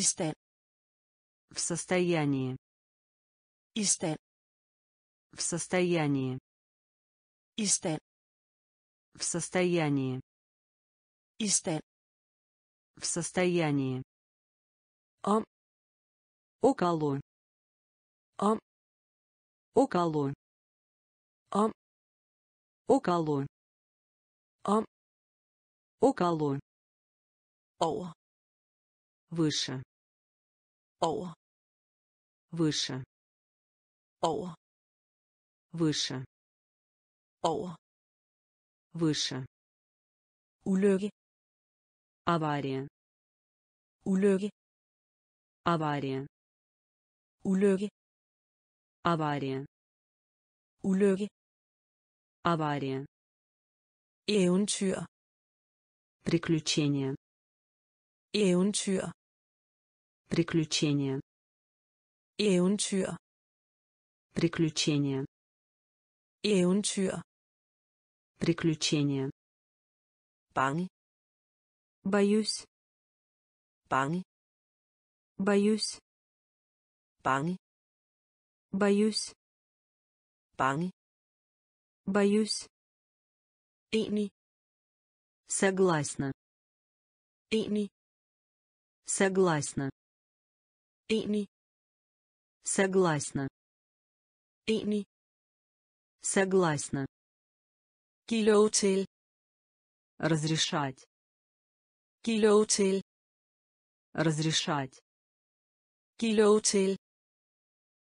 Stand. В состоянии. Stand. В состоянии. Stand. В состоянии. Stand. В состоянии. Om. Около. Om. Около. Om. Около. Om. Около. Over. Выше. Over. Выше. Over. Выше. Over. Выше. Ulykke. Авария. Ulykke. Авария. Ulykke. Авария. Ulykke. Авария. Eventyr. Приключения. Eventyr. Приключения. Eventyr. Приключения. Eventyr. Приключения. Bange. Боюсь. Bange. Боюсь. Bange. Боюсь. Bange. Боюсь. Enig. Согласна. Enig. Согласна. Enig. Согласна. Enig. Согласна. Til. Разрешать. Til. Разрешать. Til.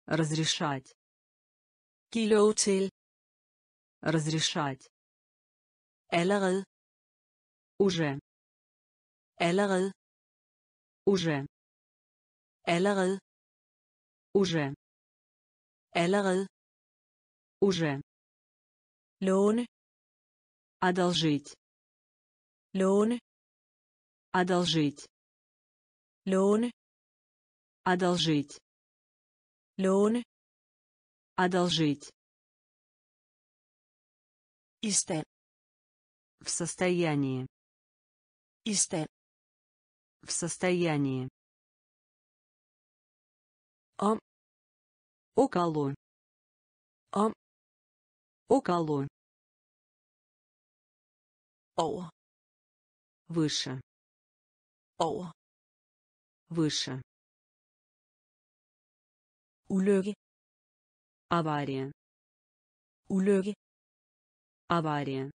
Разрешать. Til. Разрешать. Allerede. Уже. Allerede. Уже. Allerede. Уже. Allerede. Уже. Låne. Одолжить. Låne. Одолжить. Låne. Одолжить. Låne. Одолжить. Stand. В состоянии. Stand. В состоянии. Om. Около. Om. Около. Over. Выше. Over. Выше. Ulykke. Авария. Ulykke. Авария.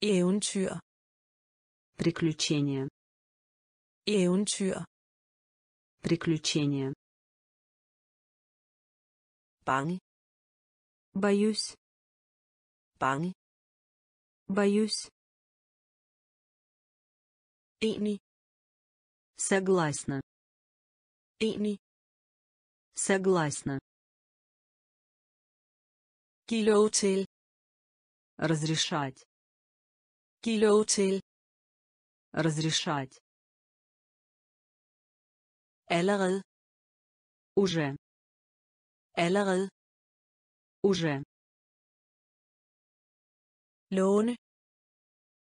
Eventyr. Приключения. Eventyr. Приключения. Bange. Боюсь. Bange. Боюсь. Enig. Согласна. Enig. Согласна. Til. Разрешать. Til. Разрешать. Allerede. Уже. Allerede. Уже. Låne.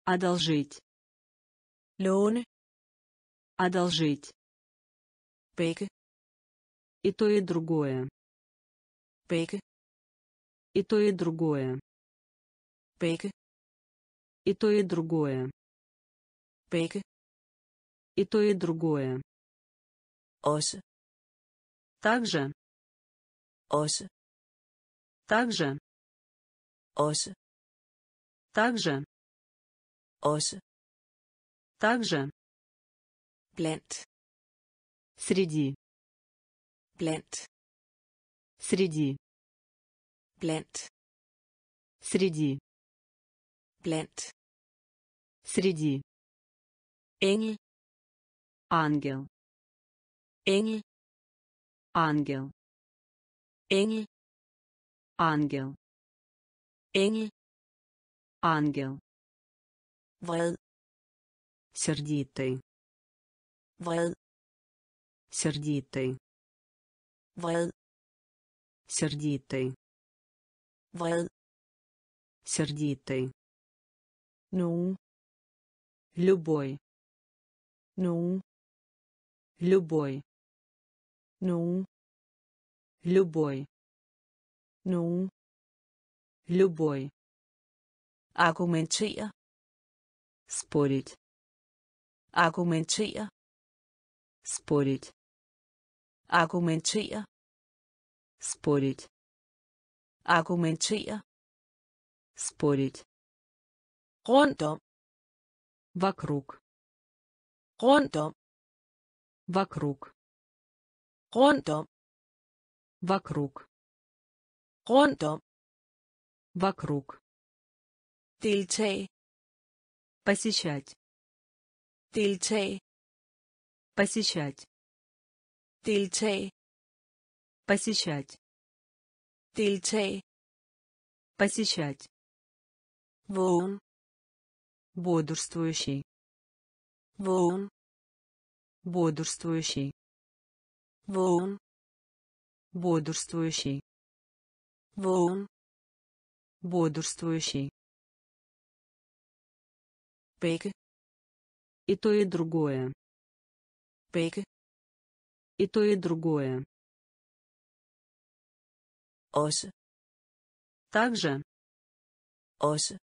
Одолжить. Låne. Одолжить. Begge. И то, и другое. Begge. И то, и другое. Begge. И то, и другое. Begge. И то, и другое. Også. Также. Også. Также. Også. Также. Også. Также. Blandt. Среди. Blandt. Среди. Blandt. Среди. Blandt. Среди. Engel. Ангел. Engel. Ангел. Engel. Ангел. Engel. Ангел. Vred. Сердитый. Vred. Сердитый. Vred. Сердитый. Vred. Сердитый. Nogen. Любой. nogen Любой. Nogen Любой. nogen Любой. argumentere Спорить. argumentere Спорить. argumentere Спорить. argumentere Спорить. om Вокруг. om Вокруг. Rundt om Вокруг. rundt om Вокруг. deltage Посещать. deltage Посещать. deltage Посещать. deltage Посещать. vågen Бодрствующий. vågen Бодрствующий. Vågen Бодрствующий. vågen Бодрствующий. begge И то, и другое. begge И то, и другое. også Также. også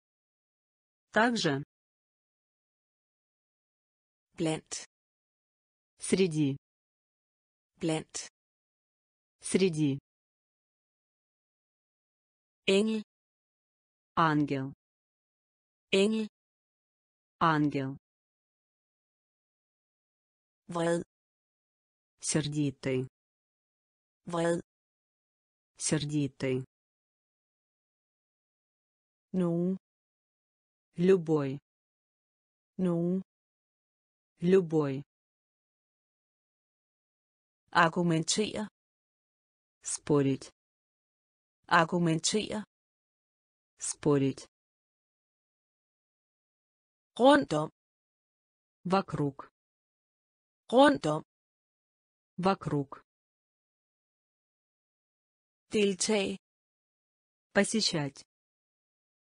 Также. blandt Среди. Blandt Среди. engel Ангел. engel Ангел. vred Сердитый. vred Сердитый. nogen Любой. nogen Любой. Argumentere Спорить. argumentere Спорить. rundt om Вокруг. rundt om Вокруг. deltage Посещать.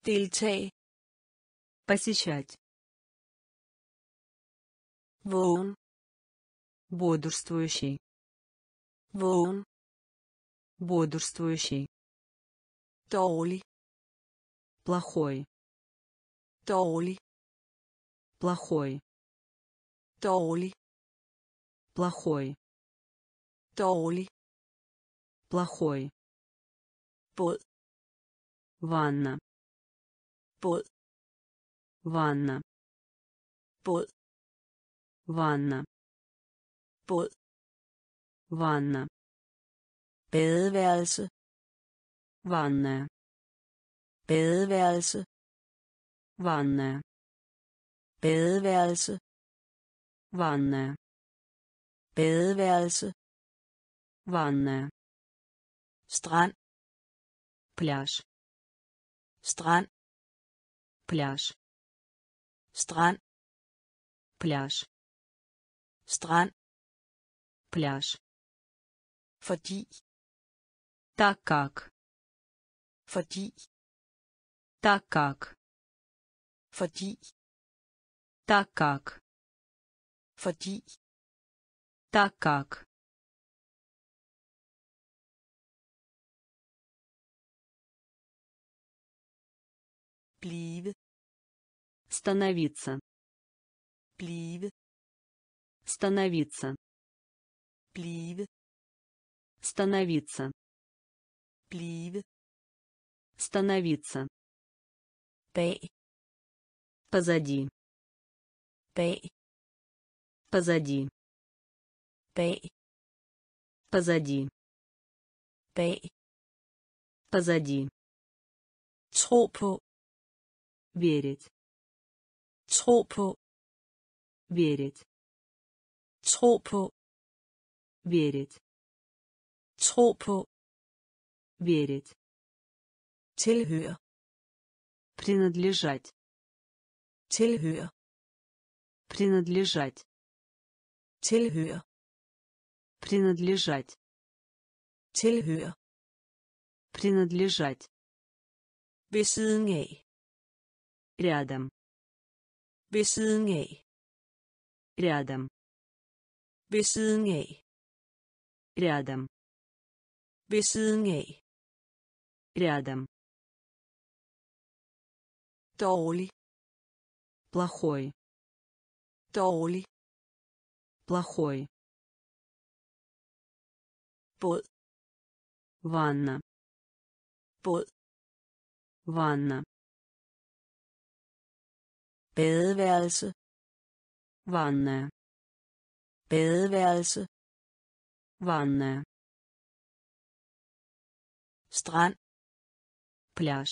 deltage Посещать. vågen Бодрствующий. Vågen Бодрствующий. dårlig Плохой. dårlig Плохой. dårlig Плохой. dårlig Плохой. båd Ванна. båd Ванна. båd Ванна. båd Ванна. badeværelse Ванная. badeværelse Ванная. badeværelse Ванная. badeværelse Ванная. strand Пляж. strand Пляж. strand Пляж. strand Пляж. Fordi Так как. fordi Так как. fordi Так как. fordi Так как. blive Становиться. blive Становиться. blive Становиться. blive Становиться. bag Позади. bag Позади. bag Позади. bag Позади. tro på Верить. tro på Верить. tro på Верить. Tro på Верить. tilhør Принадлежать. tilhør Принадлежать. tilhør Принадлежать. tilhør Принадлежать. ved siden af Рядом. ved siden af Рядом. Ved siden af. Рядом. Ved siden af. Рядом. Dårlig. Плохой. Dårlig. Плохой. Båd. Ванна. Båd. Ванна. Badeværelse. Ванная. Badeværelse. Ванная. Strand. Пляж.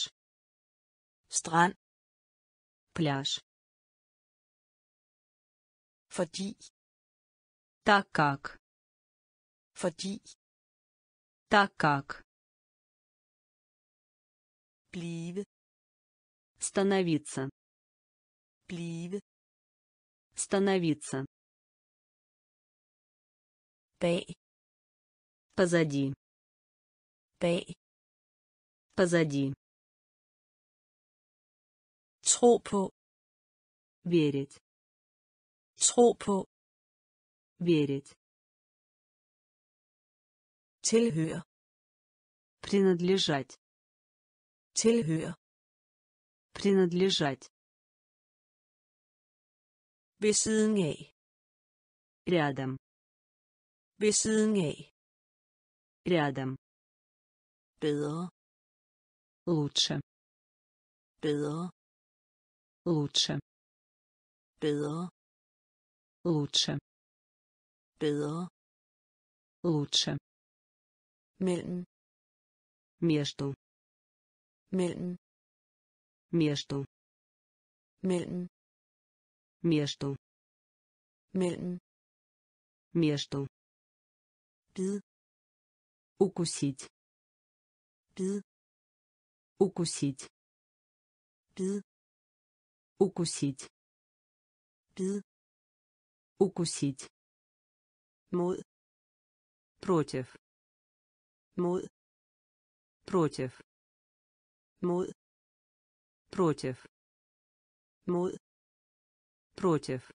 Strand. Пляж. Fordi. Так как. Fordi. Так как. Blive. Становиться. Blive. Становиться. Bag. Позади. Bag. Позади. Tro på. Верить. Tro på. Верить. Tilhør. Принадлежать. Tilhør. Принадлежать. Ved siden af. Рядом. Ved siden af. Рядом. Bedre. Лучше. Bedre. Лучше. Bedre. Лучше. Bedre. Лучше. Mellem. Между. Mellem. Между. Mellem. Между. Mellem. Между. Bid. Укусить. Bid. Укусить. Bid. Укусить. Bid. Укусить. Mod. Против. Mod. Против. Mod. Против. Mod. Против.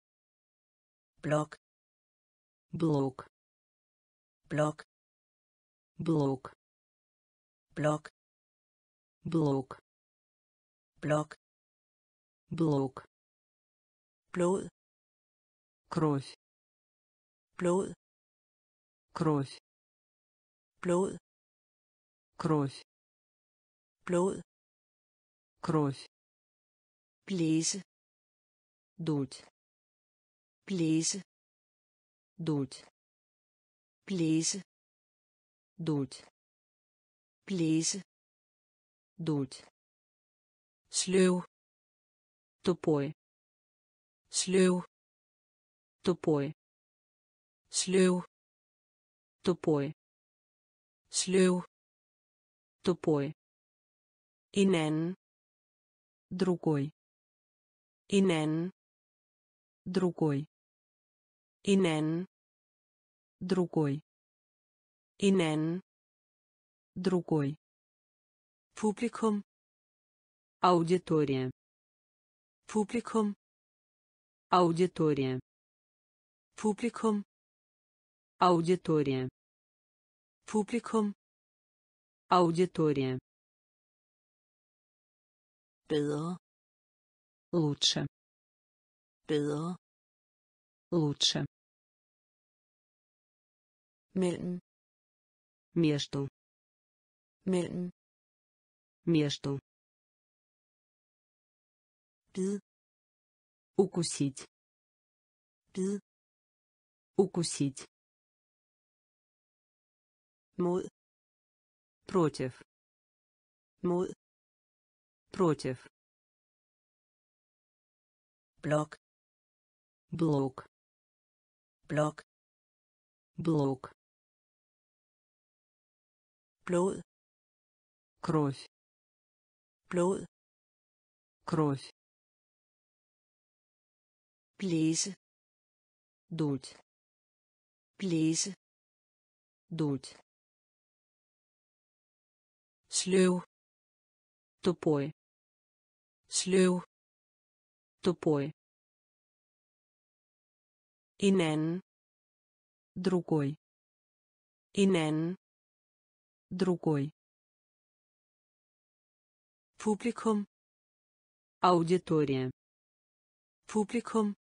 Blok. Блок. Blok. Блок. Blok. Блок. Blok. Блок. Blod. Кровь. Blod. Кровь. Blod. Кровь. Blod. Кровь. Blæse. Дуть. Blæse. Дуть. Blæse. Дуть. Blæse. Дуть. Sløv. Тупой. Sløv. Тупой. Sløv. Тупой. Sløv. Тупой. Anden. Другой. Anden. Другой. Anden. Другой. Anden. Другой. Publikum. Аудитория. Publikum. Аудитория. Publikum. Аудитория. Publikum. Аудитория. Bedre. Лучше. Bedre. Лучше. Mellem. Между. Mellem. Между. Bid. Укусить. Bid. Укусить. Mod. Против. Mod. Против. Blok. Блок. Blok. Блок. Blod. Кровь. Blod. Кровь. Blæse. Дуть. Blæse. Дуть. Sløv. Тупой. Sløv. Тупой. Anden. Другой. Anden. Другой. Publikum. Аудитория. Publikum.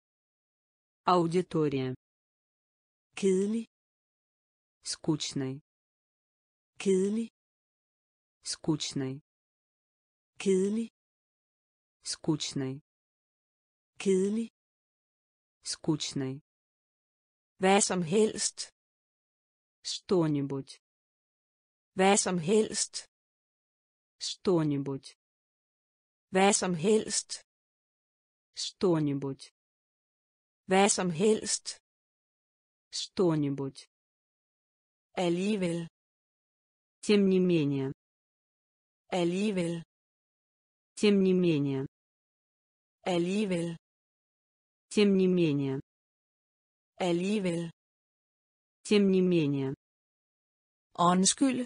Аудитория. Kedelig. Скучный. Kedelig. Скучный. Kedelig. Скучный. Kedelig. Скучный. Hvad som helst. Что-нибудь. Hvad som. Что-нибудь. Hvad som helst. Что-нибудь. Hvad som helst. Что-нибудь. Alligevel. Тем не менее. Alligevel. Тем не менее. Alligevel. Тем не менее. Alligevel. Тем не менее. Undskyld.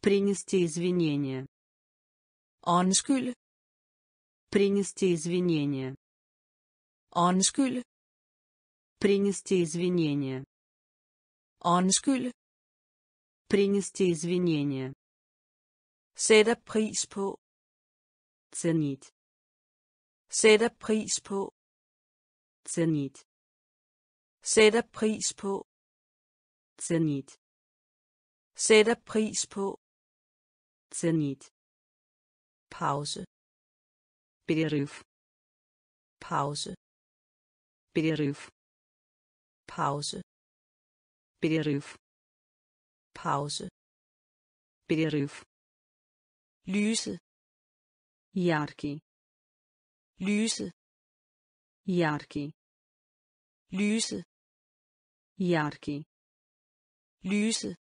Принести извинения. Undskyld. Принести извинения. Undskyld. Принести извинения. Undskyld. Принести извинения. Sætter pris på. Ценить. Sætter pris på. Ценить. Sætter pris på. Ценить. Sætter pris på. Ценить. Pause. Перерыв. Pause. Перерыв. Pause. Перерыв. Pause. Перерыв. Lyse. Яркий. Lyse. Яркий. Lyse. Яркий. Lyse.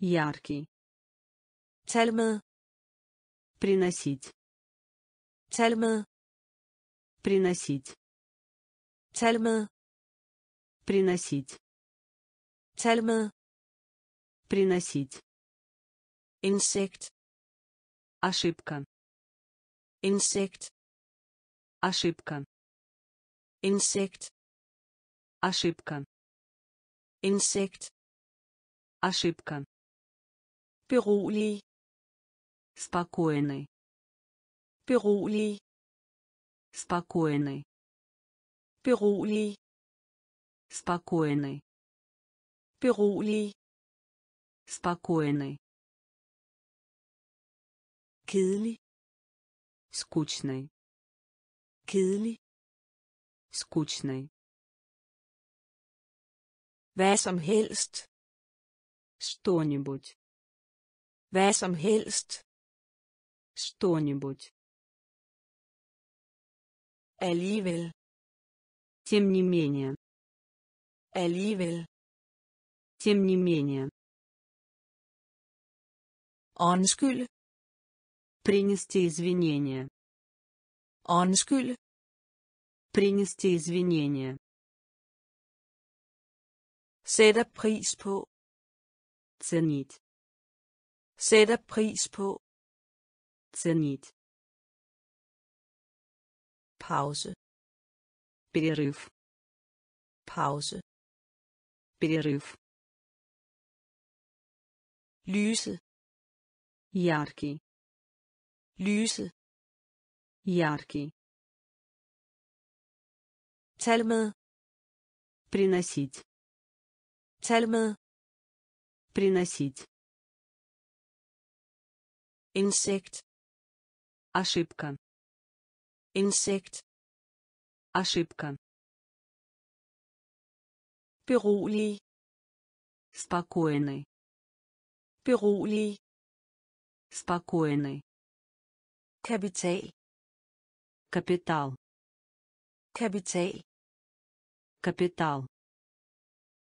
Яркий. Tal med. Приносить. Tal med. Приносить. Tal med. Приносить. Tal med. Приносить. Insekt. Ошибка. Insekt. Ошибка. Insekt. Ошибка. Insekt. Ошибка. Berolig. Спокойный. Berolig. Спокойный. Berolig. Спокойный. Berolig. Спокойный. Kedelig. Скучный. Kedelig. Скучный. Hvad som helst. Что-нибудь. Hvad som helst. Что-нибудь. Alligevel. Тем не менее. Alligevel. Тем не менее. Undskyld. Принести извинения. Undskyld. Принести извинения. Sætter pris på. Ценить. Sætter pris på. Ценить. Pause. Перерыв. Pause. Перерыв. Lyse. Яркий. Lyse. Яркий. Tal med. Приносить. Tal med. Приносить. Insekt. Ошибка. Insekt. Ошибка. Berolig. Спокойный. Berolig. Спокойный. Капитал. Kapital. Капитал.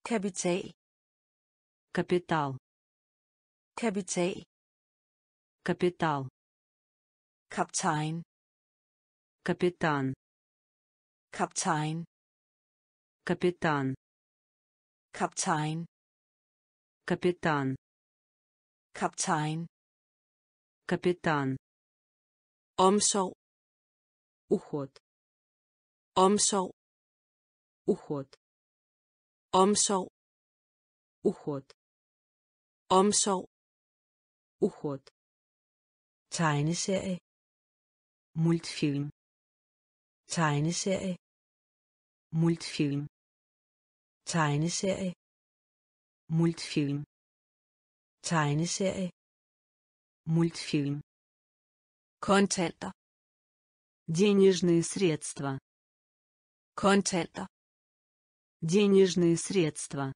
Kapital. Капитал. Kapital. Капитал. Kaptajn. Капитан. Kaptajn. Капитан. Kaptajn. Капитан. Kaptajn. Капитан. Omsorg. Уход. Omsorg. Уход. Omsorg. Уход. Omsorg. Уход. Tegneserie. Мультфильм. Tegneserie. Мультфильм. Tegneserie. Мультфильм. Tegneserie. Мультфильм. Kontanter. Денежные средства. Kontanter. Денежные средства.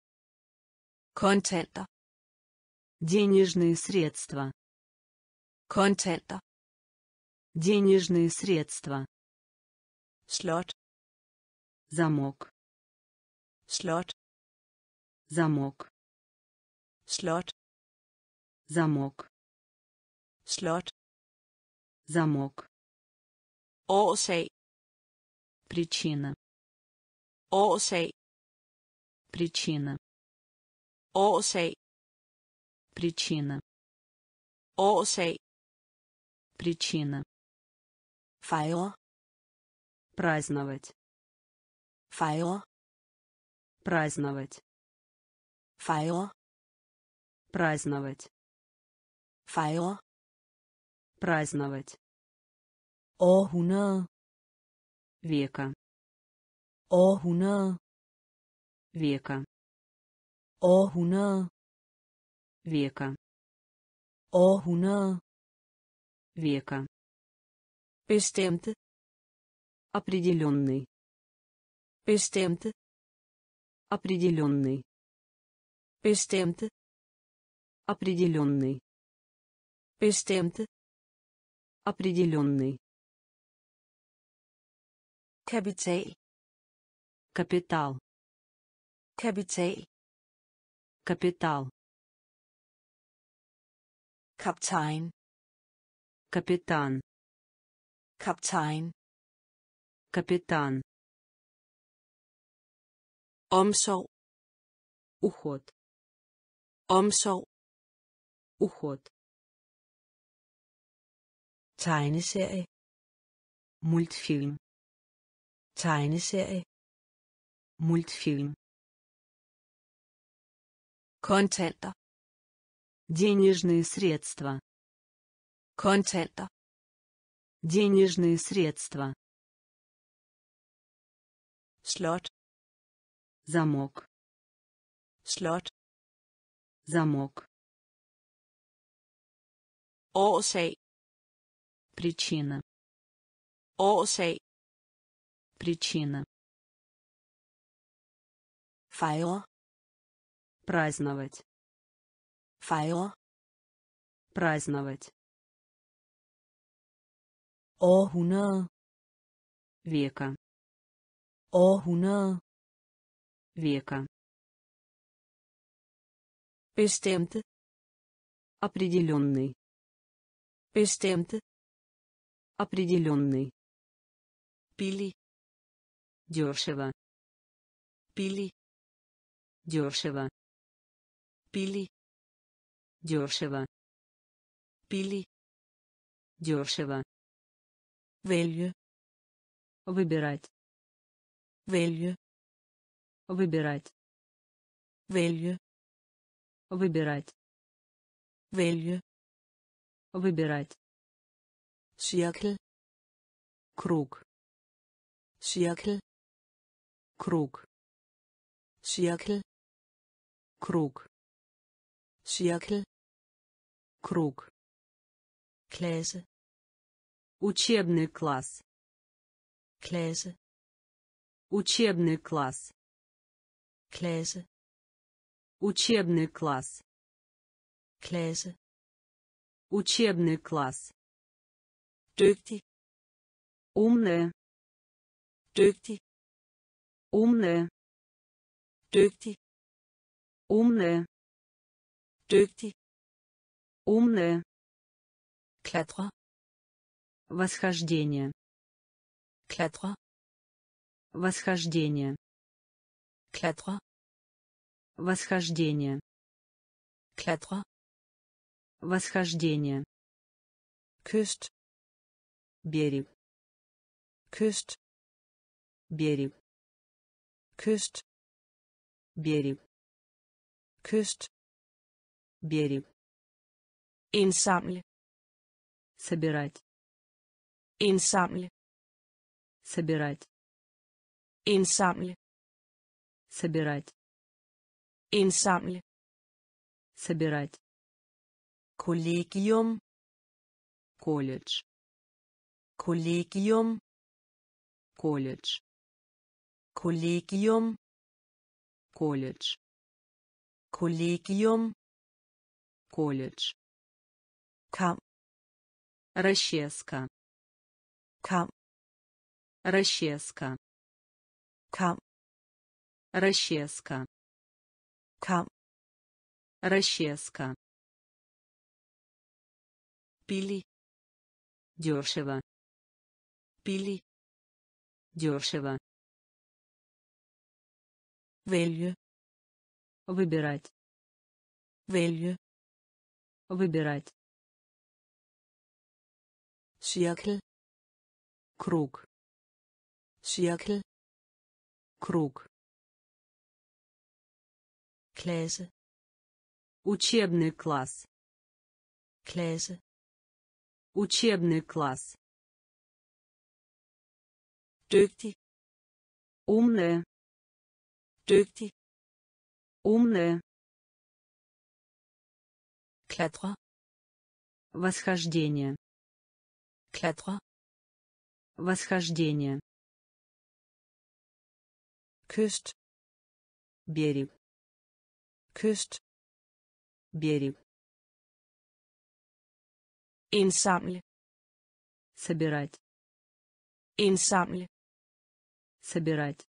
Kontanter. Денежные средства. Kontanter. Денежные средства. Slot. Замок. Slot. Замок. Slot. Замок. Slot. Замок. Årsag. Причина. Årsag. Причина. Årsag. Причина. Årsag. Причина. Fejre. Праздновать. Fejre. Праздновать. Fejre. Праздновать. Fejre. Праздновать. Århundrede. Века. Århundrede. Века. Århundrede. Века. Århundrede. Века. Bestemte. Определенный. Bestemte. Определенный. Bestemte. Определенный. Bestemte. Определенный. Kapital. Капитал. Kapital. Капитал. Kaptajn. Капитан. Kaptajn. Капитан. Omsorg. Уход. Omsorg. Уход. Tegneserie. Мультфильм. Tegneserie. Мультфильм. Kontanter. Денежные средства. Kontanter. Денежные средства. Slot. Замок. Slot. Замок. Årsag. Причина. Årsag. Причина. Fejre. Праздновать. Fejre. Праздновать. Århundrede. Века. Århundrede. Века. Bestemte. Определенный. Bestemte. Определенный. Billig. Дешево. Billig. Дешево. Billig. Дешево. Billig. Дешево. Vælge. Выбирать. Vælge. Выбирать. Vælge. Выбирать. Vælge. Выбирать. Cirkel. Круг. Cirkel. Круг. Cirkel. Круг. Cirkel. Круг. Klasse. Учебный класс. Klasse. Учебный класс. Klasse. Учебный класс. Klasse. Учебный класс. Dygtig. Умная. Dygtig. Умная. Dygtig. Умная. Dygtig. Умная. Klatre. Восхождение. Klatre. Восхождение. Klatre. Восхождение. Klatre. Восхождение. Kyst. Берег. Kyst. Берег. kyst берег kyst берег indsamle собирать indsamle собирать indsamle собирать indsamle собирать kollegium колледж kollegium колледж kollegium колледж kollegium колледж kam расческа kam расческа. Kam расческа. Kam расческа. Billig дешево billig дешево vælge выбирать. Vælge выбирать. Cirkel круг cirkel. Круг klasse. Учебный класс. Klasse. Учебный класс. Dygtig. Умная. Dygtig. Умная. Klatre. Восхождение. Klatre восхождение. Kyst берег. Kyst берег. Indsamle собирать. Indsamle собирать.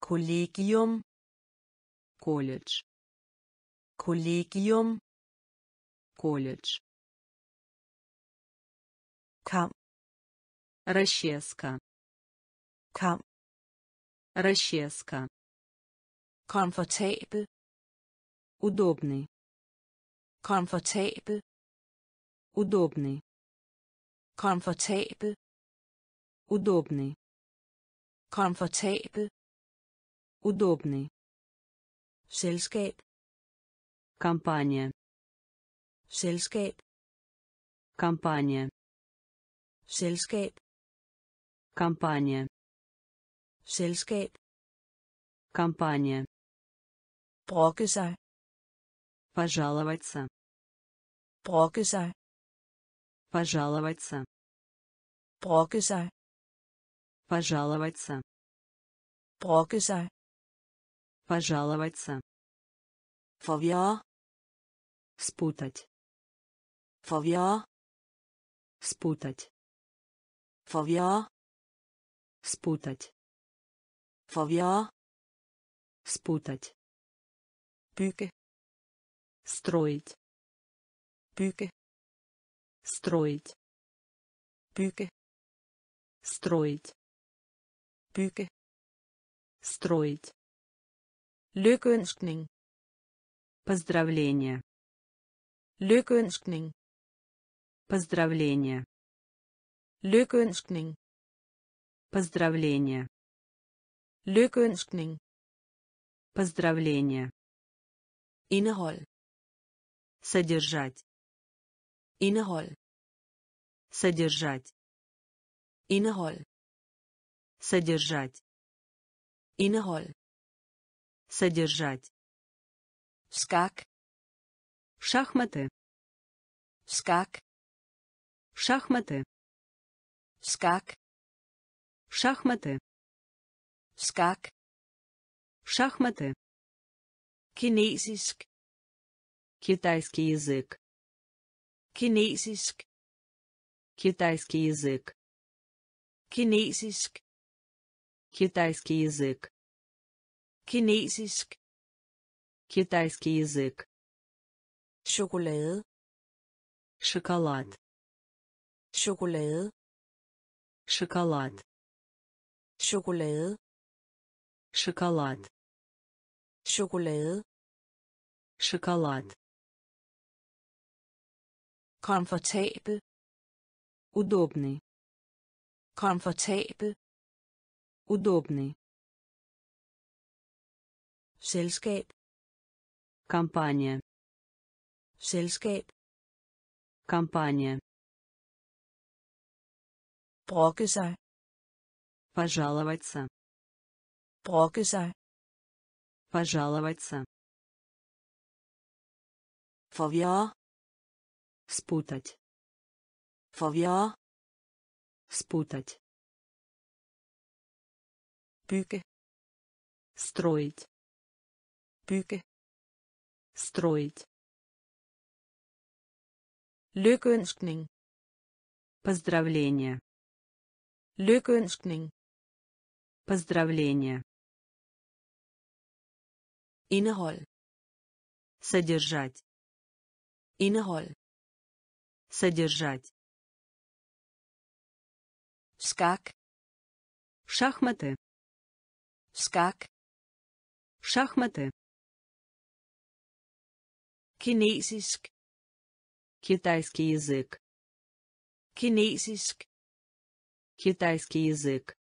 Kollegium. Колледж. Kollegium. Колледж kam расческа kam расческа komfortabel удобный komfortabel удобный komfortabel удобный komfortabel удобный selskab компания selskab компания selskab. Компания selskab. Компания brokke sig. Пожаловаться brokke sig. Пожаловаться brokke sig. Пожаловаться brokke sig. Пожаловаться forvirre спутать forvirre спутать forvirre спутать. Forvirre спутать. Bygge строить. Bygge строить. Bygge строить. Bygge строить. Lykønskning. Поздравление lykønskning. Поздравление lykønskning. Поздравление lykønskning. Поздравление indehold. Содержать. Indehold. Содержать. Indehold. Содержать. Indehold. Содержать. Skak. Шахматы. Skak. Шахматы skak. Шахматы. Skak. Шахматы. Kinesisk. Китайский язык. Kinesisk. Китайский язык. Kinesisk. Китайский язык. Kinesisk. Китайский язык. Chokolade. Шоколад. Chokolade шоколад chokolade шоколад chokolade шоколад komfortabel удобный komfortabel Удобный. selskab Компания. selskab Компания. Brokke sig Пожаловаться. brokke sig Пожаловаться. forvirre Спутать. forvirre Спутать. bygge Строить. bygge Строить. lykønskning Поздравление. Lykønskning Поздравление. indehold Содержать. indehold Содержать. skak Шахматы. skak Шахматы. kinesisk Китайский язык. kinesisk Китайский язык.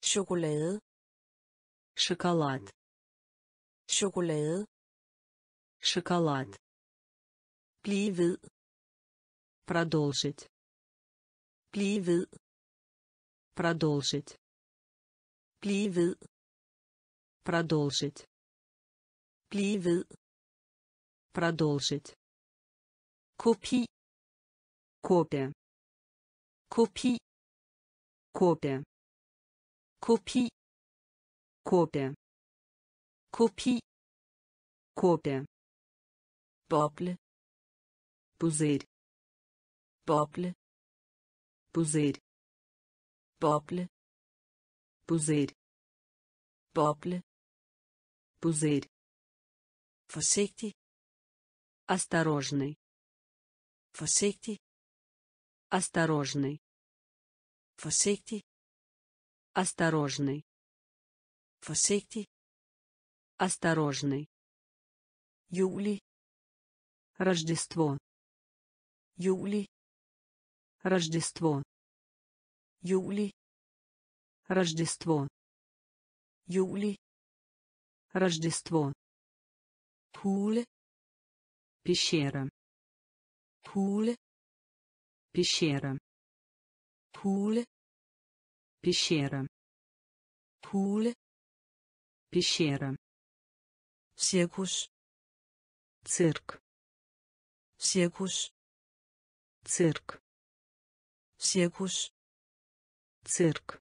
chokolade Шоколад. chokolade Шоколад. blive ved Продолжить. blive ved Продолжить. blive ved Продолжить. blive ved Продолжить. kopi Копия. Kopi Копия. kopi Копия. kopi Копия. boble Пузырь. boble Пузырь. boble Пузырь. boble Пузырь. forsigtig Осторожный. forsigtig Осторожный. forsigtig Осторожный. forsigtig Осторожный. juli Рождество. juli Рождество. juli Рождество. juli Рождество. hule Пещера. hule Пещера. hule Пещера. hule Пещера. cirkus Цирк. cirkus Цирк. cirkus Цирк.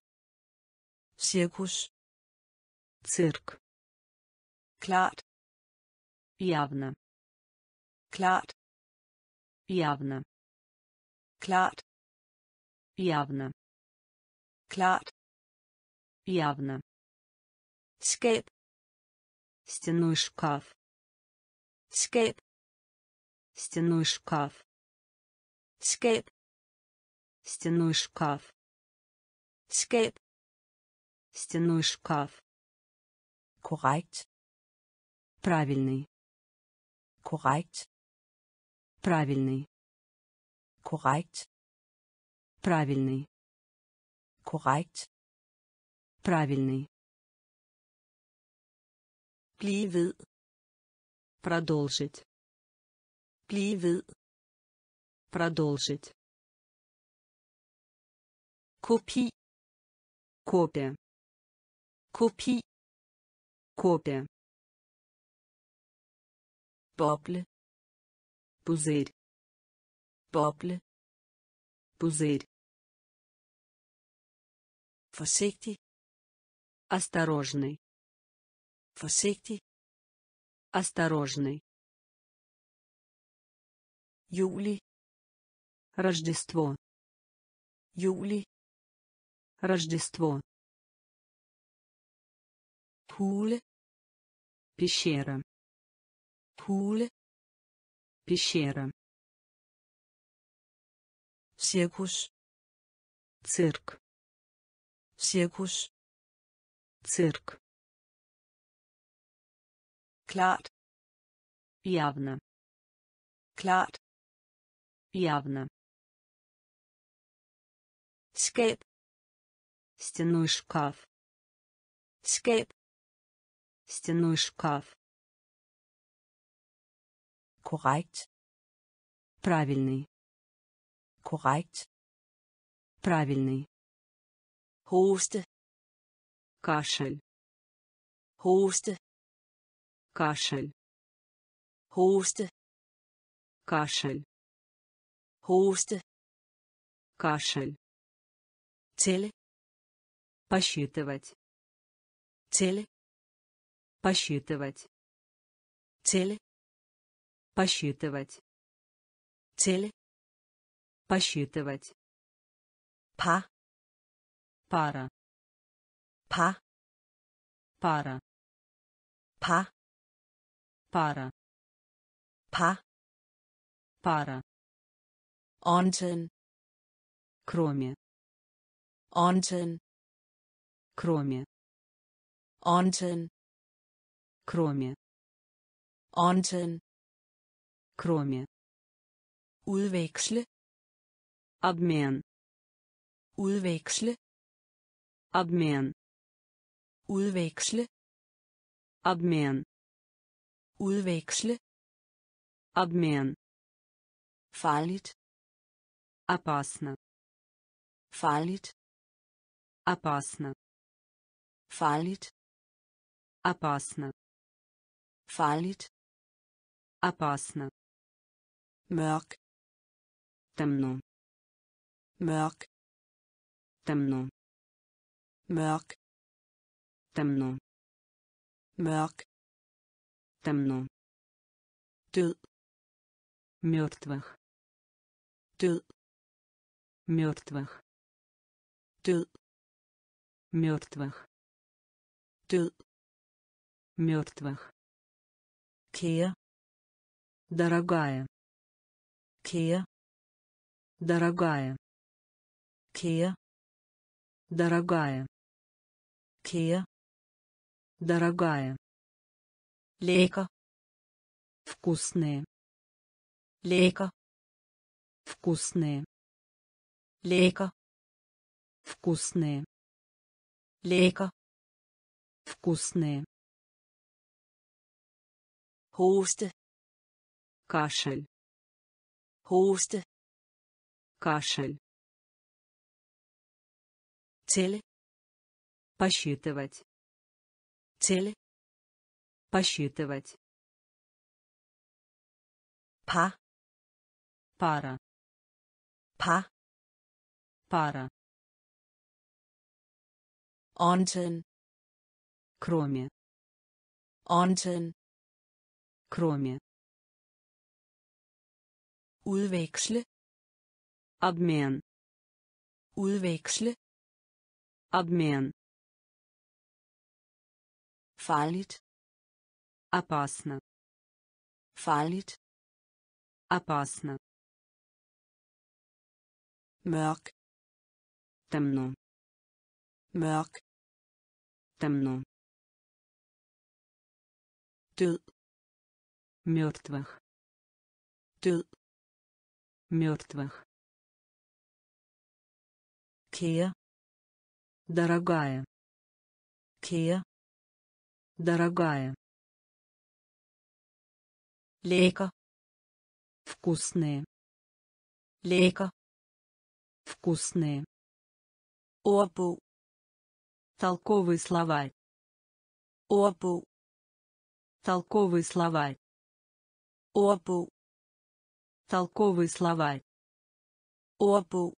cirkus Цирк. klart Явно. klart Явно. Klart Явно. klart Явно. skab Стенной шкаф. skab Стенной шкаф. skab Стенной шкаф. skab Стенной шкаф. korrekt Правильный. korrekt Правильный. Korrekt Правильный. korrekt Правильный. blive ved Продолжить. blive ved Продолжить. kopi Копия. kopi Копия. boble Пузырь. Boble Пузырь. forsigtig Осторожный. forsigtig Осторожный. juli Рождество. juli Рождество. hule Пещера. hule Пещера. Cirkus Цирк. cirkus Цирк. klart Явно. klart Явно. skab Стенной шкаф. Skab. Стенной шкаф. Korrekt. Правильный. Korrekt. Правильный. Hoste. Кашель. Hoste. Кашель. Hoste. Кашель. Hoste. Кашель. Tælle. Посчитывать. Tælle. Посчитывать. Tælle. Посчитывать. Tælle. Посчитывать. Par. Пара. Par. Пара. Par. Пара. Par. Пара. Undtagen. Кроме. Undtagen. Кроме. Undtagen. Кроме. Undtagen. Кроме. Udveksle. Обмен. Udveksle. Обмен. Udveksle. Обмен. Udveksle. Обмен. Farligt. Опасно. Farligt. Опасно. Farligt. Опасно. Farligt. Опасно. Mørk. Темно. Mørk. Темно. Mørk. Темно. Mørk. Темно. Død. Мертвых. Død. Мертвых. Død. Мертвых. Død. Мертвых. Kære. Дорогая. Kære. Дорогая. Kære. Дорогая. Kære. Дорогая. Lækker. Вкусные. Lækker. Вкусные. Lækker. Вкусные. Lækker. Вкусные. Hoste. Кашель. Hoste. Кашель. Tælle. Посчитывать. Tælle. Посчитывать. Par. Пара. Par. Пара. Undtagen. Кроме. Undtagen. Кроме. Udveksle. Обмен. Udveksle. Обмен. Farligt. Опасно. Farligt. Опасно. Mørk. Темно. Mørk. Темно. Død. Мертвых. Død. Мертвых. Kære. Дорогая. Kære. Дорогая. Lækker. Вкусные. Lækker. Вкусные. Ordbog. Толковый словарь. Ordbog. Толковый словарь. Ordbog. Толковый словарь. Ordbog.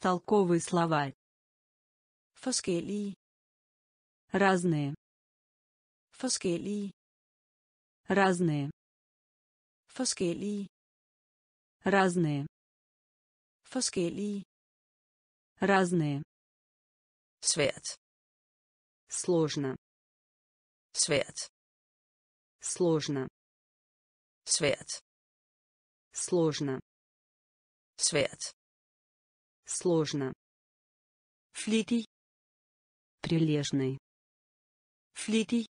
Толковый словарь. Forskellige. Разные. Forskellige. Разные. Forskellige. Разные. Forskellige. Разные. Svært. Сложно. Svært. Сложно. Svært. Сложно. Svært. Сложно. Flittig. Прилежный. Flittig.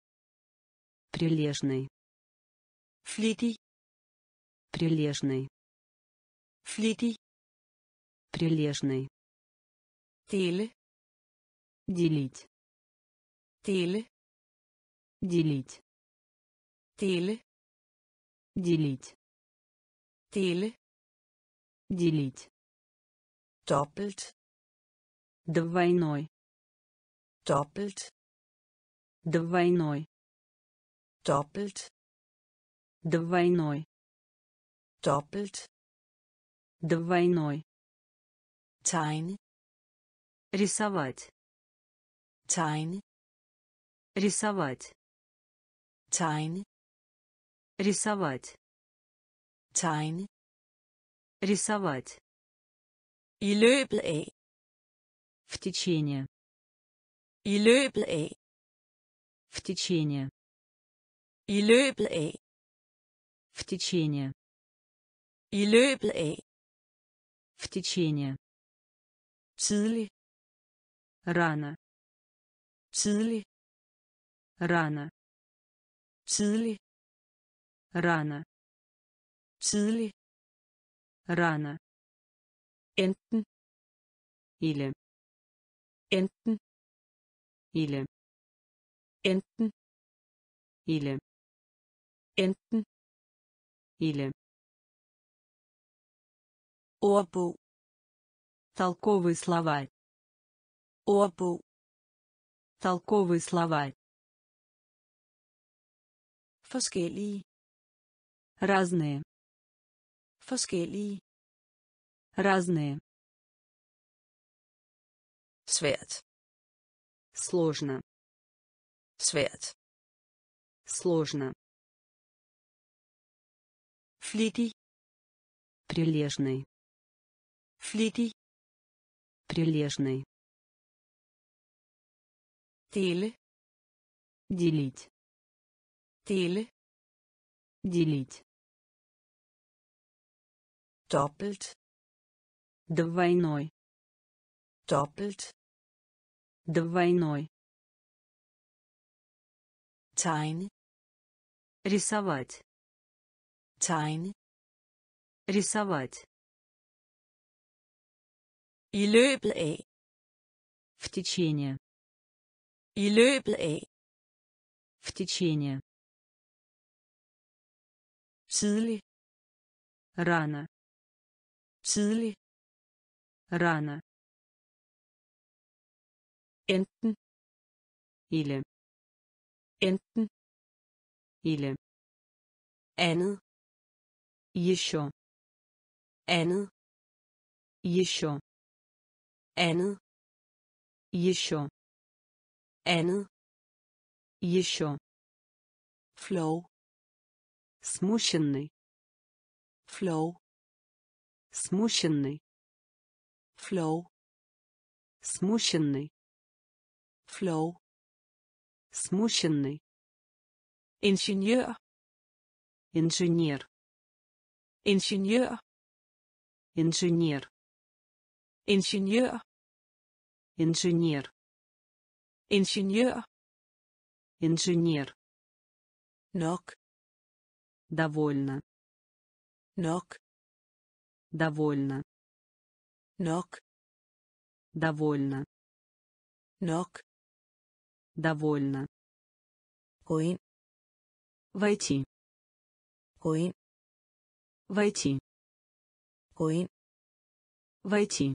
Прилежный. Flittig. Прилежный. Flittig. Прилежный. Dele. Делить. dele Делить. dele Делить. dele Делить. dobbelt Двойной. Dobbelt Двойной. dobbelt Двойной. dobbelt Двойной. tegne Рисовать. tegne Рисовать. tegne Рисовать. tegne Рисовать. i løbet af В течение. I løbet af В течение. i løbet af В течение. i løbet af В течение. tidlig Рано. tidlig Рано. tidlig Рано. tidlig Рано. enten Или. enten Или. enten Или. enten Или. ordbog Толковый словарь. ordbog Толковый словарь. forskellige Разные. forskellige Разные. svært Сложно. svært Сложно. flittig Прилежный. flittig Прилежный. dele Делить. dele Делить. dobbelt Двойной. dobbelt Двойной. tegne Рисовать. tegne Рисовать. i løbet af В течение. i løbet af В течение. tidlig Рано. tidlig Рано. Enten Или. enten Или. andet Еще. andet Еще. andet Еще. andet Еще. flow Смущенный. flow Смущенный. flow Смущенный. Flow Смущенный. ingeniør Инженер. ingeniør Инженер. ingeniør Инженер. ingeniør Инженер. nok Довольно. nok Довольно. nok Довольно. nok Довольно. ind Войти. ind Войти. ind Войти.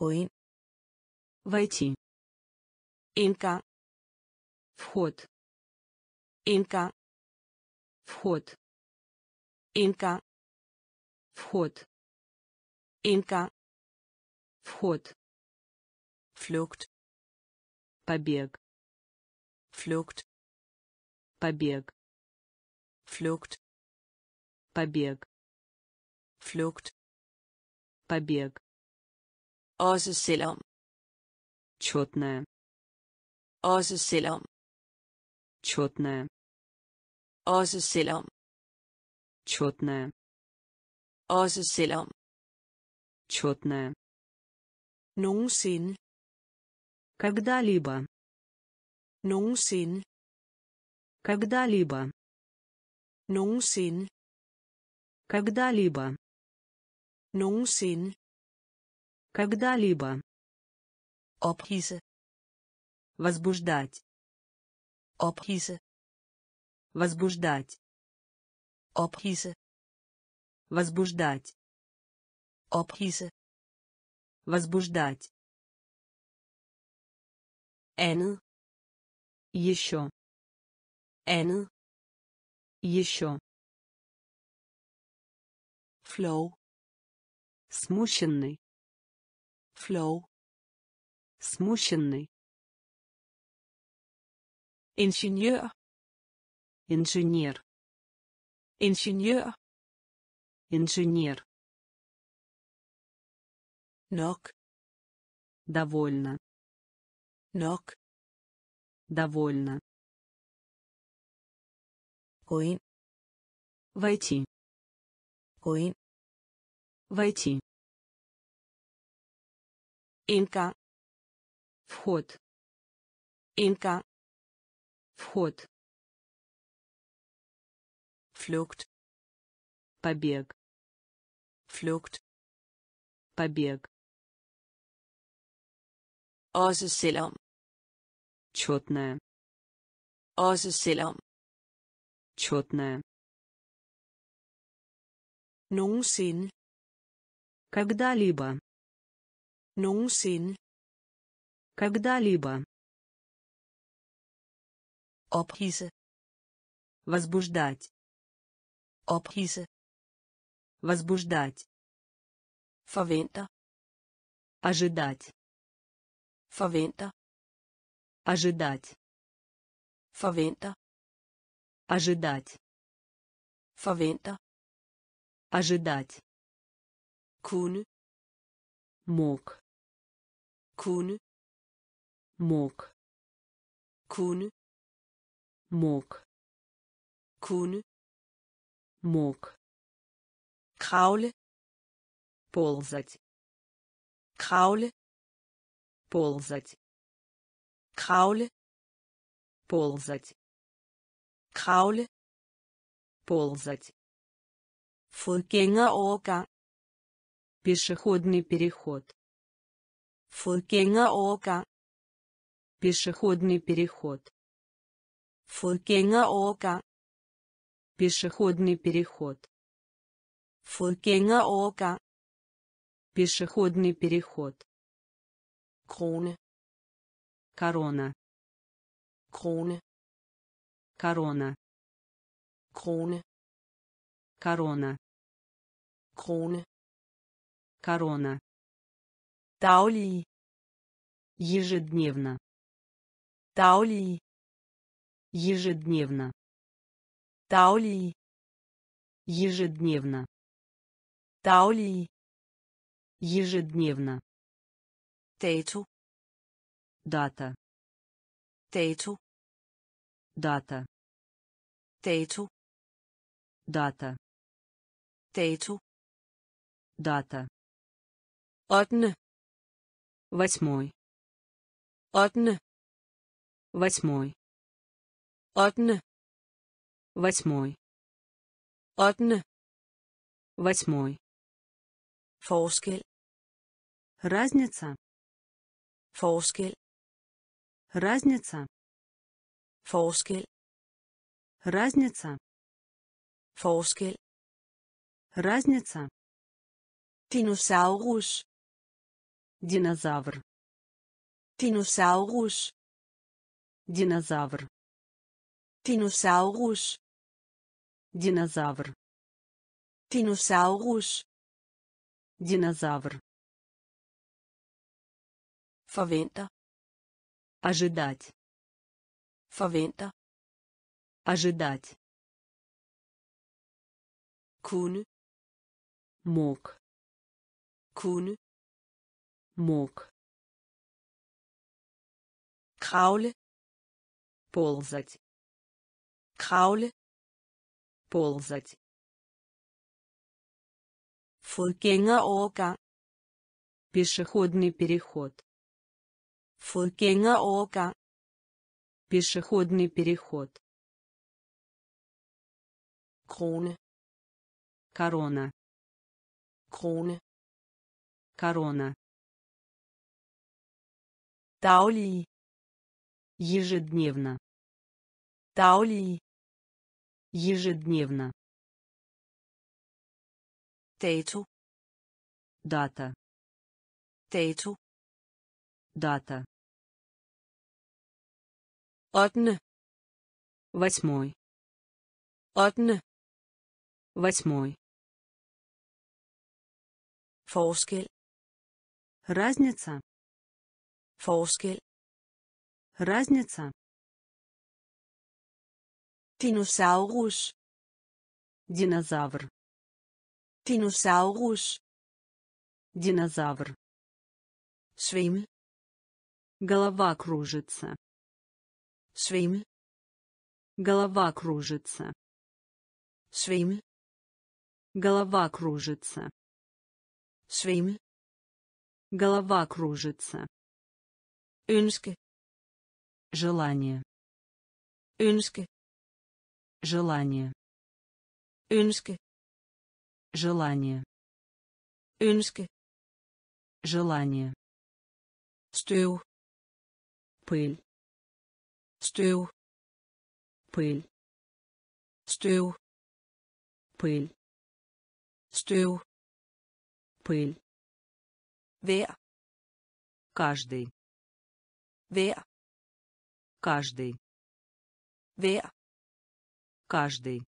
ind Войти. indgang Вход. indgang Вход. indgang Вход. indgang Вход. flugt Побег. flugt Побег. flugt Побег. flugt Побег. også selvom Четная. også selvom Четная. også selvom Четная. også selvom Четная. nogensinde Когда-либо. nogensinde Когда-либо. nogensinde Когда-либо. nogensinde Когда-либо. ophidse Возбуждать. Ophidse. Возбуждать. Ophidse. Возбуждать. Ophidse. Возбуждать. Andet. Еще. Andet. Еще. Flow. Смущенный. Flow. Смущенный. Ingeniør. Инженер. Ingeniør. Инженер. Nok. Довольно. Nok. Довольно. Ind. Войти. Ind. Войти. Indgang. Вход. Indgang. Вход. Flugt. Побег. Flugt. Побег. Også selvom. Четная. Også selvom. Четная. Nogensinde. Когда-либо. Nogensinde. Когда-либо. Ophidse. Возбуждать. Ophidse. Возбуждать. Forventer. Ожидать. Forventer. Ожидать. Forventer. Ожидать. Forventer. Ожидать. Kunne. Мог. Kunne. Мог. Kunne. Мог. Kunne. Мог. Kravle. Ползать. Kravle. Ползать. Kravle. Ползать. Kravle. Ползать. Fodgængerovergang. Пешеходный переход. Fodgængerovergang. Пешеходный переход. Fodgængerovergang. Пешеходный переход. Fodgængerovergang. Пешеходный переход. Krone. Корона. Krone. Корона. Krone. Корона. Krone. Корона. Daglige. Ежедневно. Daglige. Ежедневно. Daglige. Ежедневно. Daglige. Ежедневно. Dato. Дата. Dato. Дата. Dato. Дата. Dato. Дата. Ottende. Восьмой. Ottende. Восьмой. Ottende. Восьмой. Ottende. Восьмой. Forskel. Разница. Forskel. Разница. Forskel. Разница. Forskel. Разница. Dinosaurus. Динозавр. Dinosaurus. Динозавр. Dinosaurus. Динозавр. Dinosaurus. Динозавр. Forventer. Ожидать. Forventer. Ожидать. Kunne. Мог. Kunne. Мог. Kravle. Ползать. Kravle. Ползать. Fodgængerovergang. Пешеходный переход. Fodgængerovergang. Пешеходный переход. Krone. Корона. Krone. Корона. Daglige. Ежедневно. daglige Ежедневно. dato Дата. dato Дата. Ottende Восьмой. ottende Восьмой. forskel Разница. forskel Разница. dinosaurus Динозавр. dinosaurus Динозавр. svimmel Голова кружится. Svimmel Голова кружится. svimmel Голова кружится. svimmel Голова кружится. ønske Желание. ønske Желание. ønske Желание. ønske Желание. støv Пыль. Støv Пыль. støv Пыль. støv Пыль. hver Каждый. hver Каждый. hver Каждый.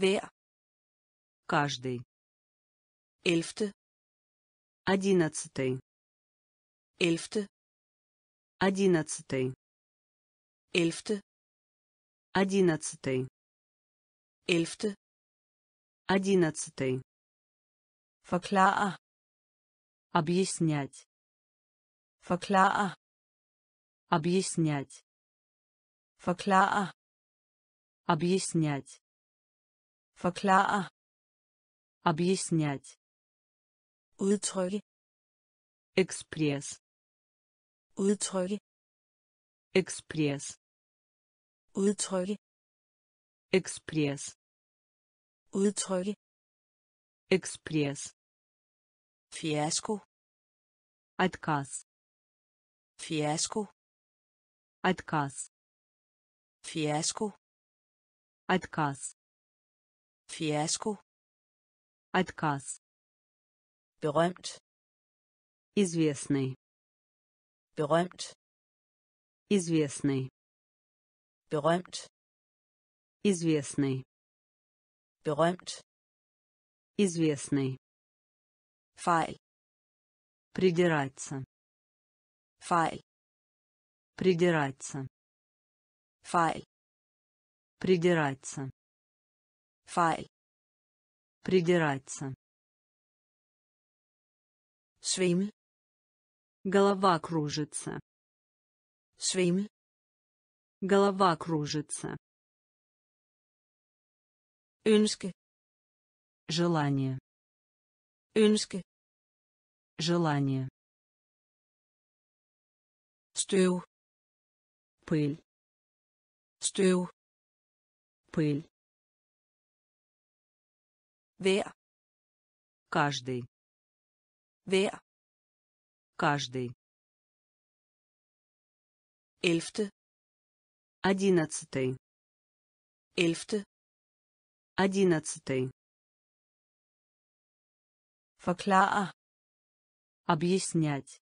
hver Каждый. elfte Одиннадцатый. elfte Одиннадцатый. Elfte Одиннадцатый. elfte Одиннадцатый. forklare Объяснять. forklare Объяснять. forklare Объяснять. forklare Объяснять. udtrykke Экспресс. udtrykke Экспресс. Udtrykke Экспресс. udtrykke Экспресс. fiasko Отказ. fiasko Отказ. fiasko Отказ. fiasko Отказ. berømt Известный. berømt Известный. Berømt Известный. berømt Известный. fejl Придираться. fejl Придираться. fejl Придираться. fejl Придираться. svimmel Голова кружится. svimmel Голова кружится. ønske Желание. ønske Желание. støv Пыль. støv Пыль. hver Каждый. hver Каждый. elfte Одиннадцатый. elfte Одиннадцатый. forklare Объяснять.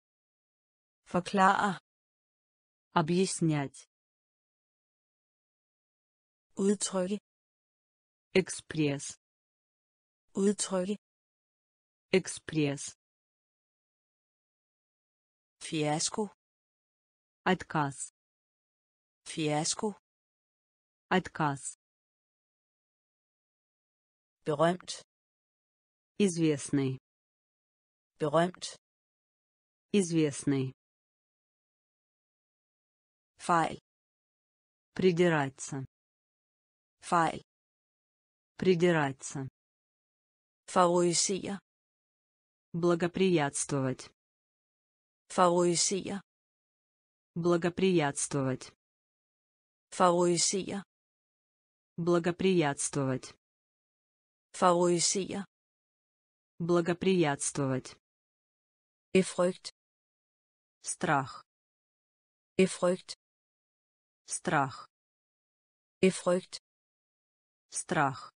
forklare Объяснять. udtrykke Экспресс. udtrykke Экспресс. fiasko Отказ. Fiasko Отказ. berømt Известный. berømt Известный. fejl Придираться. fejl Придираться. favorisere Благоприятствовать. favorisere Благоприятствовать. Favorisere Благоприятствовать. favorisere Благоприятствовать. befrygt Страх. befrygt Страх. Befrygt. Страх.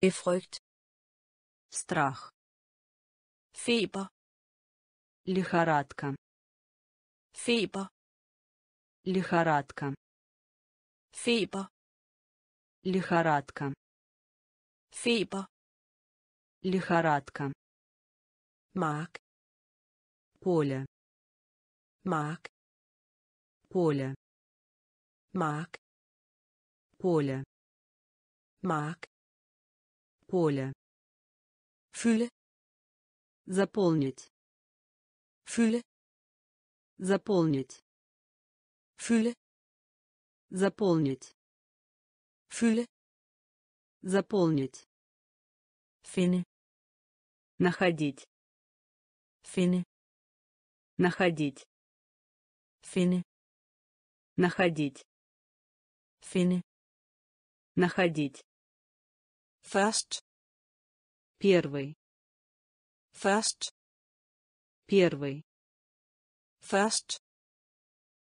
Befrygt. Страх. Feber. Лихорадка. Feber. Лихорадка. Feber. Лихорадка. Feber. Лихорадка. Mark. Поле. Mark. Поле. Mark. Поле. Mark. Поле. Fylde. Заполнить. Fylde. Заполнить. Fylde. Заполнить. Fylde. Заполнить. Finde. Находить. Finde. Находить. Finde. Находить. Finde. Находить. Først. Первый. Først. Первый. Først.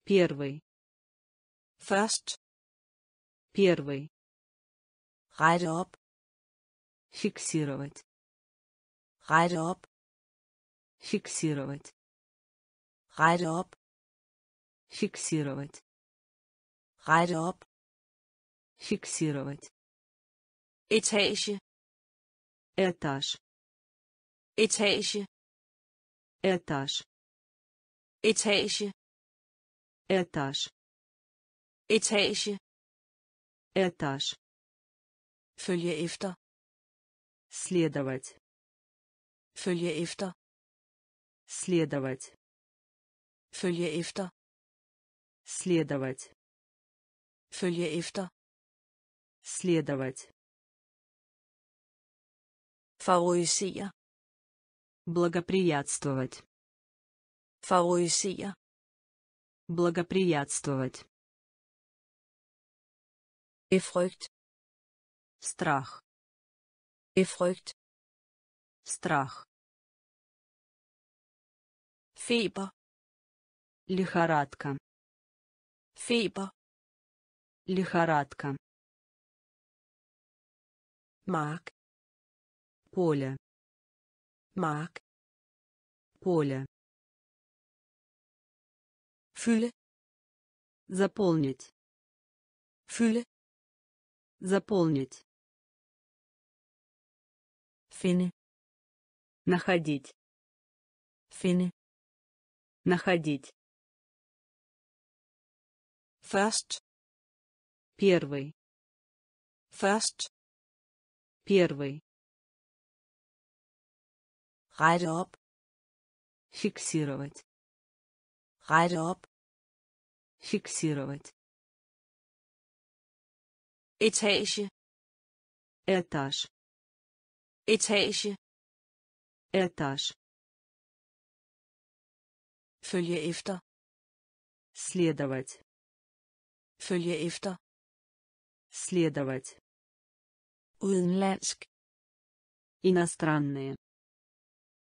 Первый. Først. Первый. Rette op. Фиксировать. Rette op. Фиксировать. Rette op. Фиксировать. Rette op. Фиксировать. Etage. Этаж. Etage. Этаж. Etage. Этаж. Etage. Этаж. Følge efter. Следовать. Følge efter. Следовать. Følge efter. Следовать. Følge efter. Следовать. Favorisere. Благоприятствовать. Favorisere. Благоприятствовать. Befrygt. Страх. Befrygt. Страх. Feber. Лихорадка. Feber. Лихорадка. Mark. Поле. Mark. Поле. Fylde. Заполнить. Fylde. Заполнить. Finde. Находить. Finde. Находить. Først. Первый. Først. Первый. Rette op. Фиксировать. Rette op. Фиксировать. Etage. Этаж. Etage. Этаж. Følge efter. Следовать. Følge efter. Следовать. Udenlandsk. Иностранные.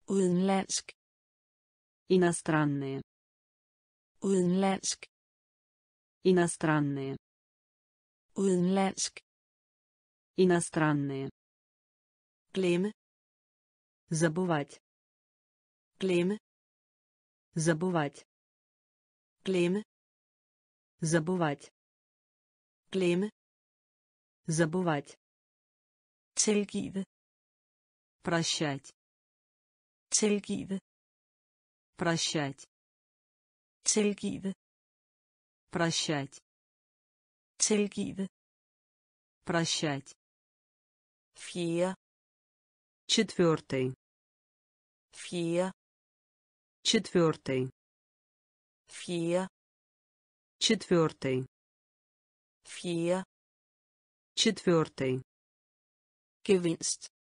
Udenlandsk. Иностранные. Udenlandsk. Иностранные. Udenlandsk. Иностранные. Glemme. Забывать. Glemme. Забывать. Glemme. Забывать. Glemme. Забывать. Tilgive. Прощать. Tilgive. Прощать. Tilgive. Прощать. Tilgive. Прощать. Fjerde. Четвертый. Fjerde. Четвертый. Fjerde. Четвертый. Fjerde. Четвертый. Gevinst.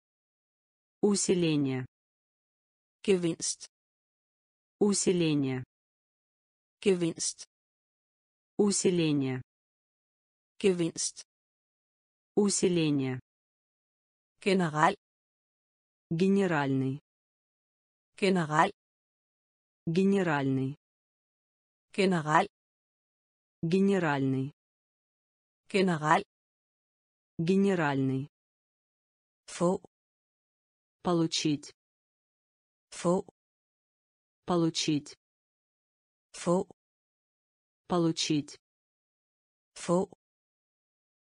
Усиление. Gevinst. Усиление. Gevinst. Усиление. Gevinst. Усиление. General. Генеральный. General. Генеральный. General. Генеральный. generel Генеральный. få Получить. få Получить. få Получить. få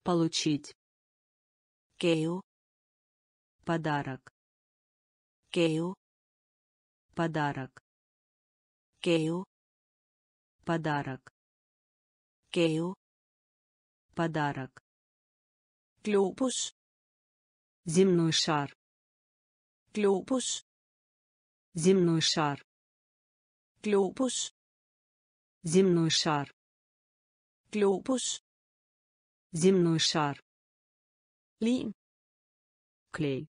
Получить. gave Подарок. gave Подарок. gave Подарок. gave Подарок. globus Земной шар. globus Земной шар. globus Земной шар. globus Земной шар. lim Клей.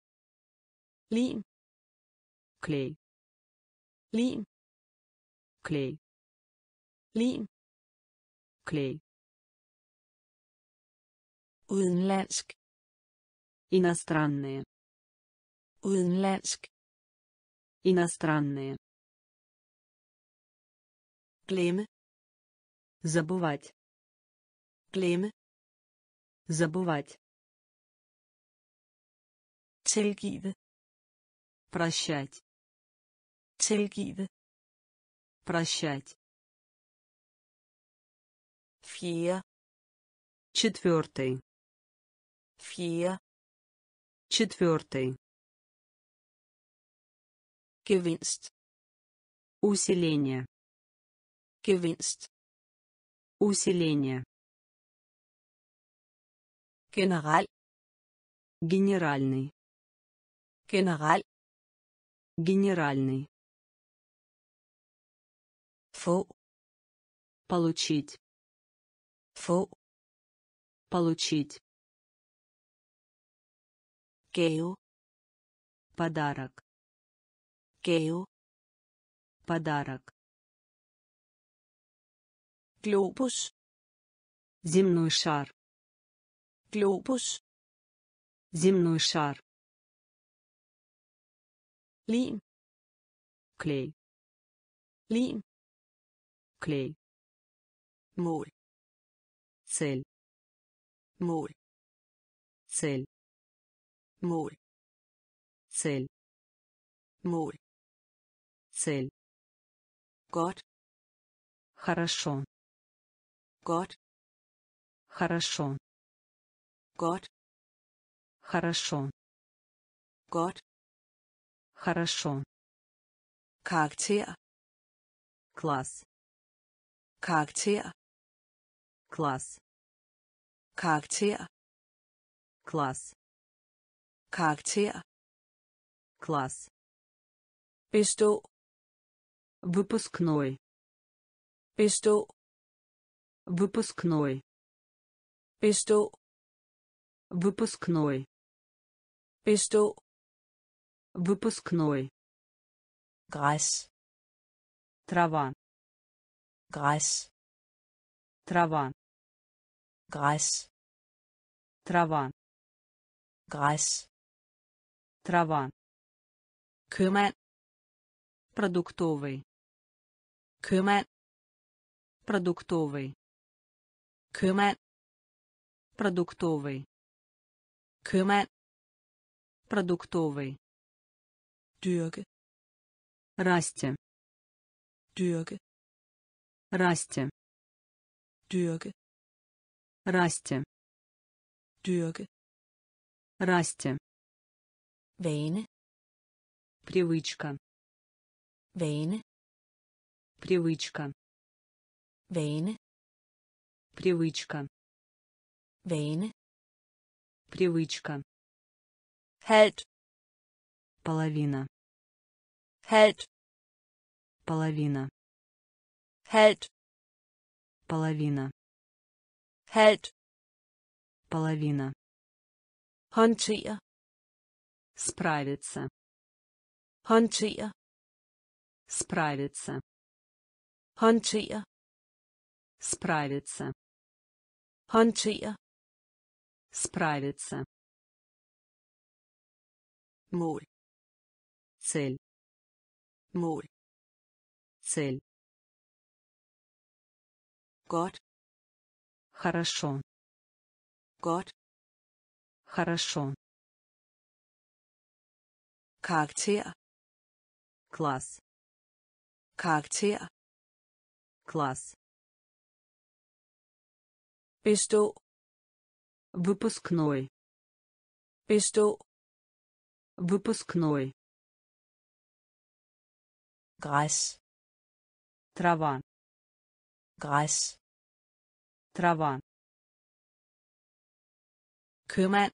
lim Клей. lim Клей. lim Клей. udenlandsk Иностранные. udenlandsk Иностранные. glemme Забывать. glemme Забывать. tilgive Прощать. tilgive Прощать. fjerde Четвертый. fjerde Четвертый. gevinst Усиление. gevinst Усиление. Generel Генеральный. generel Генеральный. få Получить. få Получить. gave Подарок. gave Подарок. globus Земной шар. Globus Земной шар. lim Клей. lim Клей. mål Цель. mål Цель. mål Цель. mål Цель. godt Хорошо. godt Хорошо. Godt Хорошо. godt Хорошо. karakter Класс. karakter Класс. karakter Класс. karakter Класс. bestå Выпускной. bestå Выпускной. bestå Выпускной. bestå Выпускной. græs Трава. græs Трава. græs Трава. græs Трава. købmand Продуктовый. købmand Продуктовый. købmand Продуктовый. Købmand Продуктовый. dyrke Расти. dyrke Расти. dyrke Расти. dyrke Расти. vane Привычка. vane Привычка. vane Привычка. vane Привычка. halvt Половина. halvt Половина. halvt Половина. halvt Половина. håndtere Справиться. håndtere Справиться. håndtere Справиться. håndtere Справиться. mål Цель. mål Цель. godt Хорошо. Godt. Хорошо. Karakter. Класс. Karakter. Класс. Bestå. Выпускной. Bestå. Выпускной. Græs. Трава. Græs. Трава. Købmand.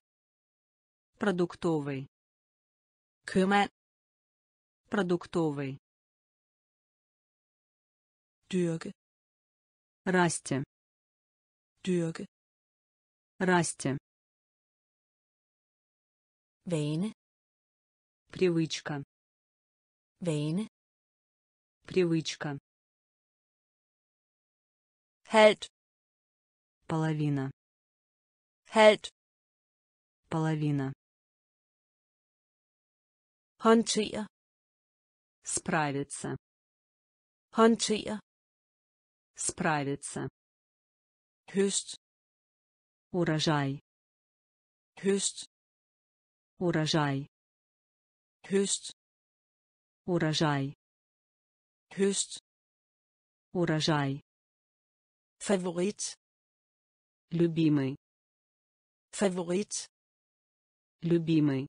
Продуктовый. Købmand. Продуктовый. Dyrke. Расти. Dyrke. Расти. Vane. Привычка. Vane. Привычка. Halvt. Половина. Halvt. Половина. Håndtere. Справиться. Håndtere. Справиться. Høst. Урожай. Høst. Урожай. Høst. Урожай. Høst. Урожай. Favorit. Любимый. Favorit. Любимый.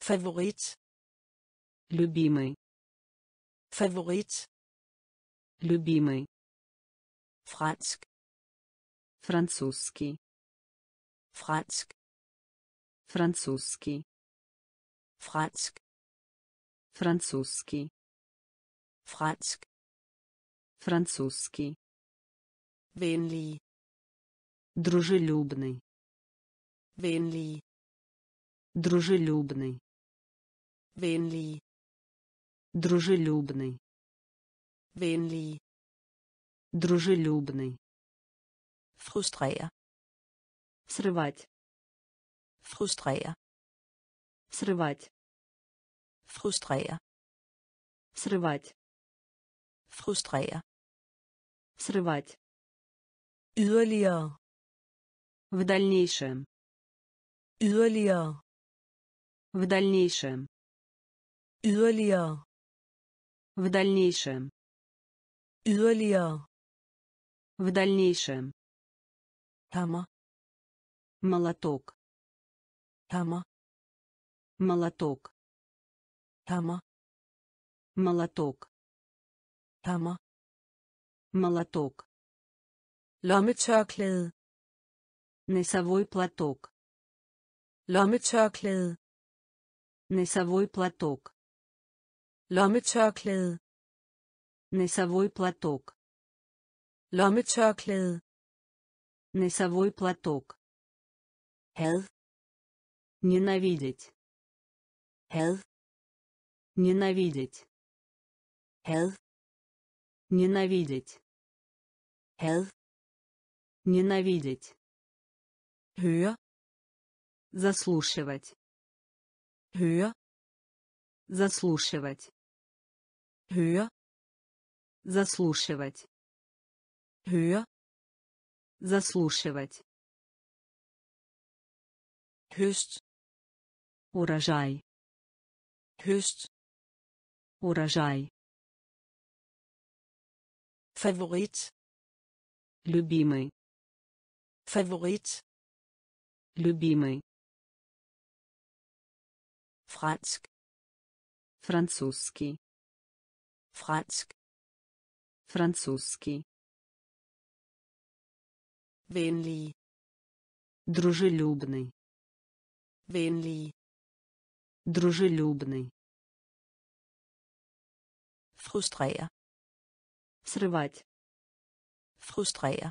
Favorit. Любимый. Favorit. Любимый. Fransk. Французский. Fransk. Французский. Fransk. Французский. Fransk. Французский. Venlig. Дружелюбный. Venlig. Дружелюбный. Venlig. Дружелюбный. Venlig. Дружелюбный. Frustrere. Срывать. Frustrere. Срывать. Frustrere. Срывать. Frustrere. Срывать. Yderligere. В дальнейшем. Yderligere. В дальнейшем. Yderligere. В дальнейшем. Yderligere. В дальнейшем. Hammer. Молоток. Hammer. Молоток. Hammer. Молоток. Hammer. Молоток. Lommetørklæde. Носовой платок. Lommetørklæde. Носовой платок. Lommetørklæde. Носовой платок. Lommetørklæde. Носовой платок. Had. Ненавидеть. Had. Ненавидеть. Had. Ненавидеть. Had. Ненавидеть. Høre. Заслушивать. Høre. Заслушивать. Høre. Заслушивать. Høre. Заслушивать. Høst. Урожай. Høst. Урожай. Favorit. Любимый. Favorit. Любимый. Fransk. Французский. Fransk. Французский. Venlig. Дружелюбный. Venlig. Дружелюбный. Frustrere. Срывать. Frustrere.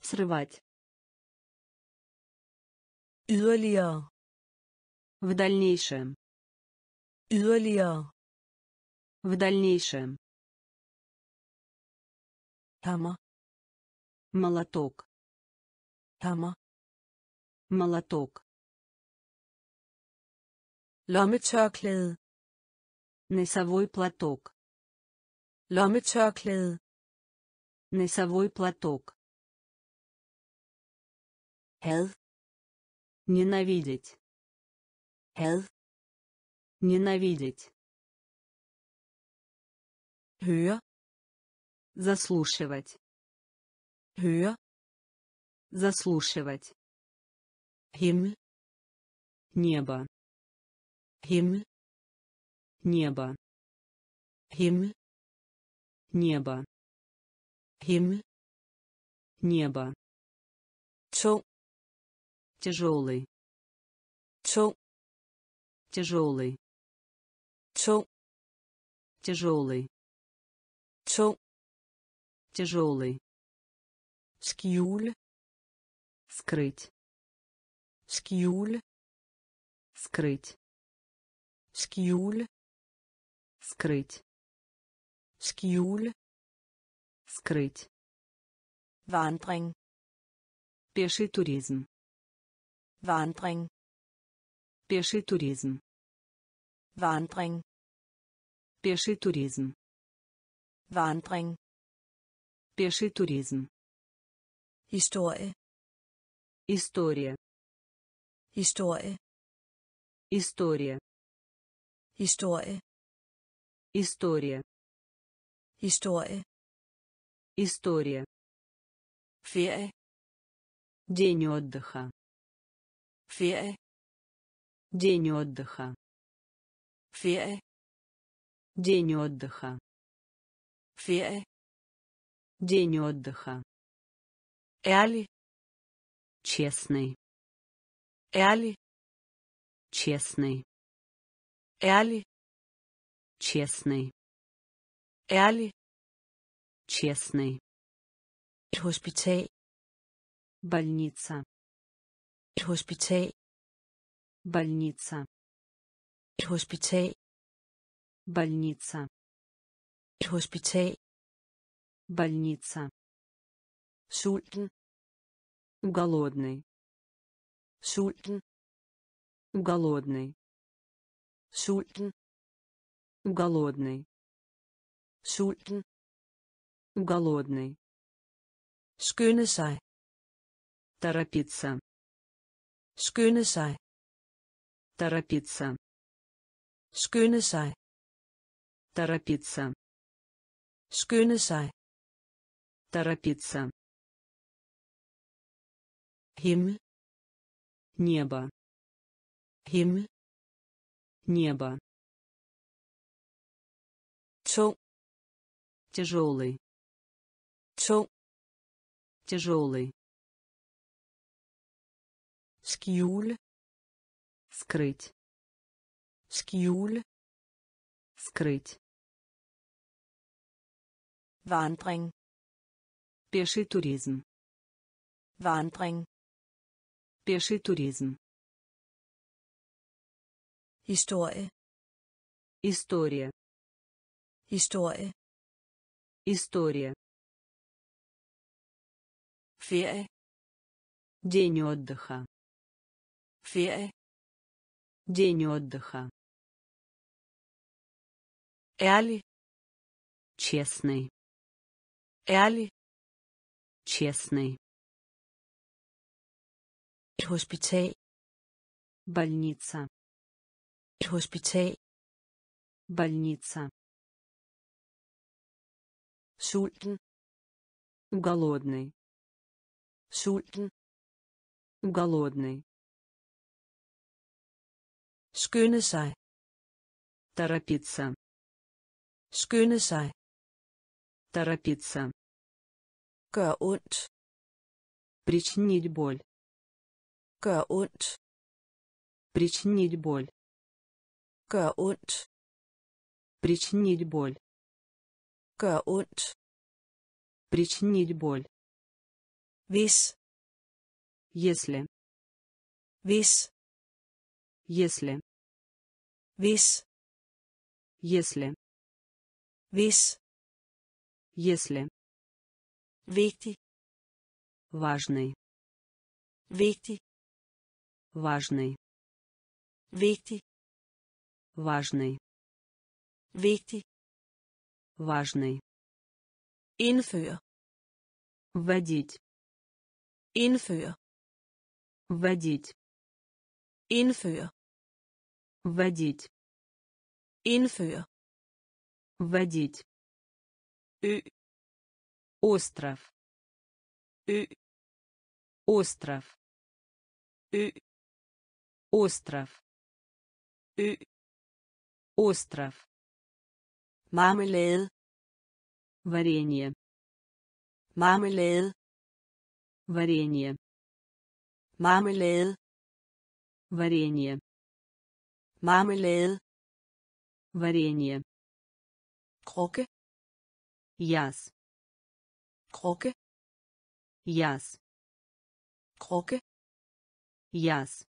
Срывать. Yderligere. В дальнейшем. Yderligere. В дальнейшем. Hammer. Молоток. Hammer. Молоток. Lommetørklæde. Носовой платок. Lommetørklæde. Носовой платок. had Ненавидеть. had Ненавидеть. høre Заслушивать. Høre Заслушивать. himmel Небо. himmel Небо. himmel Небо. himmel Небо. tung Тяжелый. tung Тяжелый. tung Тяжелый. tung Тяжелый. Skjule Скрыть. skjule Скрыть. skjule Скрыть. skjule Скрыть. vandring Пеший туризм. vandring Пеший туризм. vandring Пеший туризм. vandring Пеший туризм. Historie История. historie История. historie История. historie История. ferie День отдыха. ferie День отдыха. ferie День отдыха. ferie День отдыха. Ærlig Честный. ærlig Честный. ærlig Честный. ærlig Честный. hospital Больница. hospital Больница. hospital Больница. hospital Больница. Sulten Голодный. sulten Голодный. sulten Голодный. sulten Голодный. skynde sig Торопиться. skynde sig Торопиться. skynde sig Торопиться. skynde sig Торопиться. Himmel Небо. himmel Небо. tung Тяжелый. tung Тяжелый. skjule Скрыть. skjule Скрыть. vandring Пеший туризм. vandring Пеший туризм. historie История. historie История. ferie День отдыха. ferie День отдыха. ærlig Честный. ærlig Честный. Et hospital Больница. et hospital Больница. sulten Голодный. sulten Голодный. skynde sig Торопиться. skynde sig Торопиться. gør ondt Причинить боль. Gør ondt Причинить боль. gør ondt Причинить боль. gør ondt Причинить боль. hvis Если. hvis Если. hvis Если. hvis Если. vigtig Важный. vigtig Важный. vigtig Важный. vigtig Важный. indføre Вводить. indføre вводить indføre вводить indføre вводить ø остров ø остров ø остров ø остров marmelade варенье marmelade варенье marmelade варенье marmelade варенье krukke яс krukke яс krukke яс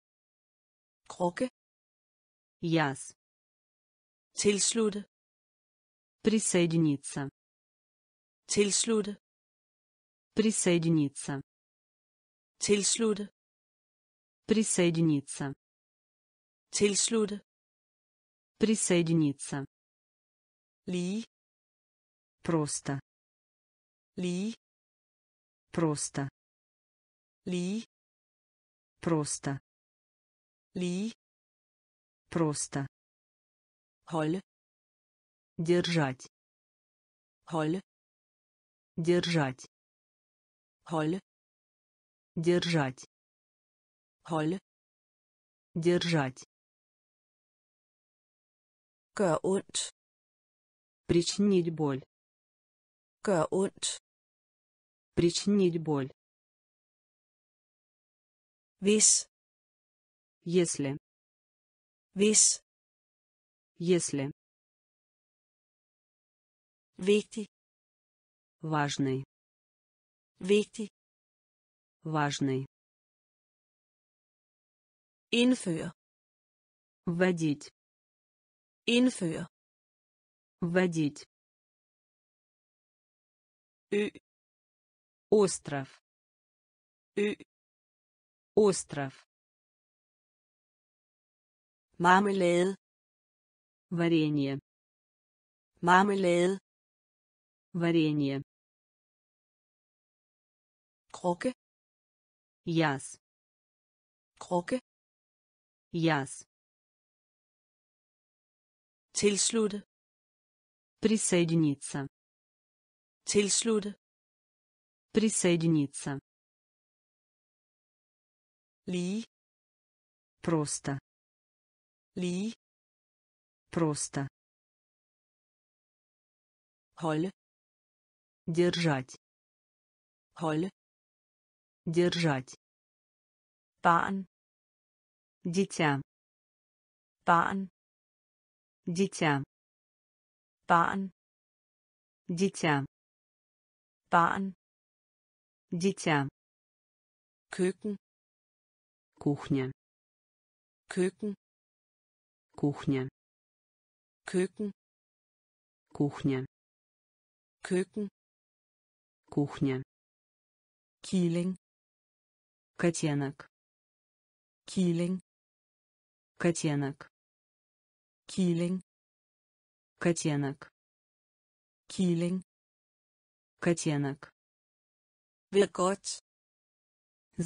krukke. Яс. Tilslutte. Присоединиться. Tilslutte. Присоединиться. Tilslutte. Присоединиться. Tilslutte. Присоединиться. Lige. Просто. Lige. Просто. Lige. Просто lige просто. Holde держать. Holde держать. Holde держать. Holde держать. Ondt причинить боль. Ondt причинить боль. Hvis если hvis. если vigtig. важный vigtig. важный indføre. вводить indføre. вводить ø. остров ø. остров marmelade. Варенье. Marmelade. Варенье. Krukke. Яс. Krukke. Яс. Tilslutte. Присоединиться. Tilslutte. Присоединиться. Lige. Просто lige просто holde держать holde держать barn дитя barn дитя barn дитя barn дитя køkken кухня køkken кухня køkken кухня køkken кухня killing котенок killing котенок killing котенок killing котенок godt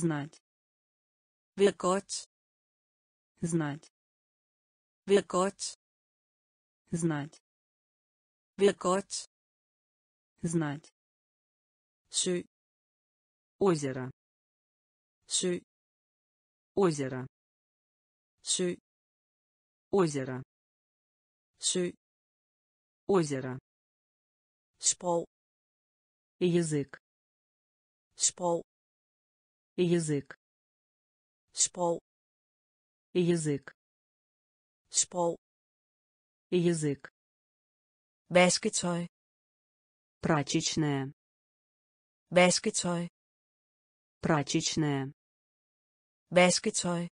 знать godt знать godt знать. Godt знать. Sø озеро. Sø озеро. Sø озеро. Sø озеро. Sprog язык. Sprog язык. Sprog язык sprog. Язык. Vasketøj. Прачечная. Vasketøj. Прачечная. Vasketøj.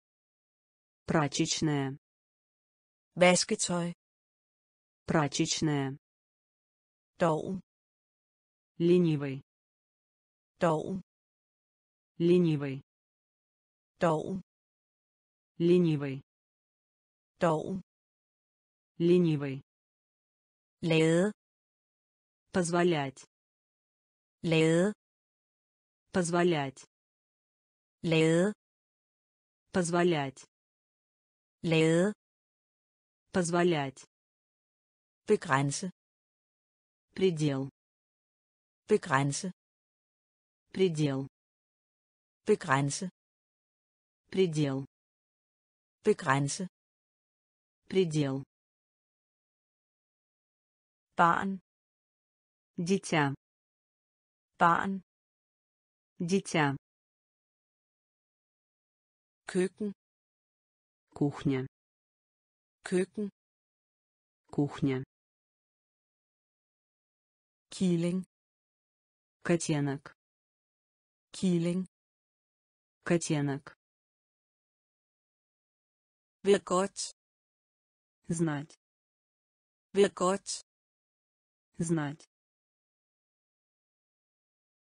Прачечная. Vasketøj. Прачечная. Doven. Ленивый. Doven. Ленивый. Doven. Ленивый doven ленивый. Lade позволять. Lade позволять. Lade Позволять. lade Позволять. begrænse. Предел. begrænse. Предел. begrænse. Предел. begrænse Предел. barn Дитя. barn Дитя. køkken Кухня. køkken Кухня. killing Котенок. killing Котенок. godt Знать. godt Знать.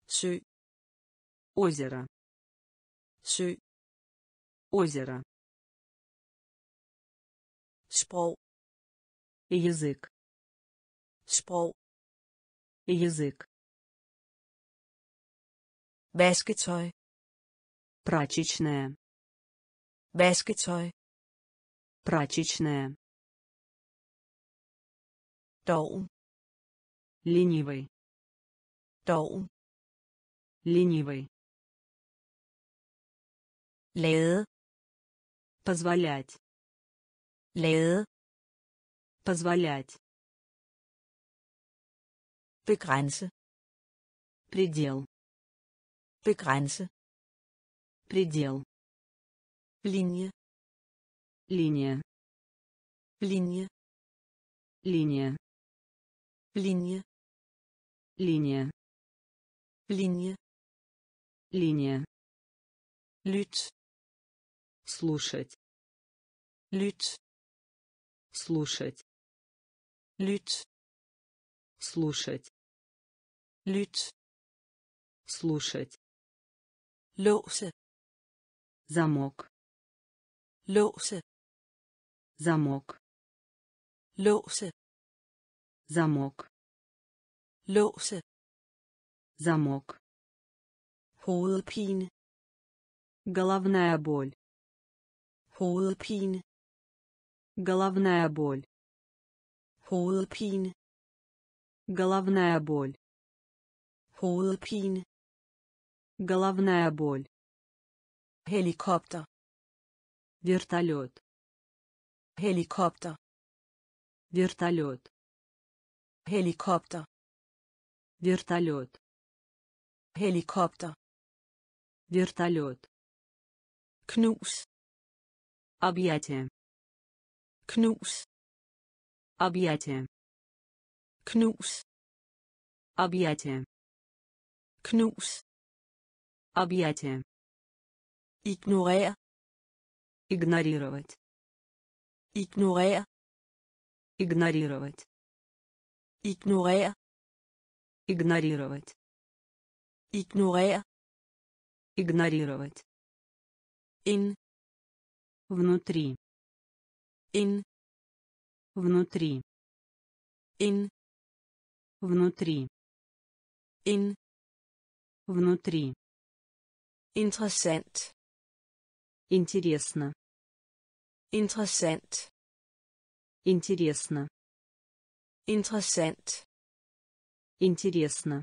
sø Озеро. sø Озеро. sprog Язык. sprog Язык. vasketøj Прачечная. vasketøj Прачечная. Doven Ленивый. doven Ленивый. lade Позволять. lade Позволять. begrænse Предел. begrænse Предел. linje Линия. linje Линия. Linje Линия. linje Линия. lyt Слушать. lyt Слушать. lyt Слушать. lyt Слушать. låse Замок. låse Замок. låse Замок. låse Замок. hovedpine Головная боль. hovedpine Головная боль. hovedpine Головная боль. hovedpine Головная боль. helikopter Вертолет. helikopter Вертолет. Helikopter Вертолет. helikopter Вертолет. knus Объятие. knus Объятие. knus Объятие. knus Объятие. ignorer Игнорировать. ignorer Игнорировать. Ignorer Игнорировать. ignorer Игнорировать. in Внутри. in Внутри. in Внутри. in Внутри. interessant Интересно. interessant Интересно. Interessant Интересно.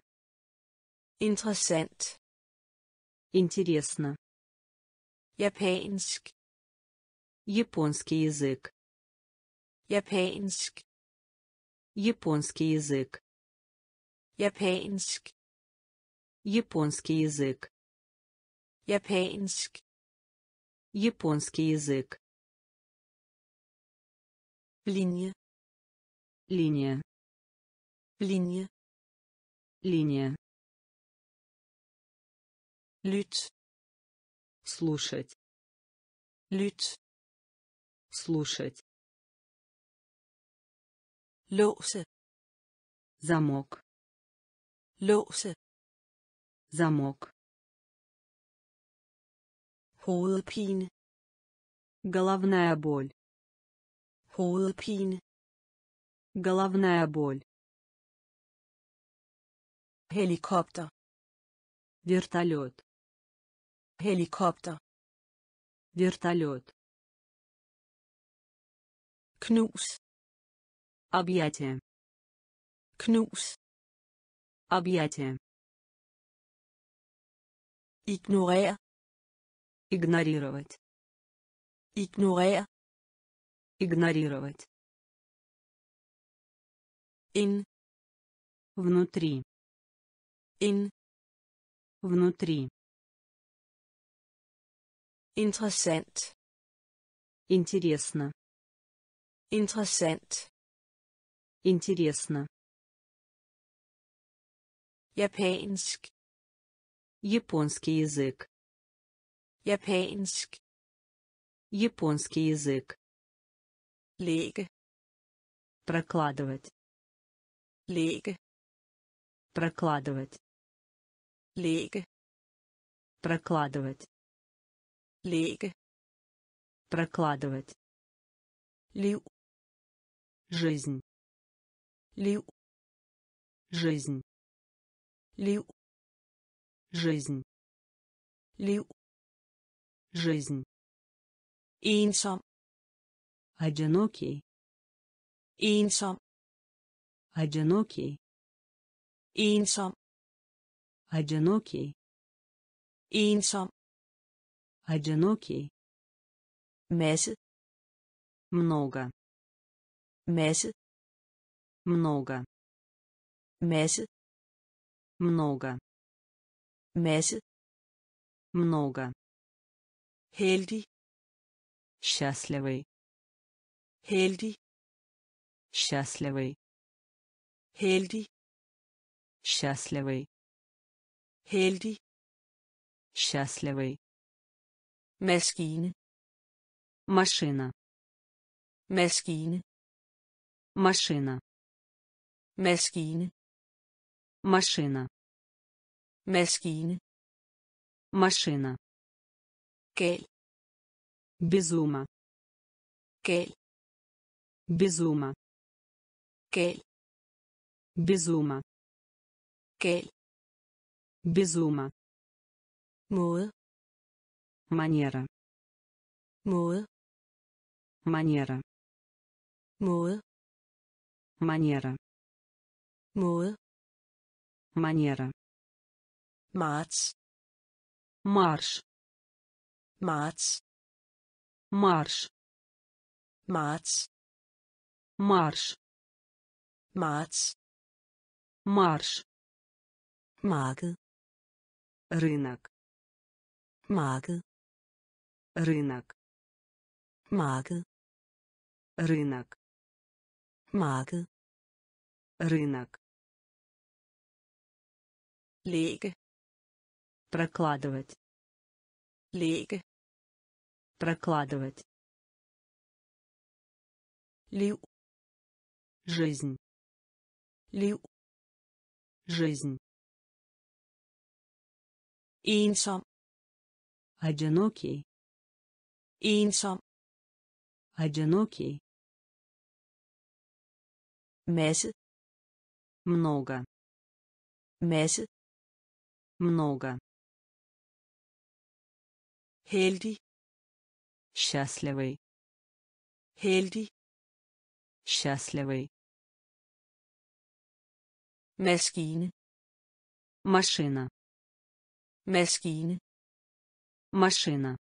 interessant Интересно. japansk Японский язык. japansk Японский язык. japansk Японский язык. japansk Японский язык. linje Линия. linje Линия. lyt Слушать. lyt Слушать. låse Замок. låse Замок. hovedpine Головная боль. hovedpine Головная боль. helikopter Вертолет. helikopter Вертолет. Knus. Объятие. Knus. Объятие. Ignorer. Игнорировать. Ignorer. Игнорировать. In. Внутри. In. Внутри. Interessant. Интересно. Interessant. Интересно. Japansk. Японский язык. Japansk. Японский язык. Lægge. Прокладывать. Lægge. Прокладывать. Lægge. Прокладывать. Lægge. Прокладывать. Liv. Жизнь. Liv. Жизнь. Liv. Жизнь. Liv. Жизнь. Ensom. Одинокий. Ensom. Одинокий. Ensom. Одинокий. Ensom. Одинокий. Masse. Много. Masse. Много. Masse. Много. Masse. Много. Heldig. Счастливый. Heldig. Счастливый. Heldig. Счастливый. Heldig. Счастливый. Maskine. Машина. Maskine. Машина. Maskine. Машина. Maskine. Машина. Gal. Безума. Gal. Безума. Gal. Безума. Gal. Безума. Måde. Манера. Måde. Манера. Måde. Манера. Måde. Манера. Marts. Марш. Marts. Марш. Marts. Марш. Marts. Марш. Marked. Рынок. Marked. Рынок. Marked. Рынок. Marked. Рынок. Lægge. Прокладывать. Lægge. Прокладывать. Liv. Жизнь. Liv. Жизнь. Ensom. Одинокий. Ensom. Одинокий. Masse. Много. Masse. Много. Heldig. Счастливый. Heldig. Счастливый. Maskine. Машина. Maskine. Машина.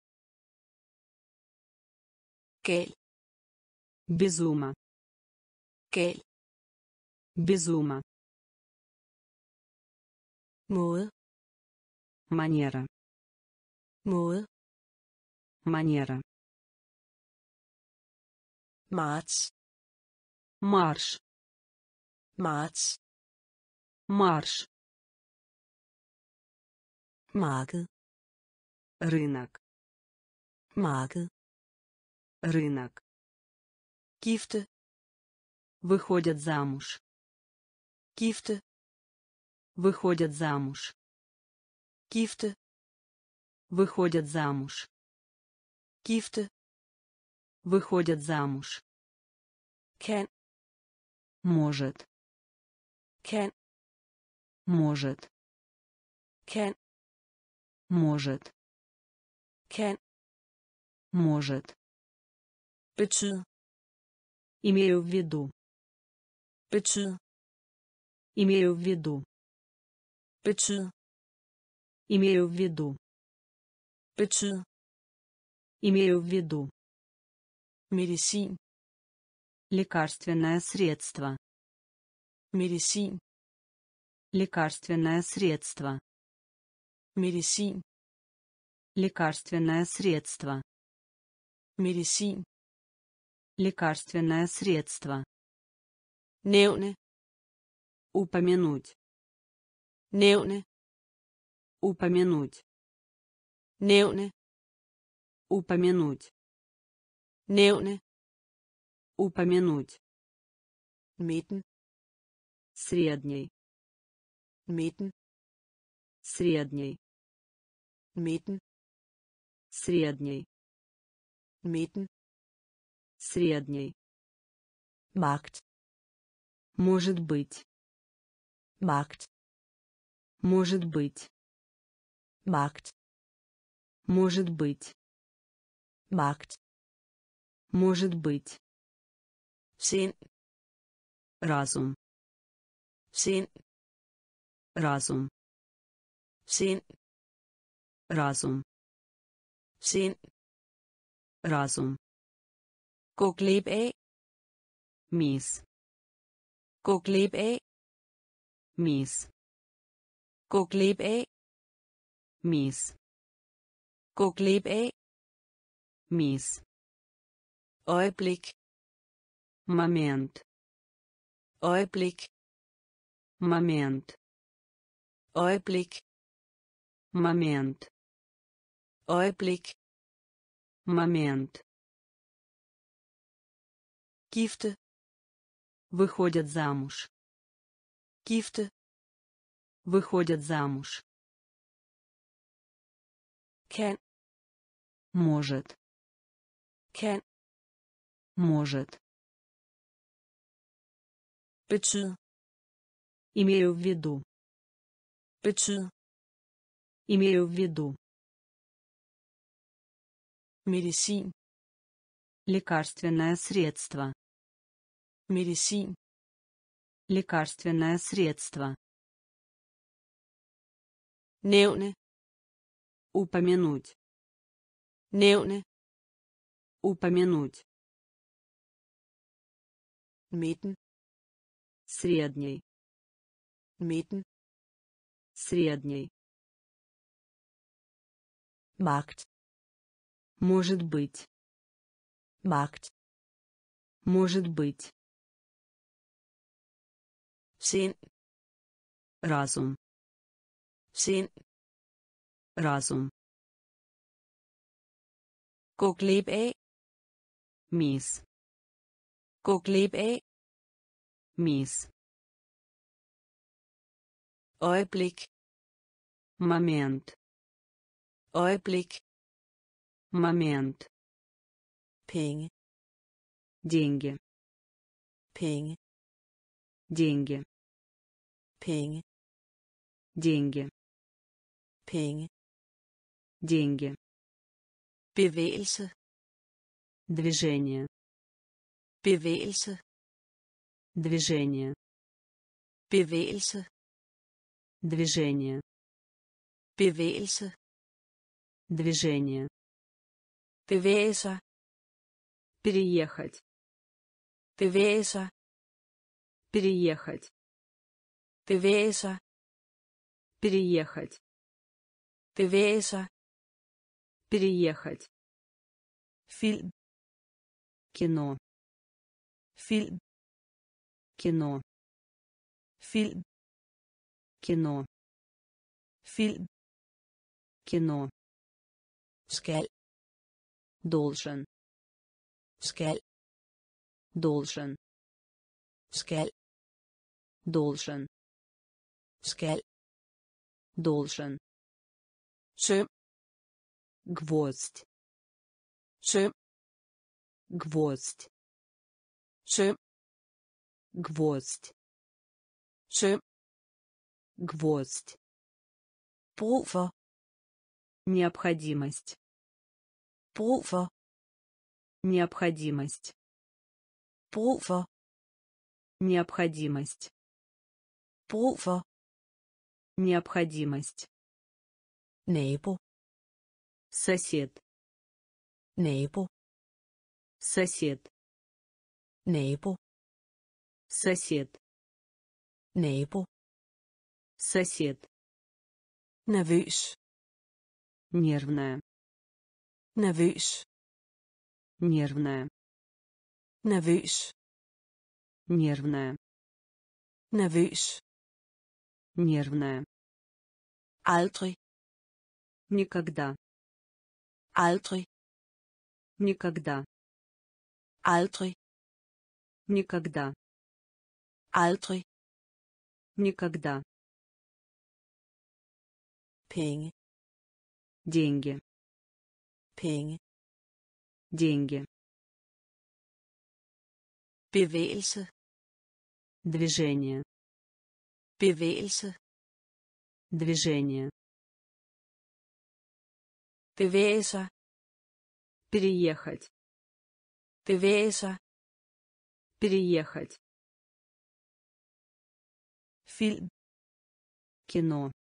Gal. Безума. Gal. Безума. Måde. Манера. Måde. Манера. Marts. Марш. Marts. Марш. Marked. Рынок. Marked. Рынок. Gifte. Выходят замуж. Gifte. Выходят замуж. Gifte. Выходят замуж. Gifte. Выходят замуж. Kan. Может. Kan. Может. Kan. Может. Kan. Может. Betyd. Имею в виду. Betyd. Имею в виду. Betyd. Имею в виду. Betyd. Имею в виду. Медицин. Лекарственное средство. Медицин. Лекарственное средство. Медицин. Лекарственное средство. Медицин. Лекарственное средство. Nævne. Упомянуть. Nævne. Упомянуть. Nævne. Упомянуть. Nævne. Упомянуть. Midten. Средний. Midten. Средний. Midten. Средний. Midten. Средний. Magt. Может быть. Magt. Может быть. Magt. Может быть. Magt. Может быть. Sind. Разум. Sind. Разум. Sind. Разум. Sind. Разум. Gå glip af. Мисс. Gå glip af. Мисс. Gå glip af. Мисс. Øjeblik. Момент. Øjeblik. Момент. Øjeblik. Момент. Øjeblik. Момент. Gifte. Выходят замуж. Gifte. Выходят замуж. Kan. Может. Kan. Может. Betyd. Имею в виду. Betyd. Имею в виду. Медицин. Лекарственное средство. Медицин. Лекарственное средство. Nævne. Упомянуть. Nævne. Упомянуть. Midten. Средний. Midten. Средний. Magt. Может быть. Magt. Может быть. Sind. Разум. Sind. Разум. Gå glip af. Мисс. Gå glip af. Øjeblik. Момент. Øjeblik. Момент. Penge. Деньги. Penge. Деньги. Penge. Деньги. Penge. Деньги. Bevægelse. Движение. Bevægelse. Движение. Bevægelse. Движение. Bevægelse. Движение. Bevæge. Переехать. Bevæge. Переехать. Bevæge. Переехать. Bevæge. Переехать. Film. Кино. Film. Кино. Film. Кино. Film. Кино. Skal. Должен. Skal. Должен. Skal. Должен. Skal. Должен. Søm. Гвоздь. Søm. Гвоздь. Søm. Гвоздь. Søm. Гвоздь. Brug for. Необходимость. Brug for. Необходимость. Brug for. Необходимость. Brug for. Необходимость. Nabo. Сосед. Nabo. Сосед. Nabo. Сосед. Nabo. Сосед. Nervøs. Нервная. Nervøs. Нервная. Nervøs. Нервная. Nervøs. Нервная. Aldrig. Никогда. Aldrig. Никогда. Aldrig. Никогда. Aldrig. Никогда. Penge. Деньги. Penge. Деньги. Bevægelse. Движение. Bevægelse. Движение. Bevæge sig. Переехать. Bevæge sig. Переехать. Film. Кино.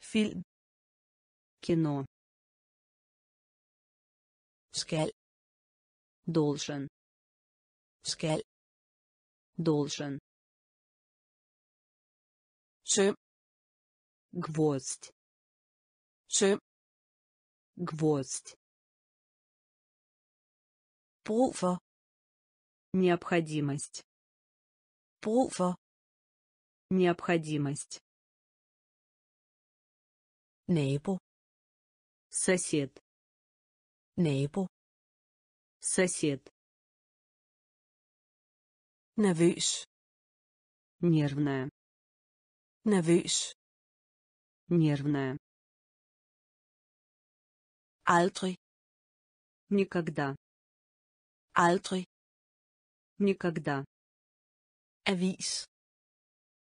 Film. Кино. Skal. Должен. Skal. Должен. Søm. Гвоздь. Søm. Гвоздь. Brug. Необходимость. Brug. Необходимость. Nabo. Сосед. Nabo. Сосед. Nervøs. Нервная. Nervøs. Нервная. Aldrig. Никогда. Aldrig. Никогда. Avis.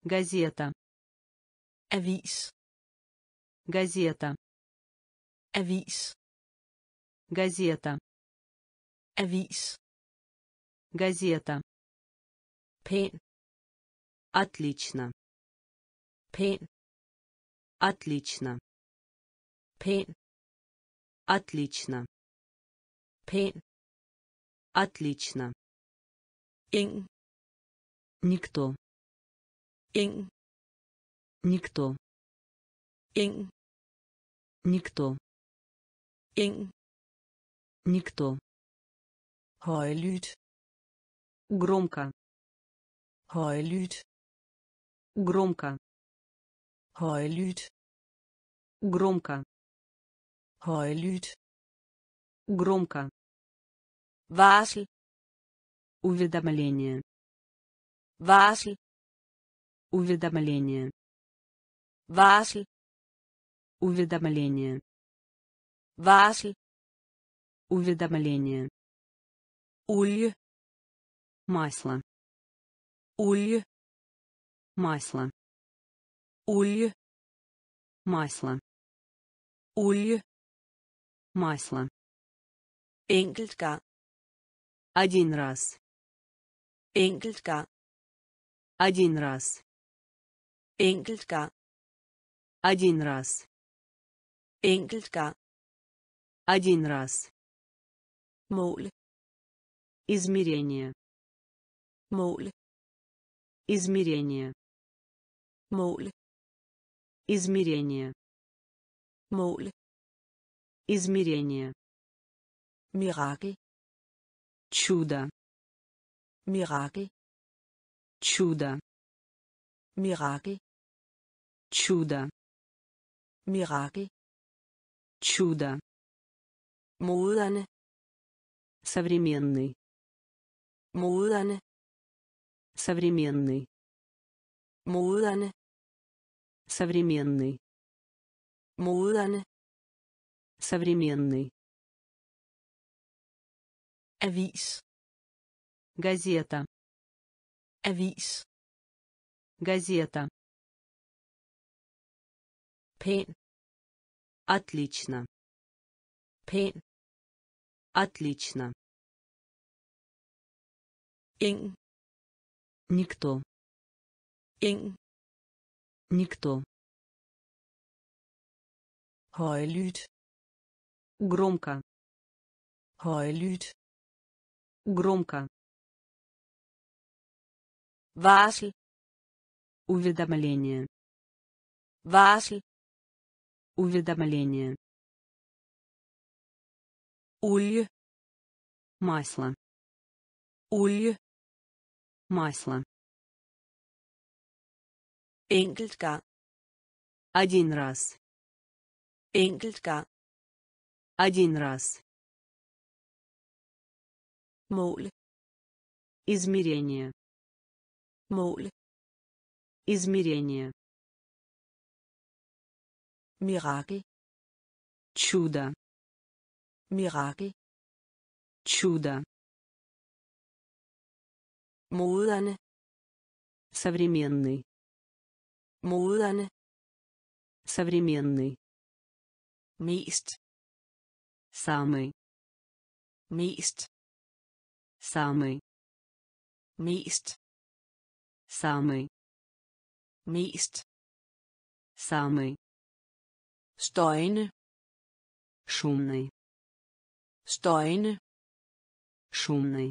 Газета. Avis. Газета. Avis. Газета. Avis. Газета. Pæn. Отлично. Pæn. Отлично. Pæn. Отлично. Pæn. Отлично. Ingen. Никто. Ingen. Никто. Ingen. Никто. Ingen. Никто. Højlydt. Громко. Højlydt. Громко. Højlydt. Громко. Højlydt. Громко. Varsel. Уведомление. Varsel. Уведомление. Varsel. Уведомление. Varsel. Уведомление. Olie. Масло. Olie. Масло. Olie. Масло. Olie. Масло. Enkelt gang. Один раз. Enkelt gang. Один раз. Enkelt gang. Один раз. Enkelt gang. Один раз. Mål. Измерение. Mål. Измерение. Mål. Измерение. Mål. Измерение. Mirakel. Чудо. Mirakel. Чудо. Mirakel. Чудо. Mirakel. Чудо. Moderne. Современный. Moderne. Современный. Moderne. Современный. Moderne. Современный. Avis. Газета. Avis. Газета. Pæn. Отлично. Pæn. Отлично. ingen Никто. ingen Никто. højlydt Громко. højlydt Громко. varsel Уведомление. varsel Уведомление. olie Масло. olie Масло. enkelt gang Один раз. enkelt gang Один раз. mål Измерение. mål Измерение. Mirakel Чудо. mirakel Чудо. moderne Современный. moderne Современный. mest Самый. mest Самый. mest Самый. mest Самый. Støjende Шумный. støjende Шумный.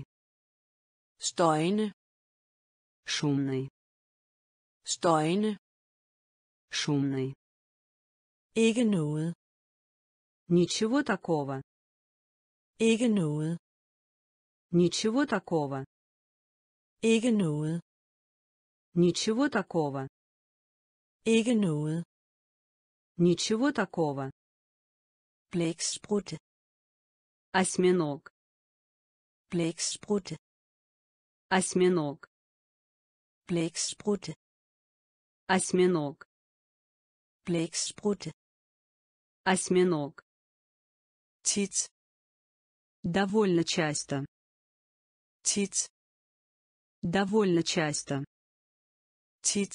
støjende Шумный. støjende Шумный. ikke noget Ничего такого. ikke noget Ничего такого. ikke noget Ничего такого. ikke noget Ничего такого. blæksprutte Осьминог. blæksprutte Осьминог. blæksprutte Осьминог. blæksprutte Осьминог. tit Довольно часто. tit Довольно часто. tit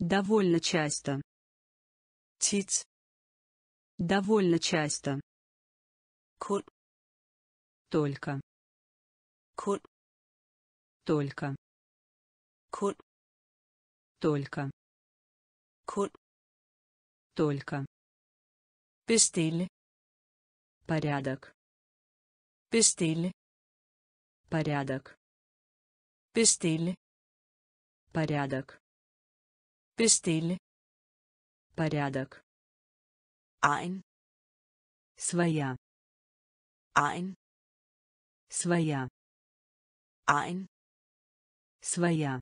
Довольно часто. Tit Довольно часто. kun Только. kun Только. kun Только. kun Только. bestille Порядок. bestille Порядок. bestille Порядок. bestille Порядок. egen Своя. egen Своя. egen Своя.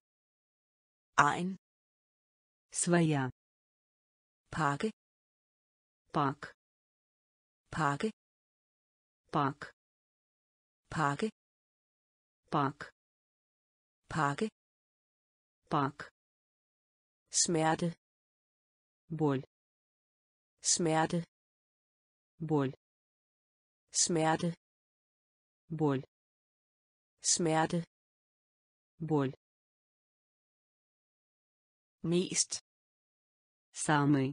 egen Своя. pakke Пак. pakke Пак. pakke Пак. pakke Пак. smerte Боль. smerte Боль. smerte Боль. smerte Боль. mest Самый.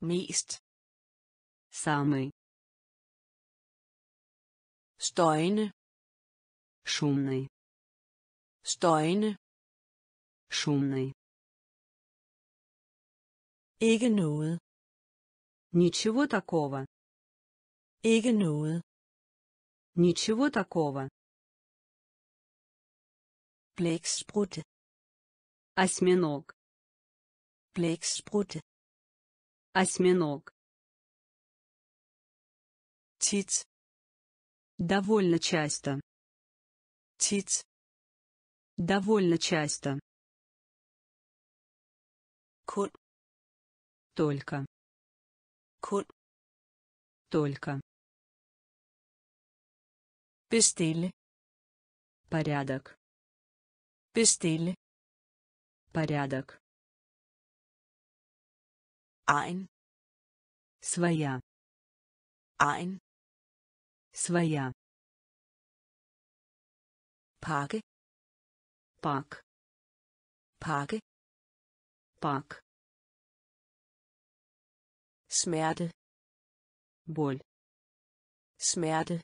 mest Самый. støjende Шумный. støjende Шумный. Ikke noget Ничего такого. ikke noget Ничего такого. blæksprutte Осьминог. blæksprutte Осьминог. tit Довольно часто. tit Довольно часто. kun Только. kun Только. bestille Порядок. bestille Порядок. egen Своя. egen Своя. pakke Пак. pakke Пак. Smerte Боль. smerte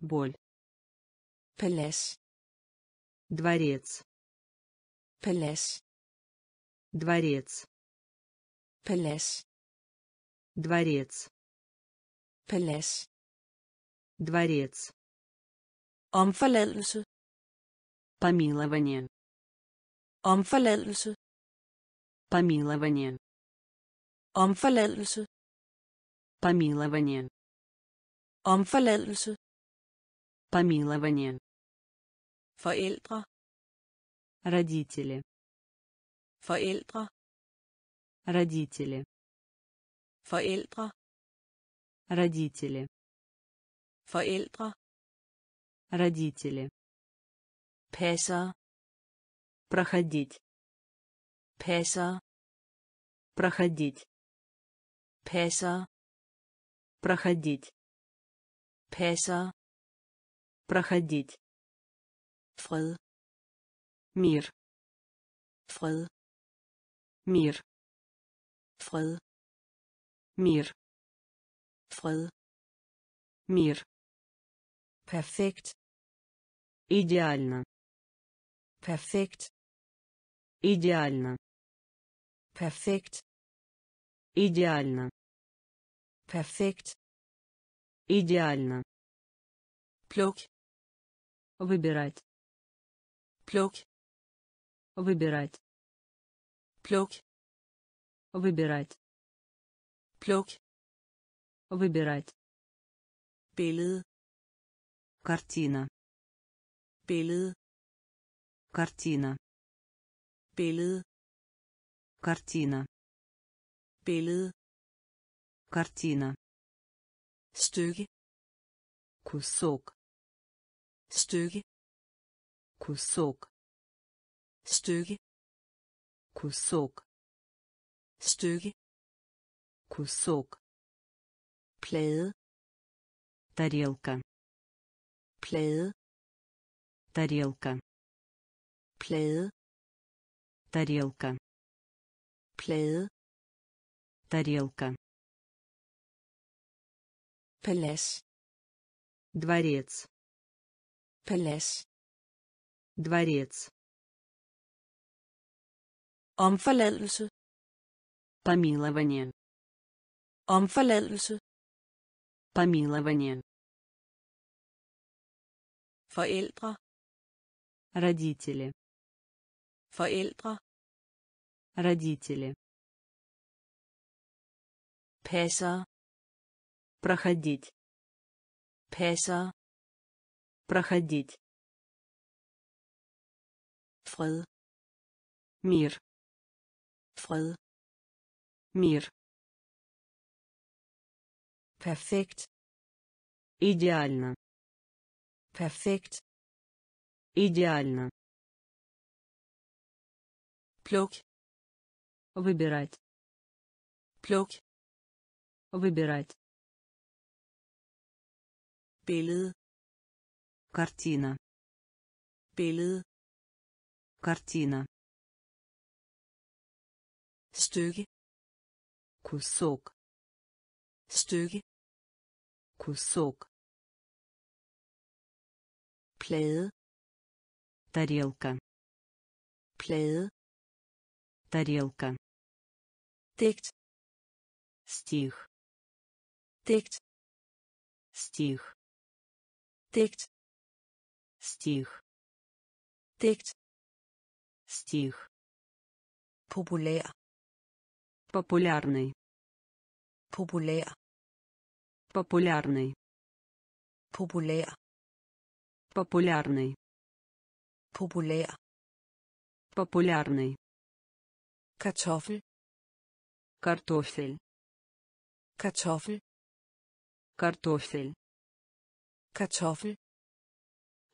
Боль. Palads. Дворец. Palads. Дворец. Palads. Дворец. Palads. Дворец. Omforladelse. Помилование. Omforladelse. Помилование. Omforladelse. Помилование. Omforladelse. Помилование. Forældre. Родители. Forældre. Родители. Forældre. Родители. Forældre. Родители. Passer. Проходить. Passer. Проходить. Passer. Проходить. Passer. Проходить. Fred. Мир. Fred. Мир. Fred. Мир. Fred. Мир. Perfekt. Идеально. Perfekt. Идеально. Perfekt. Идеально. Perfekt. Идеально. Pluk. Выбирать. Pluk. Выбирать. Pluk. Выбирать. Pluk. Выбирать. Billede. Картина. Billede. Картина. Billede. Картина. Billede. Картина. Stykke. Кусок. Stykke. Кусок. Stykke. Кусок. Stykke. Кусок. Plade. Тарелка. Plade. Тарелка. Plade. Тарелка. Plade. Тарелка. Palads. Дворец. Palads. Дворец. Omforladelse. Помилование. Omforladelse. Помилование. Forældre. Родители. Forældre. Родители. Passer. Проходить. Passer. Проходить. Fred. Мир. Fred. Мир. Perfekt. Идеально. Perfekt. Идеально. Pluk. Выбирать. Pluk. Выбирать. Billede. Картина. Billede. Картина. Stykke. Кусок. Stykke. Кусок. Plade. Тарелка. Plade. Тарелка. Digt. Стих. Digt. Стих. Digt. Стих. Digt. Стих. Populær. Популярный. Populær. Популярный. Populær. Популярный. Populær. Популярный. Kartoffel. Картофель. Kartoffel. Картофель. Kartoffel.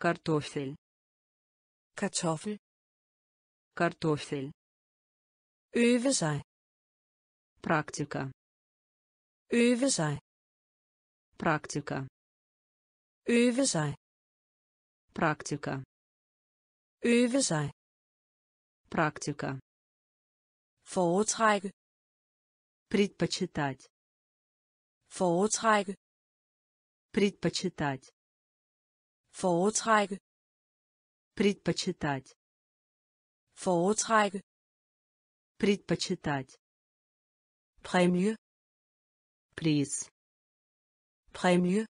Картофель. Kartoffel. Картофель. Øve sig. Практика. Øve sig. Практика. Øve sig. Практика. Øve sig. Практика. Foretrække. Предпочитать. Foretrække. Предпочитать. Foretrække. Предпочитать. Foretrække. Предпочитать. Præmie. Приз. Præmie.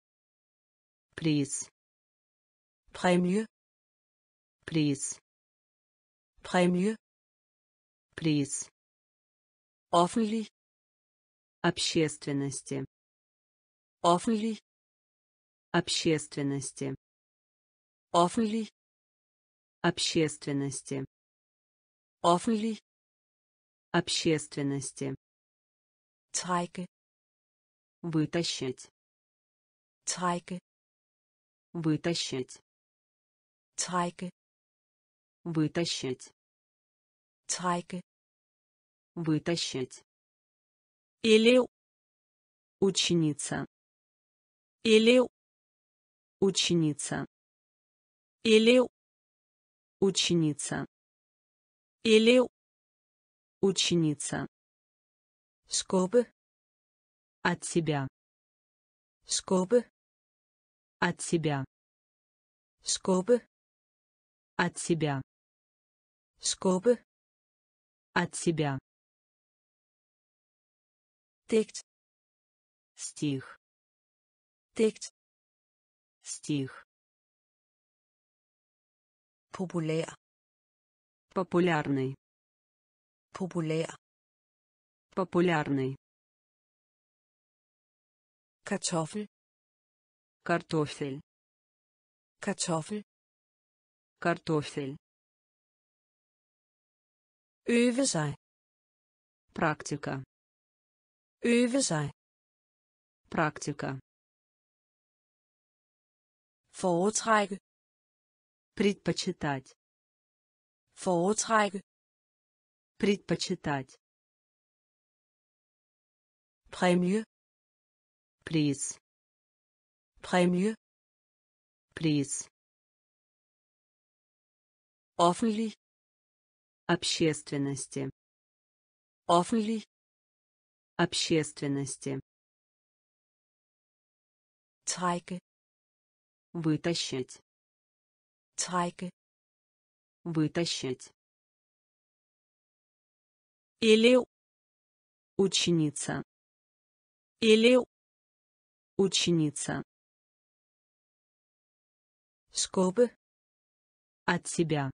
Приз. Præmie. Приз. Præmie. Приз. Offentlig. Общественности. Offentlig. Общественности. Offentlig. Общественности. Offentlig. Общественности. Trække. Вытащить. Trække. Вытащить. Trække. Вытащить. Trække. Вытащить. Elev. Ученица. Elev. Ученица. Elev. Ученица. Elev. Ученица. Skubbe. От себя. Skubbe. От себя. Skubbe. От себя. Skubbe. От себя. Digt. Стих. Digt. Стих. Populær. Популярный. Populær. Популярный. Kartoffel. Картофель. Kartoffel. Картофель. Øve sig. Практика. Øve sig. Практика. Foretrække. Предпочитать. Foretrække. Предпочитать. Præmie. Приз. Præmie. Приз. Offentlig. Общественности. Offentlig. Общественности. Trække. Вытащить. Trække. Вытащить. Elev. Ученица. Elev. Ученица. Skubbe. От себя.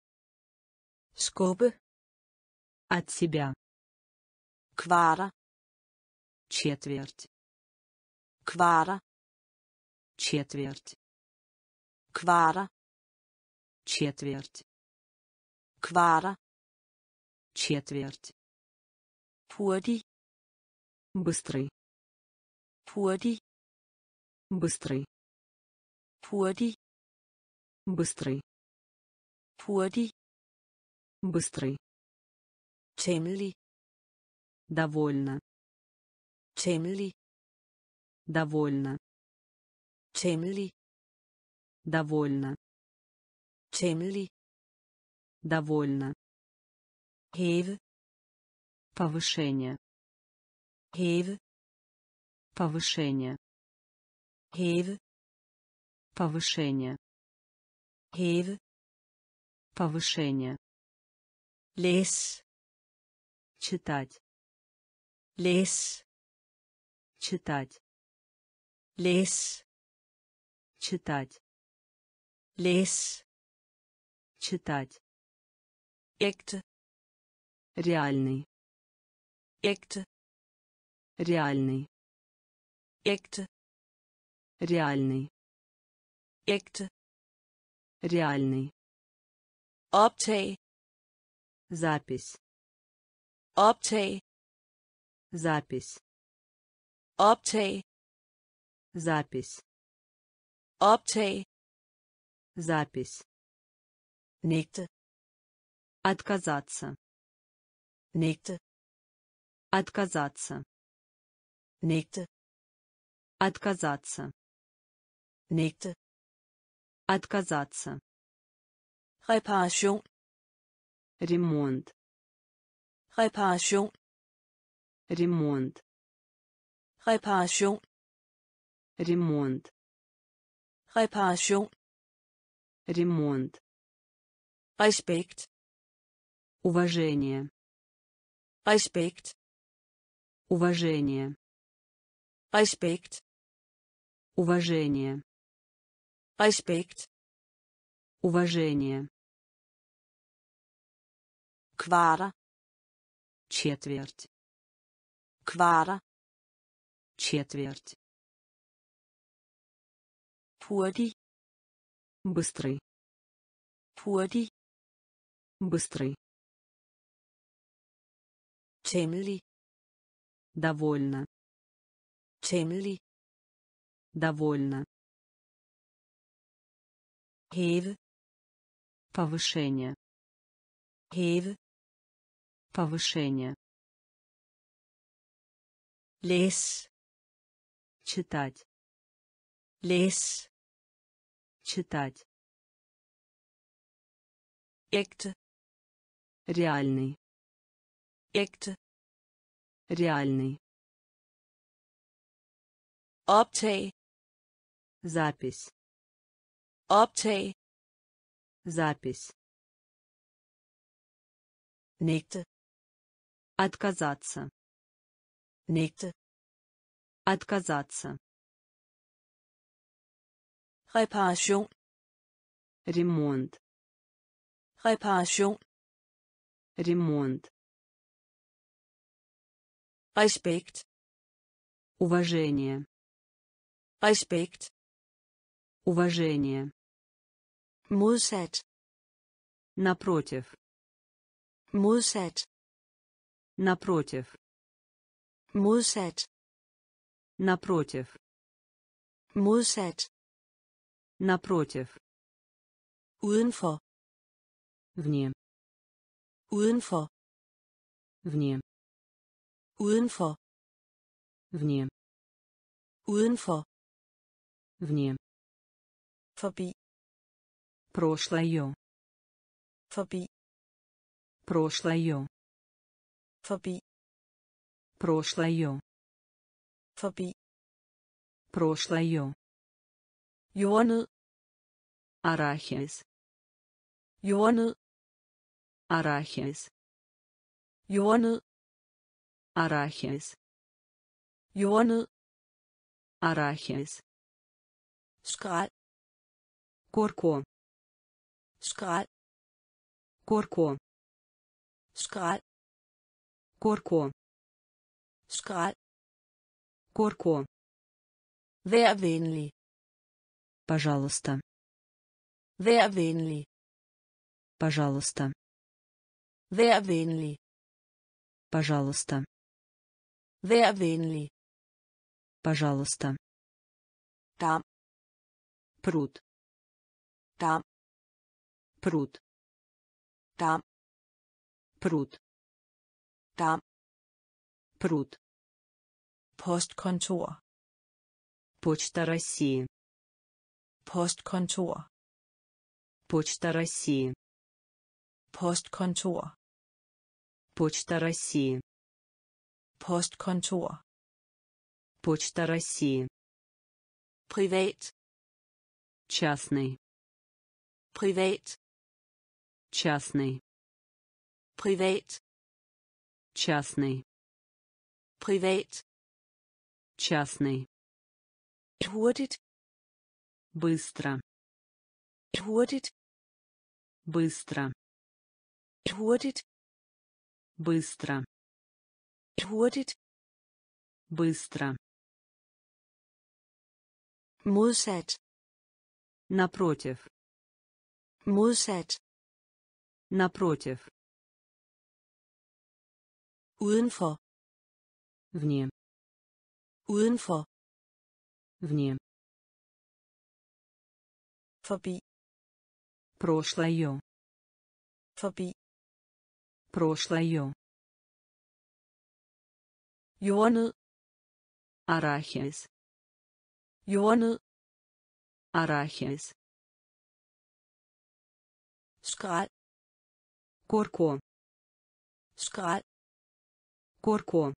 Skubbe. От себя. Kvarter. Четверть. Kvarter. Четверть. Kvarter. Четверть. Kvarter. Четверть. Hurtig. Быстрый. Hurtig. Быстрый. Hurtig. Быстрый. Hurtig. Быстрый. Temmelig. Довольно. Temmelig. Довольно. Temmelig. Довольно. Temmelig. Довольно. Hæve. Повышение. Hæve. Повышение. Hæve. Повышение. Hæve. Повышение. Læs. Читать. Læs. Читать. Læs. Читать. Læs. Читать. Ægte. Реальный. Ægte. Реальный. Ægte. Реальный. Ægte. Реальный. Optag. Запись. Optag. Запись. Optag. Запись. Optag. Запись. Nægte. Отказаться. Nægte. Отказаться. Nægte. Отказаться. Nægte. Отказаться. Reparation. Ремонт. Reparation. Ремонт. Reparation. Ремонт. Reparation. Ремонт. Respekt. Уважение. Respekt. Уважение. Respekt. Уважение. Respekt. Уважение. Kvarter. Четверть. Kvarter. Четверть. Hurtig. Быстрый. Hurtig. Быстрый. Temmelig. Довольно. Temmelig. Довольно. Hæve. Повышение. Hæve. Повышение. Læs. Читать. Læs. Читать. Ægte. Реальный. Ægte. Реальный. Optag. Запись. Optag. Запись. Nægte. Отказаться. Nægte. Отказаться. Reparation. Ремонт. Reparation. Ремонт. Respekt. Уважение. Respekt. Уважение. Modsat. Напротив. Modsat. Напротив. Modsat. Напротив. Modsat. Напротив. Udenfor. Вне. Udenfor. Вне. Udenfor. Вне. Udenfor. Вне. Forbi. Прошлое. Forbi. Прошлое. Forbi. Прошлое. Forbi. Прошлое. Jordnød. Арахис. Jordnød. Арахис. Jordnød. Арахис. Jordnød. Арахис. Skrald. Корко. Skrald. Корко. Skrald. Корко. Skrald. Корко. Vær venlig. Пожалуйста. Vær venlig. Пожалуйста. Vær venlig. Пожалуйста. Vær venlig. Пожалуйста. Dam. Пруд. Dam. Пруд. Dam. Пруд. Dam. Пруд. Postkontor. Почта России. Postkontor. Почта России. Postkontor. Почта России. Postkontor. Почта России. Privat. Частный. Privat. Частный. Privat. Частный. Privat. Частный. Hurtigt. Быстро. Hurtigt. Быстро. Hurtigt. Быстро. Hurtigt. Быстро. Modsat. Напротив. Modsat. Напротив. Udenfor. Вне. Udenfor. Вне. Forbi. Прошлое. Forbi. Прошлое. Jordnød. Арахис. Jordnød. Арахис. Skrald. Корко. Skrald. Корко.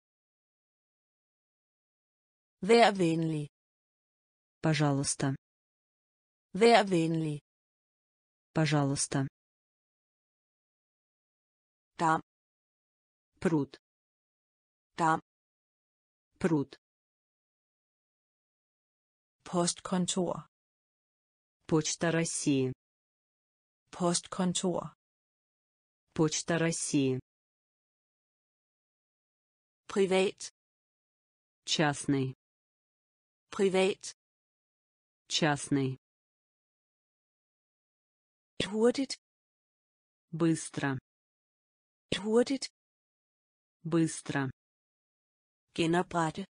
Vær venlig. Пожалуйста. Vær venlig. Пожалуйста. dam пруд. Dam пруд. Postkontor. Почта России. Postkontor. Почта России. Privat. Частный. Privat. Частный hurtigt быстро hurtigt быстро genoprette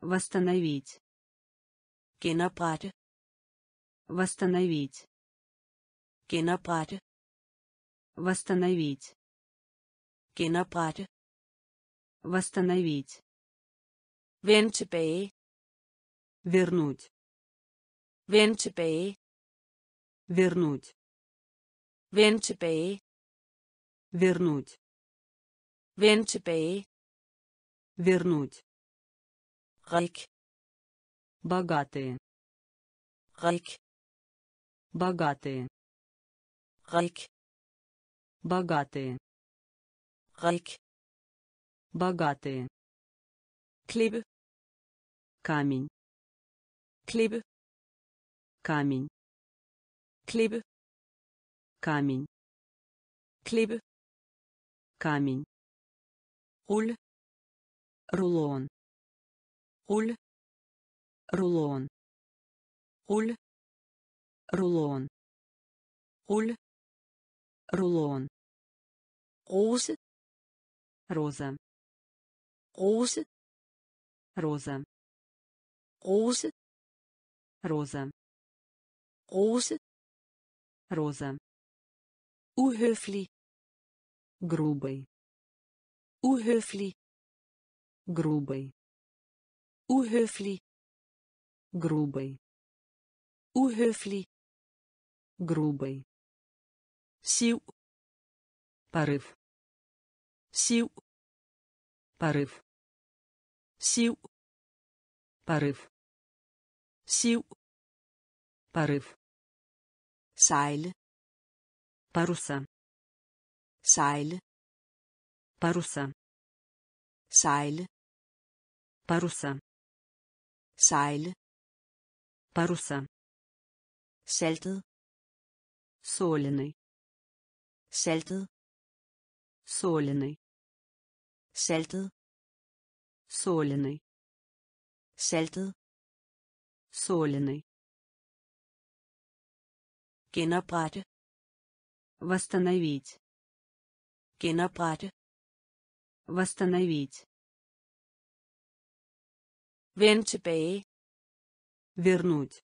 восстановить genoprette восстановить genoprette восстановить genoprette восстановить vend tilbage вернуть vend tilbage вернуть. Vend tilbage. Вернуть. Vend tilbage. Вернуть. Rig богатые. Rig богатые. Rig богатые. Rig богатые. Klippe. Камень. Klippe. Камень klippe камень klippe камень rulle рулон rulle рулон rulle рулон rulle рулон rose роза rose роза rose роза rose роза. Uhøflig грубый uhøflig грубый uhøflig грубый uhøflig грубый siv порыв siv порыв siv порыв siv порыв sejle паруса sejle паруса sejle паруса sejle паруса saltet соленый saltet соленый saltet соленый saltet соленый genoprette. Восстановить. Genoprette. Восстановить. Vend tilbage. Вернуть.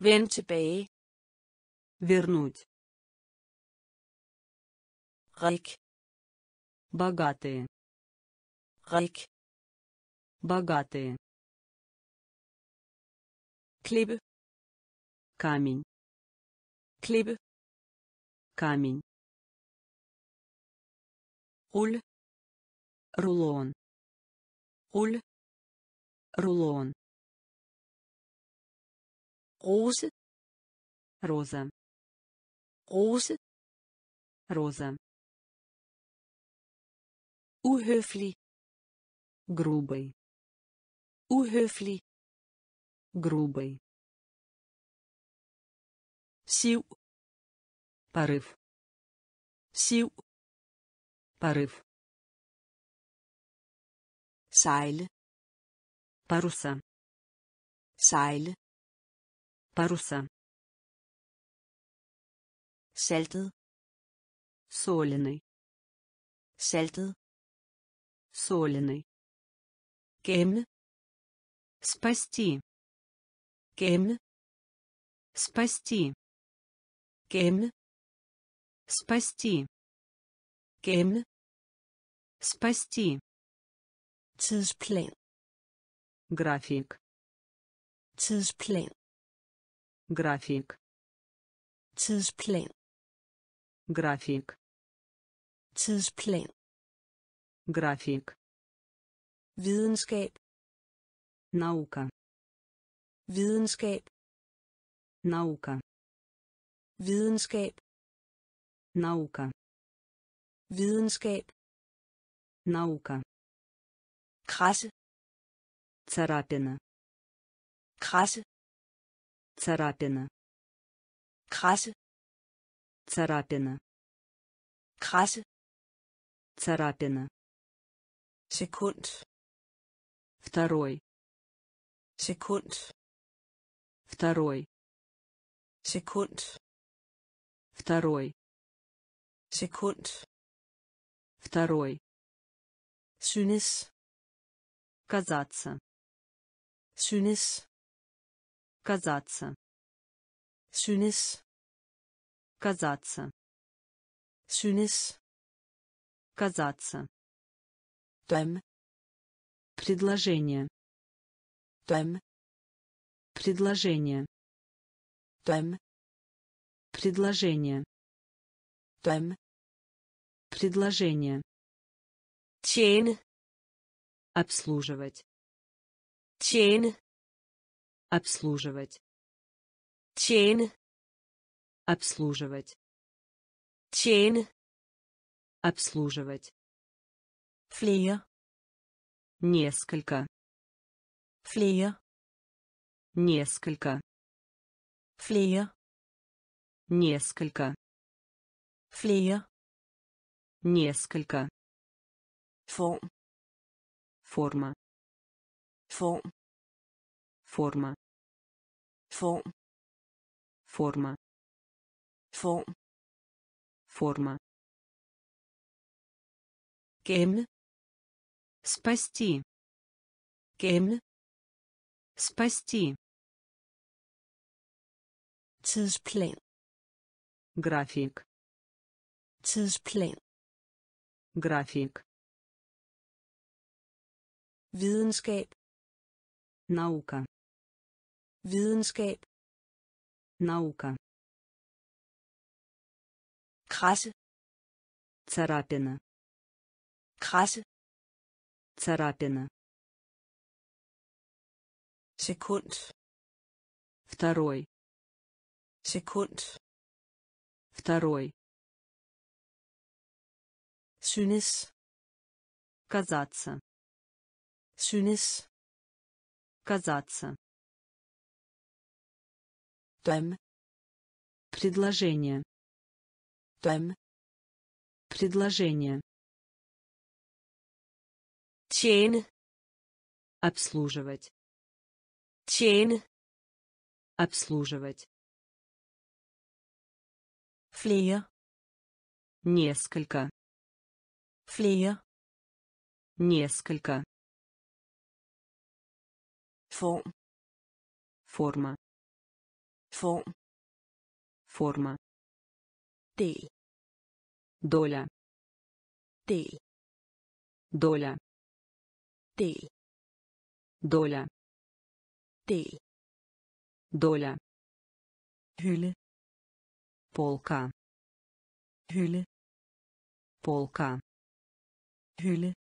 Vend tilbage. Вернуть. Rig богатые. Rig богатые. Klippe. Камень klippe камень rulle рулон rulle рулон rose роза rose роза uhøflig грубый uhøflig грубый siv порыв. Siv порыв. Sejle паруса. Sejle паруса. Saltet соленый. Saltet соленый. Gemme спасти. Gemme спасти gemme спасти gemme спасти tidsplan график tidsplan график tidsplan график tidsplan график videnskab наука videnskab наука videnskab наука videnskab наука krasse царапина krasse царапина krasse царапина krasse царапина sekund второй sekund второй sekund второй. Sekund. Второй. Synes. Казаться. Synes. Казаться. Synes. Казаться. Synes. Казаться. Drøm предложение. Drøm предложение. Drøm предложение. Drøm предложение. Tjene обслуживать. Tjene обслуживать. Tjene обслуживать. Tjene обслуживать. Flere несколько. Flere несколько. Flere несколько. Flere. Несколько. Form. Форма. Form. Форма. Form. Форма. Form. Форма. Gemme спасти. Gemme спасти. Tidsplan график tidsplan график videnskab наука videnskab наука krasse царапина krasse царапина sekund второй sekund второй. Synes. Казаться. Synes. Казаться. Drøm предложение. Drøm предложение. Tjene обслуживать. Tjene обслуживать flere. Несколько. Flere. Несколько. Form. Форма. Form. Форма. Del. Доля. Del. Доля. Del. Доля. Del. Доля. Hylde полка. Hylde полка. Hylde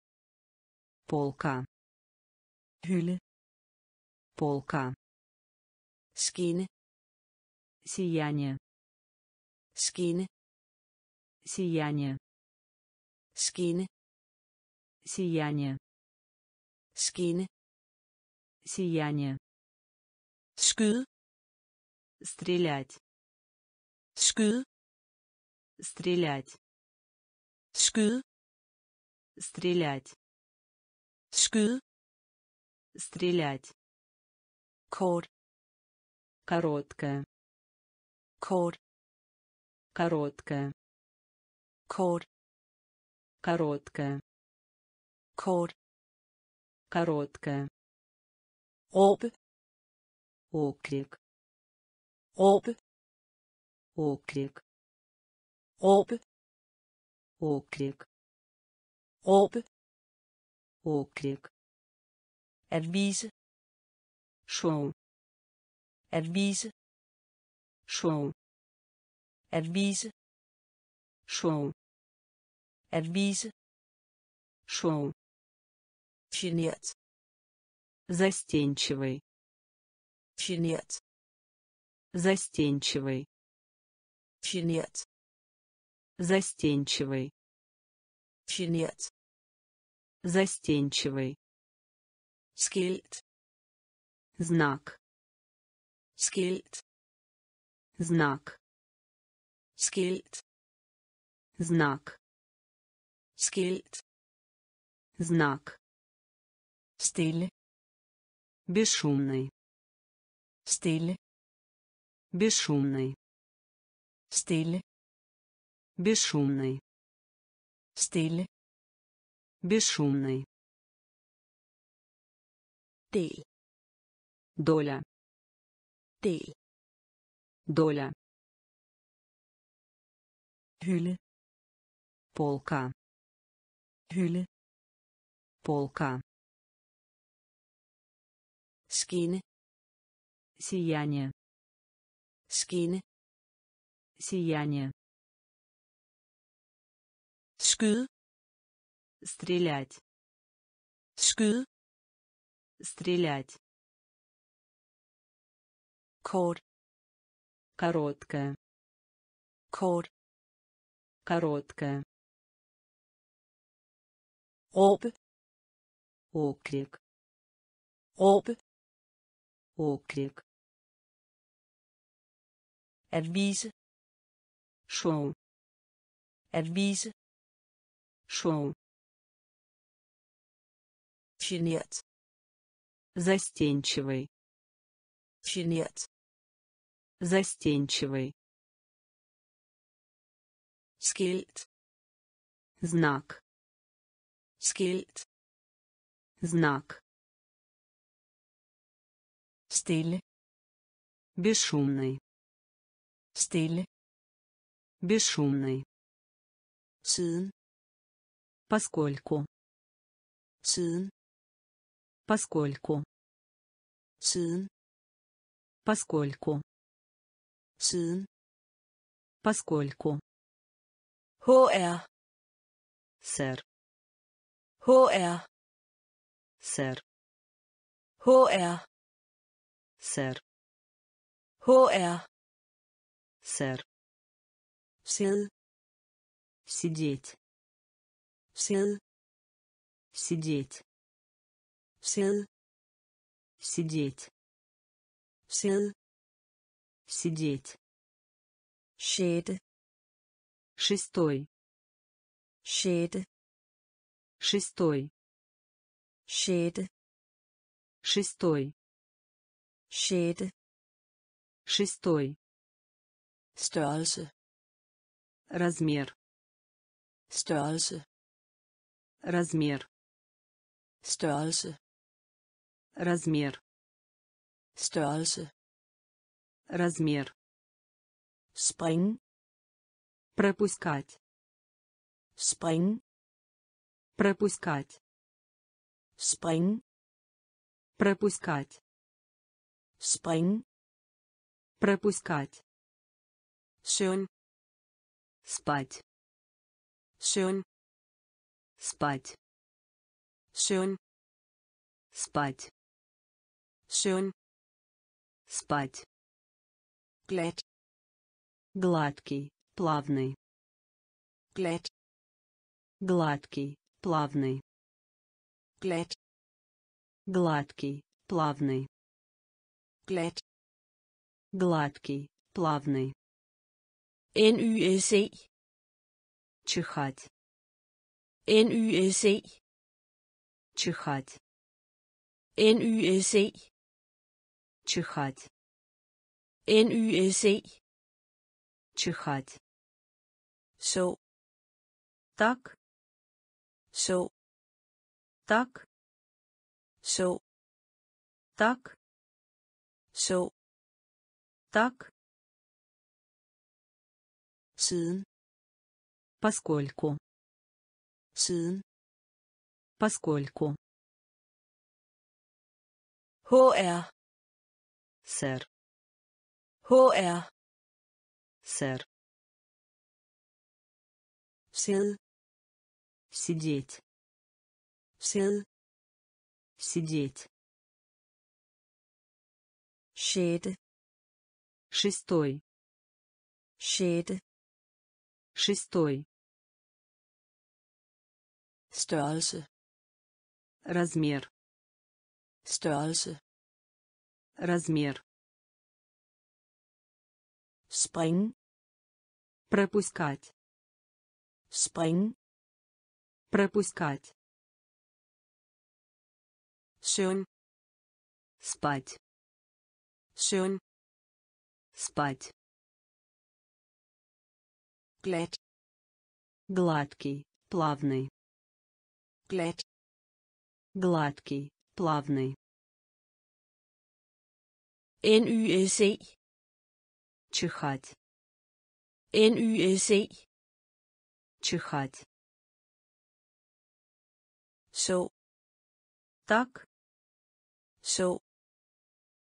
полка. Hylde полка. Skinne. Сияние. Skinne. Сияние. Skinne. Сияние. Skinne. Сияние. Skyde. Стрелять skyde. Стрелять. Skyde. Стрелять. Skyde. Стрелять. Kort. Короткая kort. Короткая kort. Короткая kort. Короткая råbe оклик råbe оклик at vise шоу at vise шоу at vise шоу at vise шоу genert застенчивый. Genert застенчивый genert застенчивый genert, Застенчивый. skilt, Знак. skilt, Знак. skilt, Знак. skilt, Знак. stille, Бесшумный. stille, Бесшумный. Stille, Бесшумный. stille, Бесшумный. del, Доля. del, Доля. hylde, Полка. hylde, Полка. skinne, Сияние. skinne, Сияние. skyde, Стрелять. skyde, Стрелять. kort, Короткая. kort, Короткая. råbe, Окрик. råbe, Окрик. at vise, Шоу. at vise, genert, Застенчивый. genert, Застенчивый. skilt, Знак. skilt, Знак. stille, Бесшумный. stille, Бесшумный. siden, Поскольку. siden, Поскольку. siden, Поскольку. siden, Поскольку. HR, Сэр. HR, Сэр. HR, Сэр. HR, Сэр. Sidde, Сидеть. sidde, Сидеть. sidde, Сидеть. sidde, Сидеть. sjette, Шестой. sjette, Шестой. sjette, Шестой. sjette, Шестой. størrelse, Размер. størrelse, Размер. størrelse, Размер. størrelse, Размер. springe, Пропускать. springe, Пропускать. springe, Пропускать. springe, Пропускать. søvn, Спать. søvn, Спать. søvn, Спать. søvn, Спать. glat, Гладкий. Плавный. glat, Гладкий. Плавный. glat, Гладкий. Плавный. glat, Гладкий. Плавный. NYSE, Чихать. NYSE, Чихать. NYSE, Чихать. NYSE, Чихать. så, Так. så, Так. så, Так. så, Так. Siden, Поскольку. siden, Поскольку. HR, Сэр. HR, Сэр. sidde, Сидеть. sidde, Сидеть. sjette, Шестой. sjette, Шестой. størrelse. Размер. Størrelse. Размер. Springe пропускать. Springe пропускать. Søvn. Спать. Søvn. Спать glat гладкий плавный. Glat гладкий плавный. NYSE чихать. NYSE чихать. Så так. Så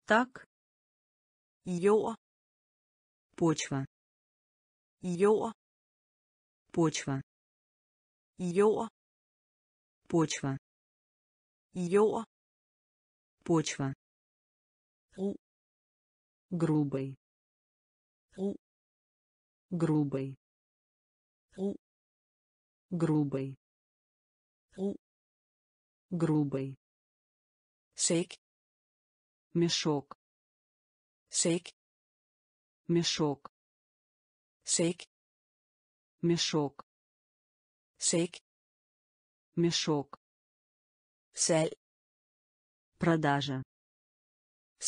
так. Jord почва. Jord почва. Jord. Почва. Jord. Почва. Ru. Грубый. Ru. Грубый. Ru. Грубый. Ru. Грубый. Sæk мешок. Sæk мешок. Sæk мешок. Sæk. Мешок. Salg. Продажа.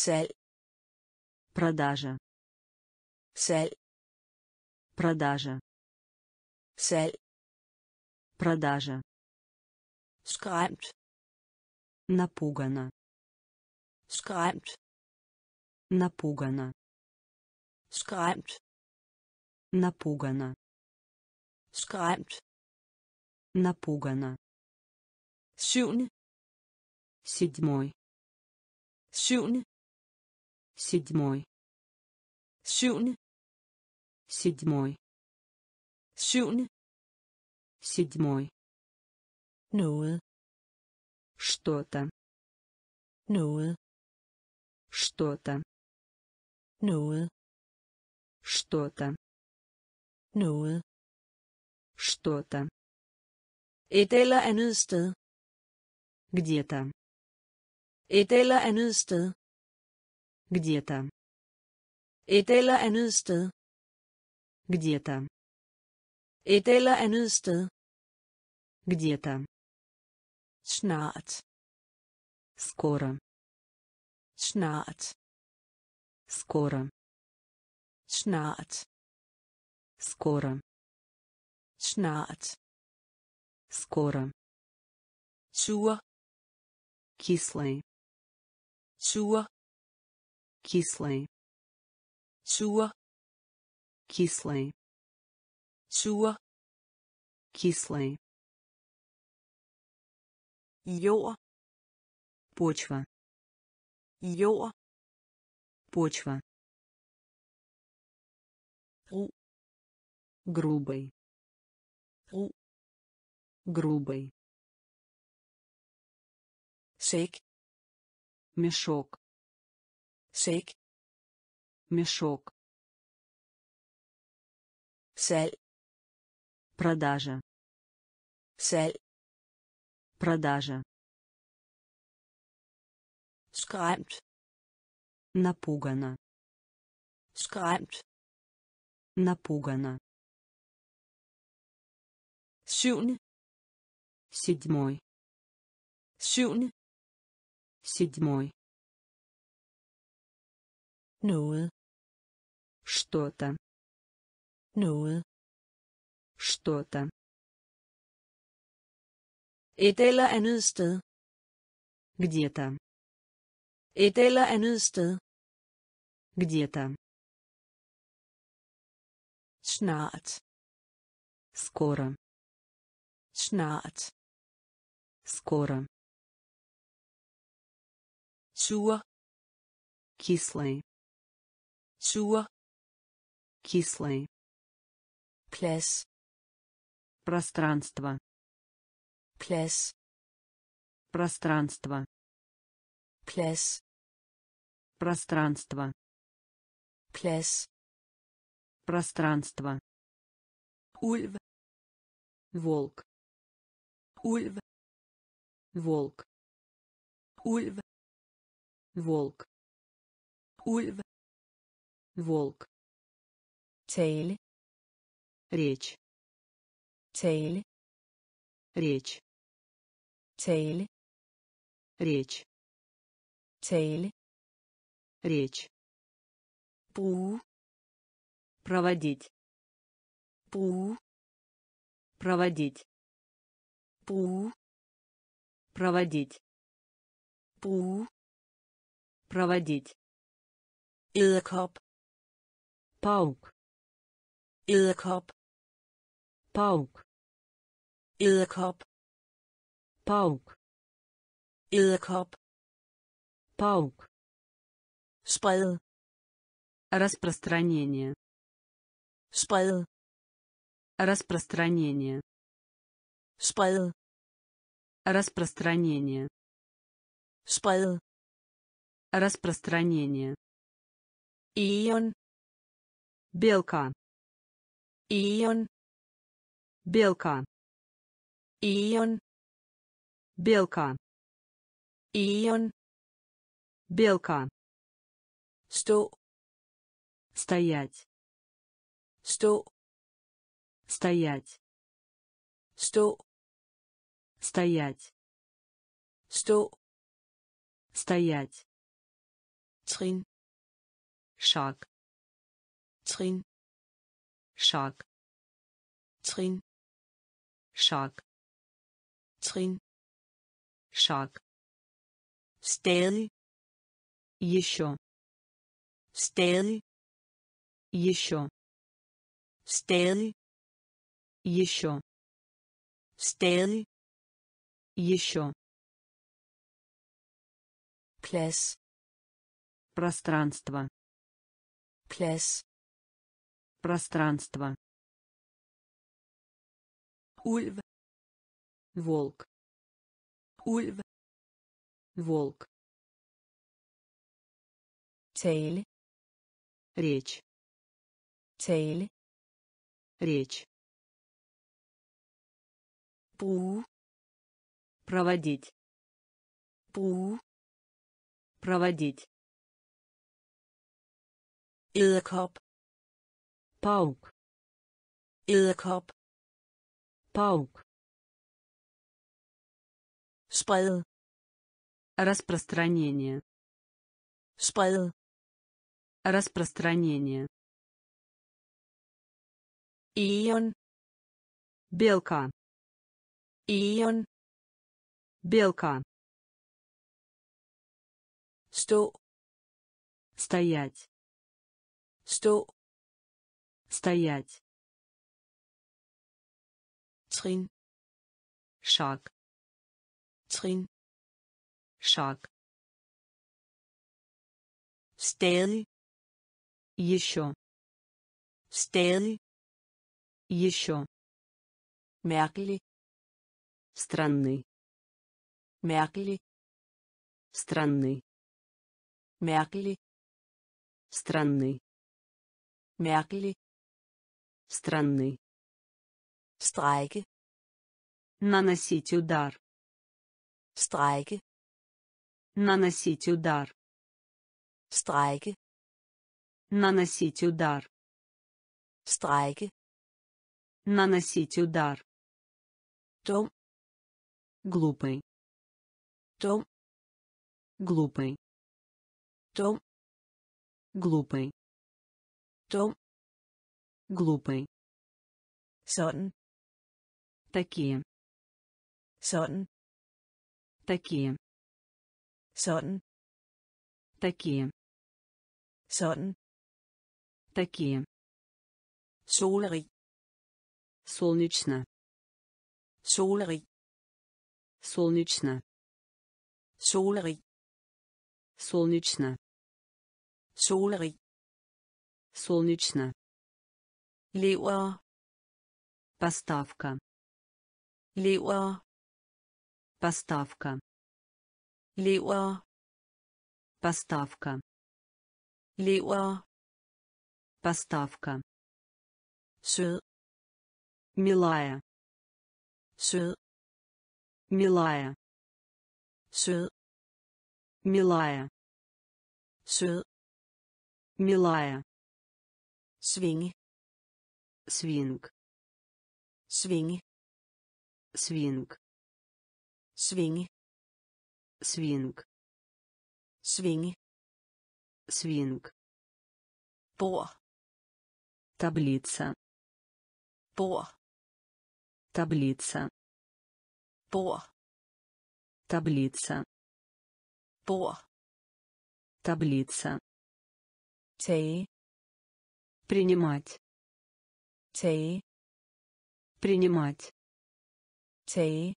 Salg. Продажа. Salg. Продажа. Salg. Продажа. Skræmt. Напугана skræmt. Напугана skræmt. Напугана skræmt напугана syvende седьмой syvende седьмой syvende седьмой syvende седьмой noget что-то noget что-то noget что-то noget что-то et eller andet sted где-то et eller andet sted где-то et eller andet sted где-то et eller andet sted где-то snart скоро snart скоро snart скоро snart скоро. Sur кислый sur кислый sur кислый sur кислый jord почва. jord почва. Ru. Грубый ru грубый. Sæk мешок. Sæk мешок. Salg продажа. Salg продажа. Skræmt напугана skræmt напугана syvende седьмой syvende седьмой noget что-то noget что-то et eller andet sted где-то et eller andet sted где-то snart скоро snart. Скоро. Sur кислый sur кислый plads пространство. Plads пространство. Plads пространство. Plads пространство. Ulv. Волк ulv волк. Ulv волк. Ulv волк. Tale речь. Tale речь. Tale речь. Tale речь. Bruge проводить. Bruge проводить bruge проводить. Bruge проводить. Edderkop паук. Edderkop паук. Edderkop паук. Edderkop паук. Sprede распространение. Sprede распространение. Sprede распространение. Sprede. Распространение. Eon. Белка. Eon. Белка. Eon. Белка. Eon. Белка. Stå. Стоять. Stå. Стоять. Stå стоять stå стоять trin шаг trin шаг trin шаг trin шаг stadig еще stadig еще stadig еще stadig еще plads пространство. Plads пространство. Ulv волк. Ulv волк. Tale речь. Tale речь. Bruge проводить. Bruge проводить. Edderkop. Паук. Edderkop. Паук. Sprede распространение. Sprede распространение. Eon. Белка. Eon белка. Stå стоять. Stå стоять. Trin шаг. Trin шаг. Stadig еще. Stadig еще. Mærkelig странный mærkelig странный mærkelig странный mærkelig странный strække наносить удар strække наносить удар strække наносить удар strække наносить удар dum. Глупый dum глупый. Dum глупый. Dum глупый. Sådan. Такие. Sådan. Такие. Sådan. Такие. Sådan. Такие. Solerig солнечно. Solerig солнечно solerig солнечно solerig солнечно lever. Поставка lever. Поставка lever. Поставка lever. Поставка sød. Милая sød. Милая. Sød Милая. sød Милая. svinge Свинг. svinge Свинг. svinge Свинг. svinge Свинг. bord Таблица. bord Таблица. bord Таблица. bord Таблица. tage Принимать. tage Принимать. tage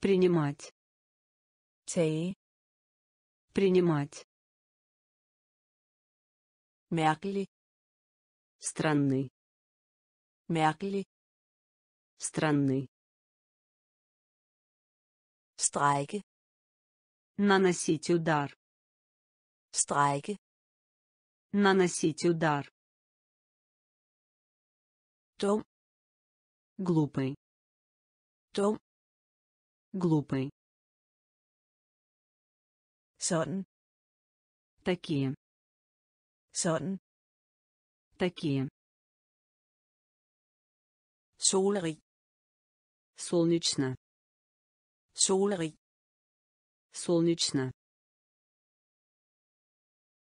Принимать. tage Принимать. mærkelig Странный. mærkelig Странный. Strække Наносить удар. strække Наносить удар. dum Глупый. dum Глупый. sådan Такие. sådan Такие. solerig Солнечно. Solerig Солнечно.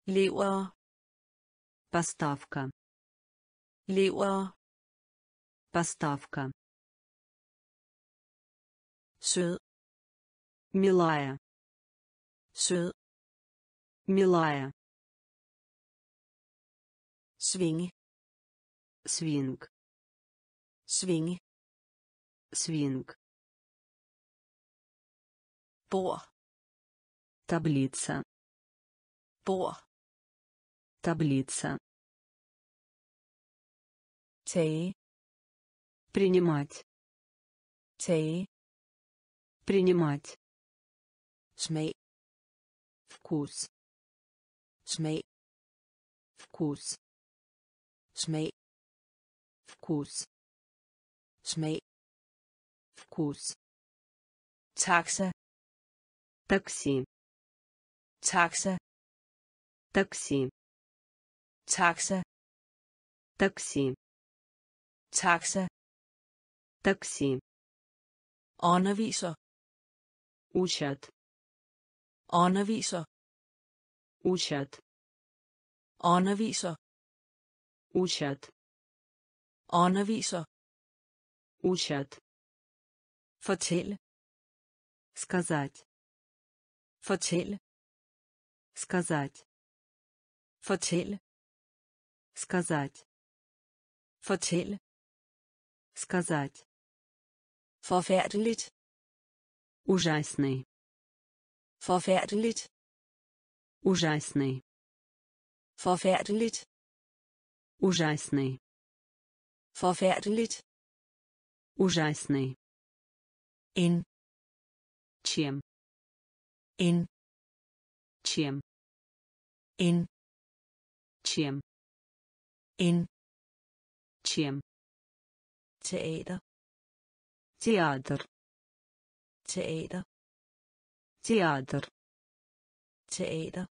lever Поставка. lever Поставка. sød Милая. sød Милая. svinge Свинг. svinge Свинг. Bord Таблица. bord Таблица. tage Принимать. tage Принимать. smag Вкус. smag Вкус. smag Вкус. smag Вкус. taxa Такси. taxa Такси. taxa Такси. taxa Такси. underviser Учат. underviser Учат. underviser Учат. underviser Учат. fortælle Сказать. Fortælle Сказать. fortælle Сказать. fortælle Сказать. forfærdeligt Ужасный. forfærdeligt Ужасный. forfærdeligt Ужасный. forfærdeligt Ужасный. en Чем? En Чем? en Чем? en Чем? teater Театр. teater Театр. teater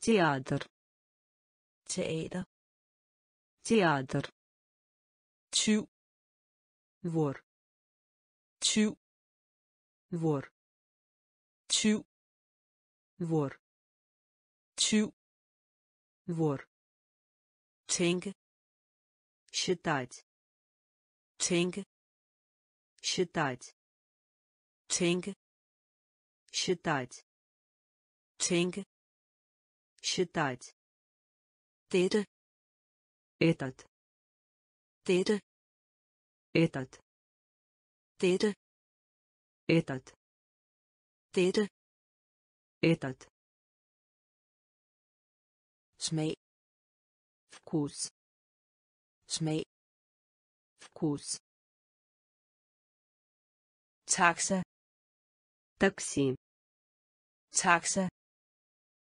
Театр. teater Театр. tyv Вор. tyv Вор. Tyv Вор. tyv Вор. tænke Считать. tænke Считать. tænke Считать. tænke Считать. dette Этот. dette Этот. dette Этот. Dette Этот. smag Вкус. smag Вкус. taxa Такси. taxa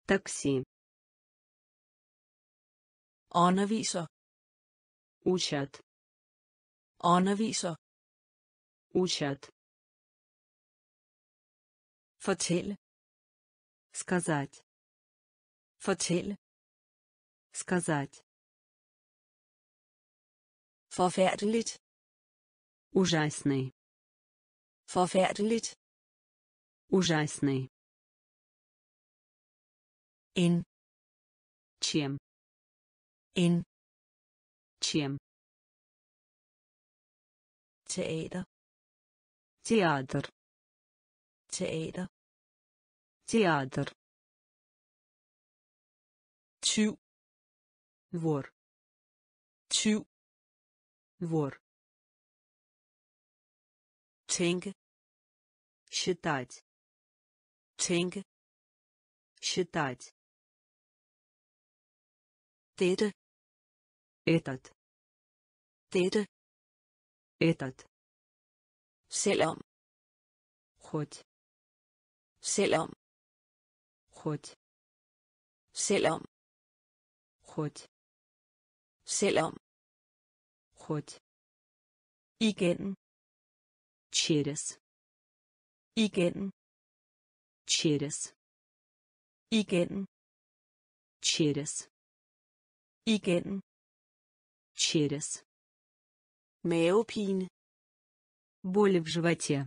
Такси. underviser Учат. underviser Учат. Fortælle. Сказать. Fortælle. Сказать. Forfærdeligt. Ужасный. Forfærdeligt. Ужасный. En. Чем. En. Чем. Teater. Театр. Teater. Театр. Tyv. Вор. Tyv. Вор. Tænke. Считать. Tænke. Считать. Dette. Этот. Dette. Этот. Selvom. Хоть. Selvom. Хоть. Selvom. Хоть. Selvom. Хоть. Igen. Через. Igen. Через. Igen. Через. Igen. Через. Mavepine. Боли в животе.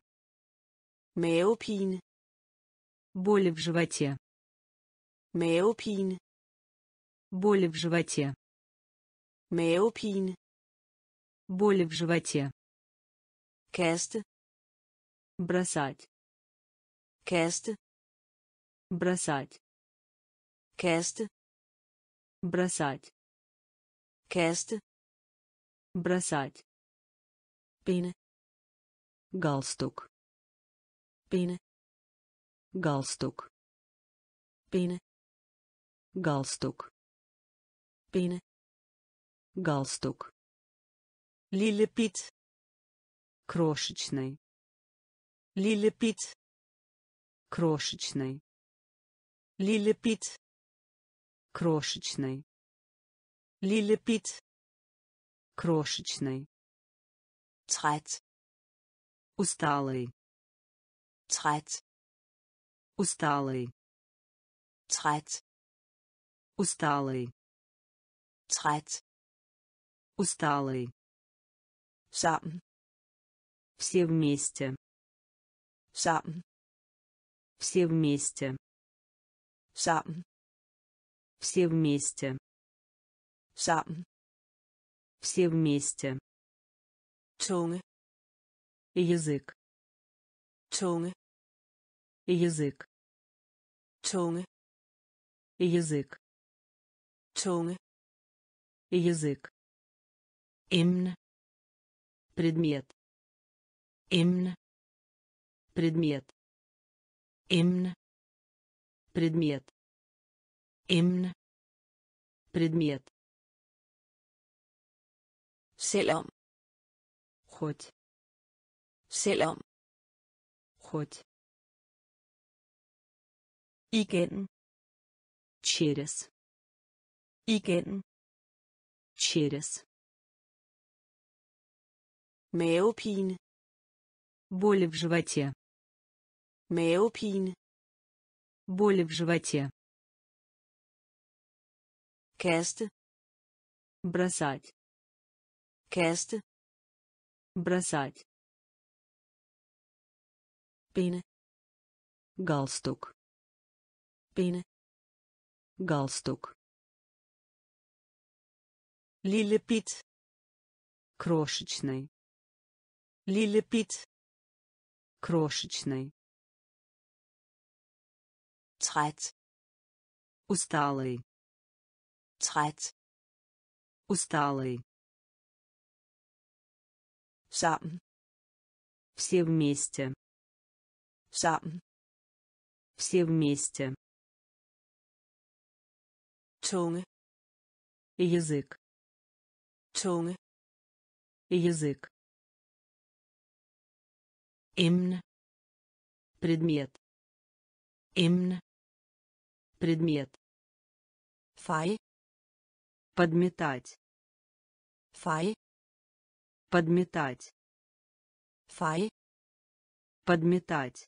Mavepine. Боли в животе. Mavepine. Боли в животе. Mavepine. Боли в животе. Kaste. Бросать. Kaste. Бросать. Kaste. Бросать. Kaste. Бросать. Binde. Галстук. Binde. Галстук. Binde. Галстук. Binde. Галстук. Bit. Крошечный. Bit. Крошечный. Bit. Крошечный. Bit. Крошечный. Træt. Усталый. Træt. Усталый. Træt. Усталый. Træt. Усталый. Sammen. Все вместе. Sammen. Все вместе. Sammen. Все вместе. Sammen. Все вместе. Tunge. Язык. Tunge. Язык. Tunge. Язык. Tunge. Язык. Emne. Предмет. Emne. Предмет. Emne. Предмет. Emne. Предмет. Selvom. Хоть. Selvom. Хоть. Igen. Через. Igen. Через. Mavepine. Боли в животе. Mavepine. Боли в животе. Kaste. Бросать. Kaste. Бросать. Binde. Галстук. Binde. Галстук. Bit. Крошечный. Bit. Крошечный. Træt. Усталый. Træt. Усталый. Sammen. Все вместе. Sammen. Все вместе. Tunge. Язык. Tunge. Язык. Emne. Предмет. Emne. Предмет. Fej. Подметать. Fej. Подметать. Fej. Подметать.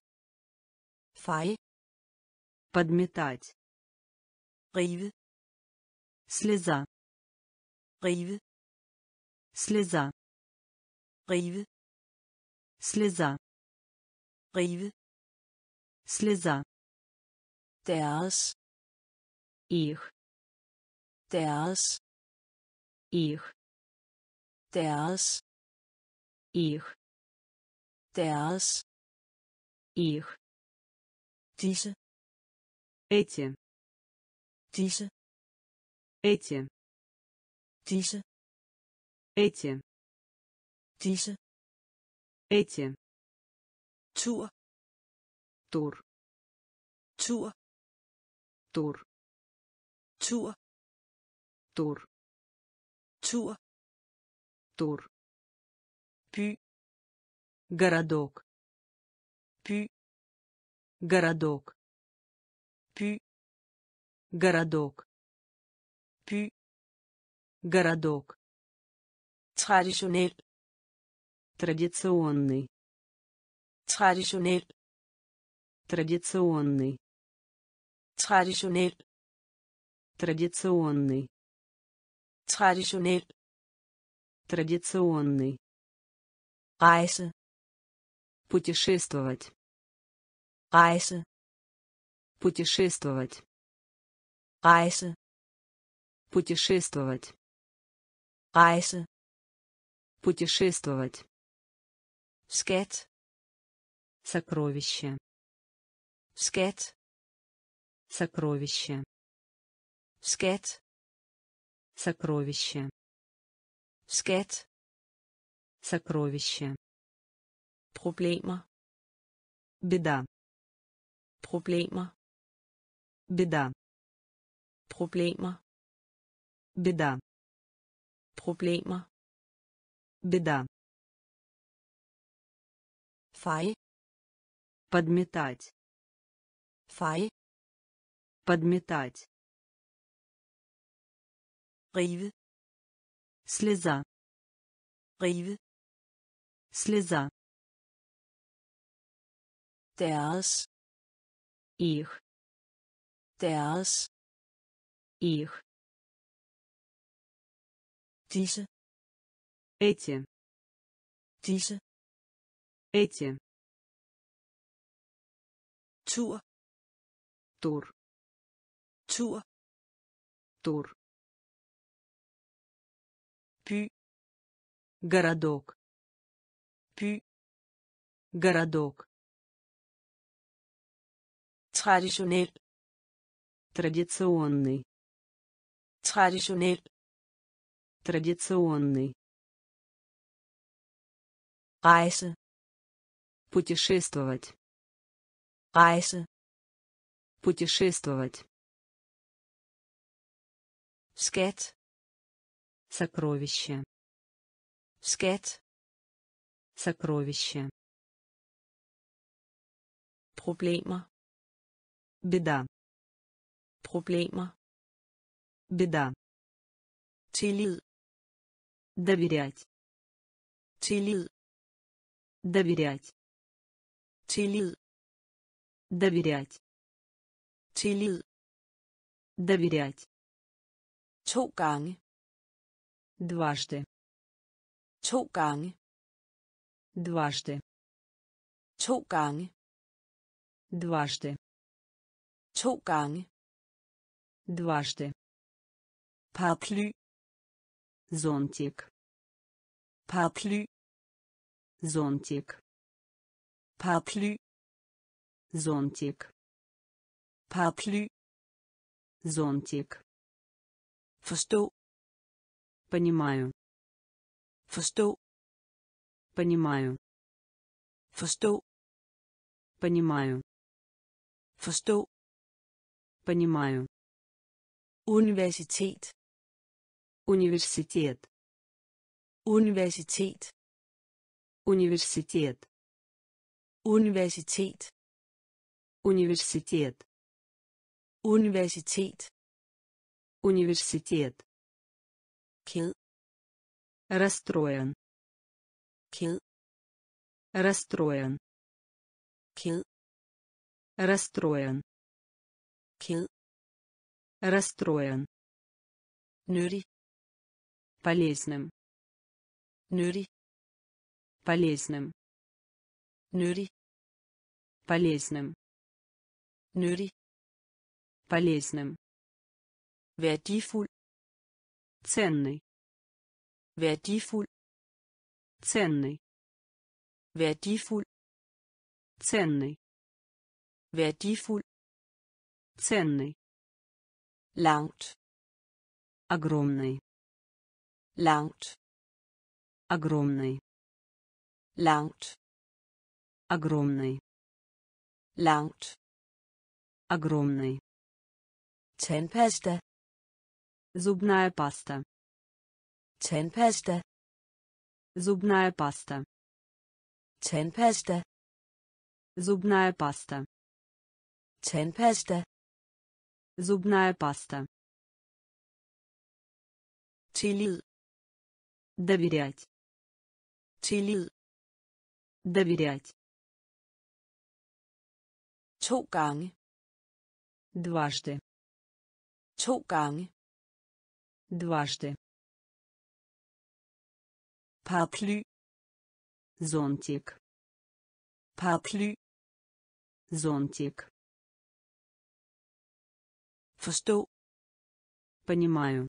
Feje. Подметать. Rive. Слеза. Rive. Слеза. Rive. Слеза. Rive. Слеза. Deres. Их. Deres. Их. Deres. Их. Deres. Их. Disse. Эти. Disse. Эти. Disse. Эти. Disse. Эти. Tur. Тур. Tur. Тур. Tur. Тур. Tur. Тур. By. Городок. By. Городок. By. Городок. By. Городок. Traditionel. Традиционный. Traditionel. Традиционный. Traditionel. Традиционный. Traditionel. Традиционный. Rejse. Путешествовать. Rejse. Путешествовать. Rejse. Путешествовать. Rejse. Путешествовать. Skat. Сокровище. Skat. Сокровище. Skat. Сокровище. Skat. Сокровище. Problemer. Беда. Problemer. Беда. Problemer. Беда. Problemer. Беда. Feje. Подметать. Feje. Подметать. Rive. Слеза. Rive. Слеза. Deres. Их. Deres. Их. Disse. Эти. Disse. Эти. Tur. Тур. Tur. Тур. By. Городок. By. Городок. Traditionel. Традиционный. Traditionel. Традиционный. Rejse. Путешествовать. Rejse. Путешествовать. Skat. Сокровище. Skat. Сокровище. Problemer. Беда. Problemer. Беда. Tillid. Доверять. Tillid. Доверять. Tillid. Доверять. Tillid. Доверять. To gange. Дважды. To gange. Дважды. To gange. Дважды. To gange. Дважды. Paraply. Зонтик. Paraply. Зонтик. Paraply. Зонтик. Paraply. Зонтик. Forstå. Понимаю. Forstå. Понимаю. Forstå. Понимаю. Forstå. Понимаю. Universitet. Университет. Universitet. Университет. Universitet. Университет. Universitet. Университет. Ked. Расстроен. Ked. Расстроен. Ked. Расстроен. ked, Расстроен. nyttig, Полезным. nyttig, Полезным. nyttig, Полезным. nyttig, Полезным. værdifuld, Ценный. værdifuld, Ценный. værdifuld, Ценный. værdifuld, Ценный. langt, Огромный. Langt, Огромный. langt, Огромный. langt, Огромный. tandpasta, Зубная паста. tandpasta, Зубная паста. tandpasta, Зубная паста. tandpasta, Зубная паста. tillid, Доверять. tillid, Доверять. to gange, Дважды. to gange, Дважды. paraply, Зонтик. paraply, Зонтик. forstå, Понимаю.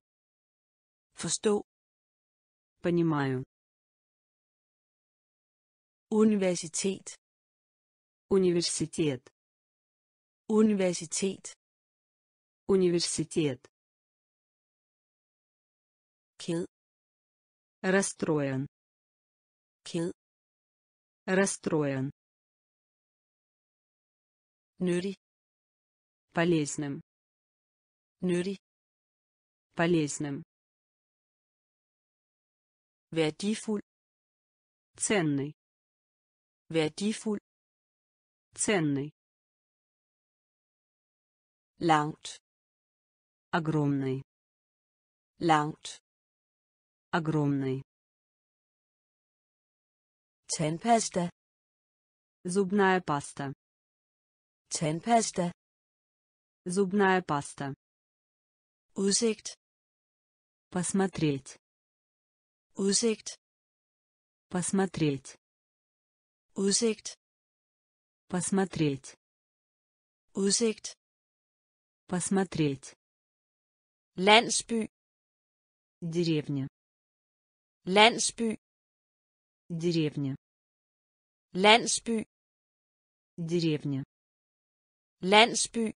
forstå, Понимаю. universitet, Университет. universitet, Университет. ked, Расстроен. ked, Расстроен. nyttig, Полезным. nyttig, Полезным. Værdifuld, Ценный. værdifuld, Ценный. langt, Огромный. langt, Огромный. tandpasta, Зубная паста. tandpasta, Зубная паста. udsigt, Посмотреть. Udsigt, Посмотреть. udsigt, Посмотреть. udsigt, Посмотреть. landsby, Деревня. landsby, Деревня. landsby, Деревня. landsby,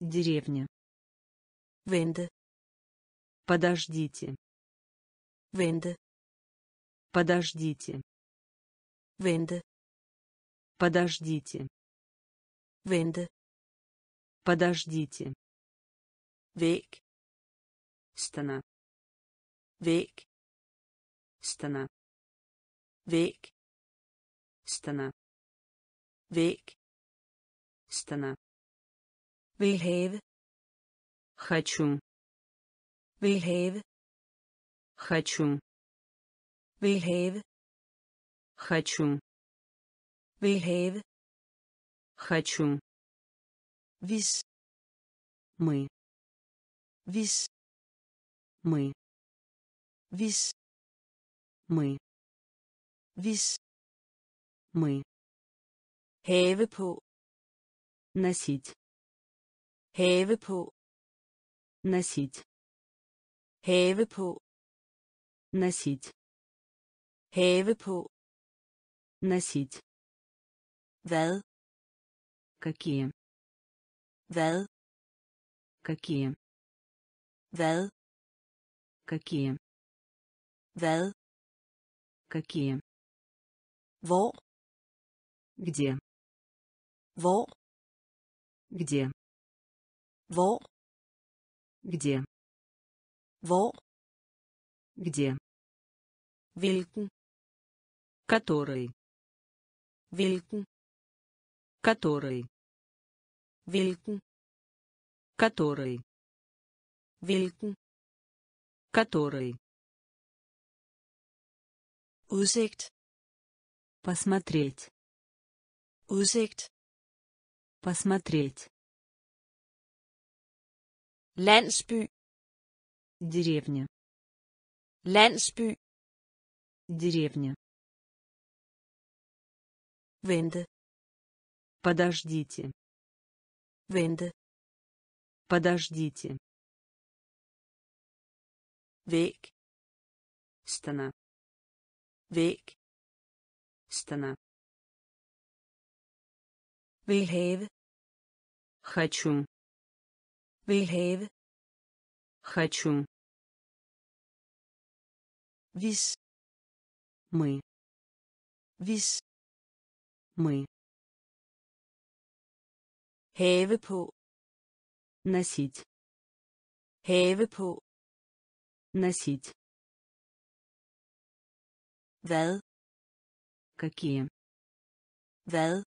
Деревня. vente, Подождите. Vente, Подождите. vente, Подождите. vente, Подождите. væg, Стена. væg, Стена. væg, Стена. væg, Стена. vil have, Хочу. vil have, Хочу. vil have, Хочу. vil have, Хочу. hvis, Мы. hvis, Мы. hvis, Мы. hvis, Мы. have på, Носить. have på, Носить. have på, Носить. have på, Носить. hvad, Какие? hvad, Какие? hvad, Какие? hvad, Какие? hvor, Где? hvor, Где? hvor, Где? hvor, Где? Hvilken, Который. hvilken, Который. hvilken, Который. hvilken, Который. udsigt, Посмотреть. udsigt, Посмотреть. Landsby. Деревня. Landsby. Деревня. Vente. Подождите. Vente. Подождите. Væg. Стена. Væg. Стена. Vil have. Хочу. Vil have. Хочу. Hvis. Мы. Hvis. Мы. Have på. Носить. Have på. Носить. Hvad? Какие? Hvad?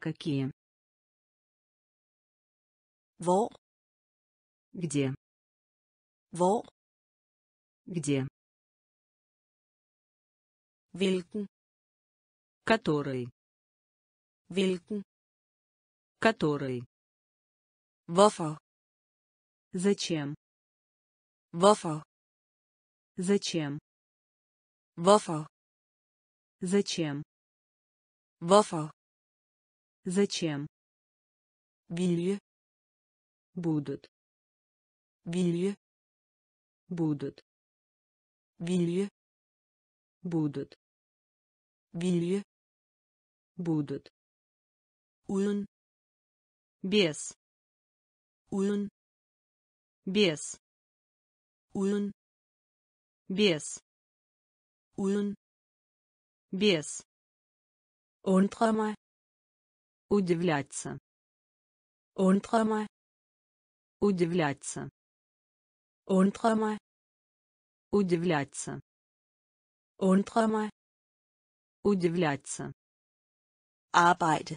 Какие? Hvor? Где? Hvor? Где? Hvilken? Который. Hvilken? Который. Hvorfor? Зачем? Hvorfor? Зачем? Hvorfor? Зачем? Hvorfor? Зачем? Vilje. Будут. Vilje. Будут. Vilje. Будут. Vilje. Будут. Uden. Без. Uden. Без. Uden. Без. Uden. Без. Undre. Удивляться. Undre. Удивляться. Undre. Удивляться. Undre. Удивляться. Arbejde.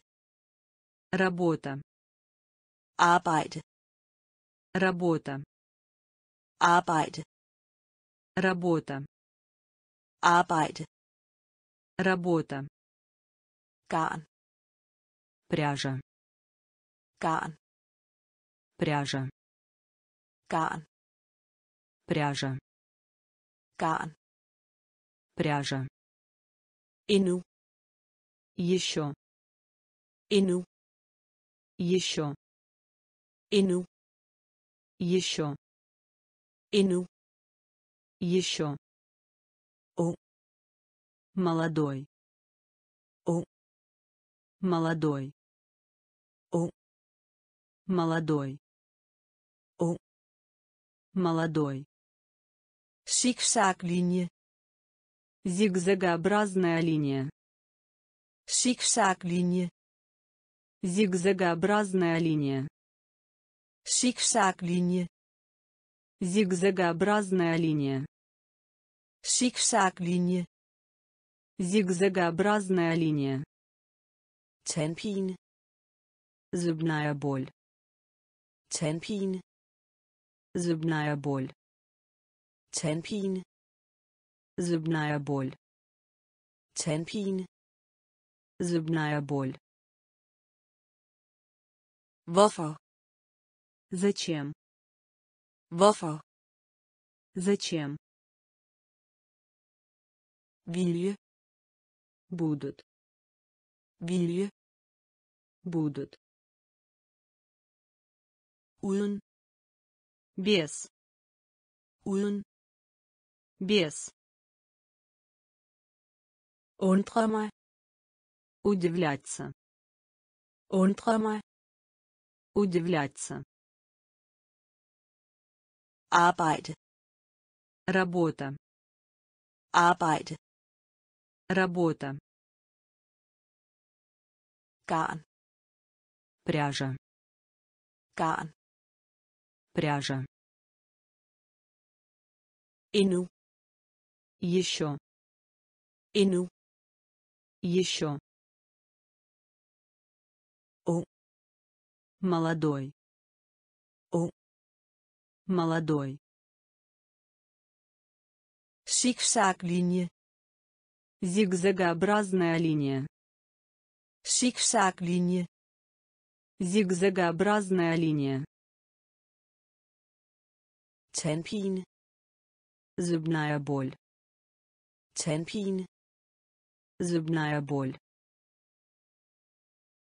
Работа. Arbejde. Работа. Arbejde. Работа. Arbejde. Работа. Garn. Пряжа. Garn. Пряжа. Garn. Пряжа. Garn. Пряжа. Endnu. Еще. Endnu. Еще. Endnu. Еще. Endnu. Еще. О. Молодой. О. Молодой. О. Молодой. О. Молодой. Zigzag-linje. Зигзагообразная линия. Zigzag-linje. Зигзагообразная линия. Zigzag-linje. Зигзагообразная линия. Zigzag-linje. Зигзагообразная линия. Tandpine. Зубная боль. Tandpine. Зубная боль. Tandpine. Зубная боль. Tandpine. Зубная боль. Hvorfor? Зачем? Hvorfor? Зачем? Vilje. Будут. Vilje. Будут. Uden. Без. Uden. Без. Mig. Удивляться. Mig. Удивляться. Arbejde. Работа. Arbejde. Работа. Garn. Пряжа. Garn. Пряжа. Endnu. Еще. Endnu. Еще. О. Молодой. О. Молодой. Zigzag-linje. Зигзагообразная линия. Zigzag-linje. Зигзагообразная линия. Tandpine. Зубная боль. Tandpine. Зубная боль.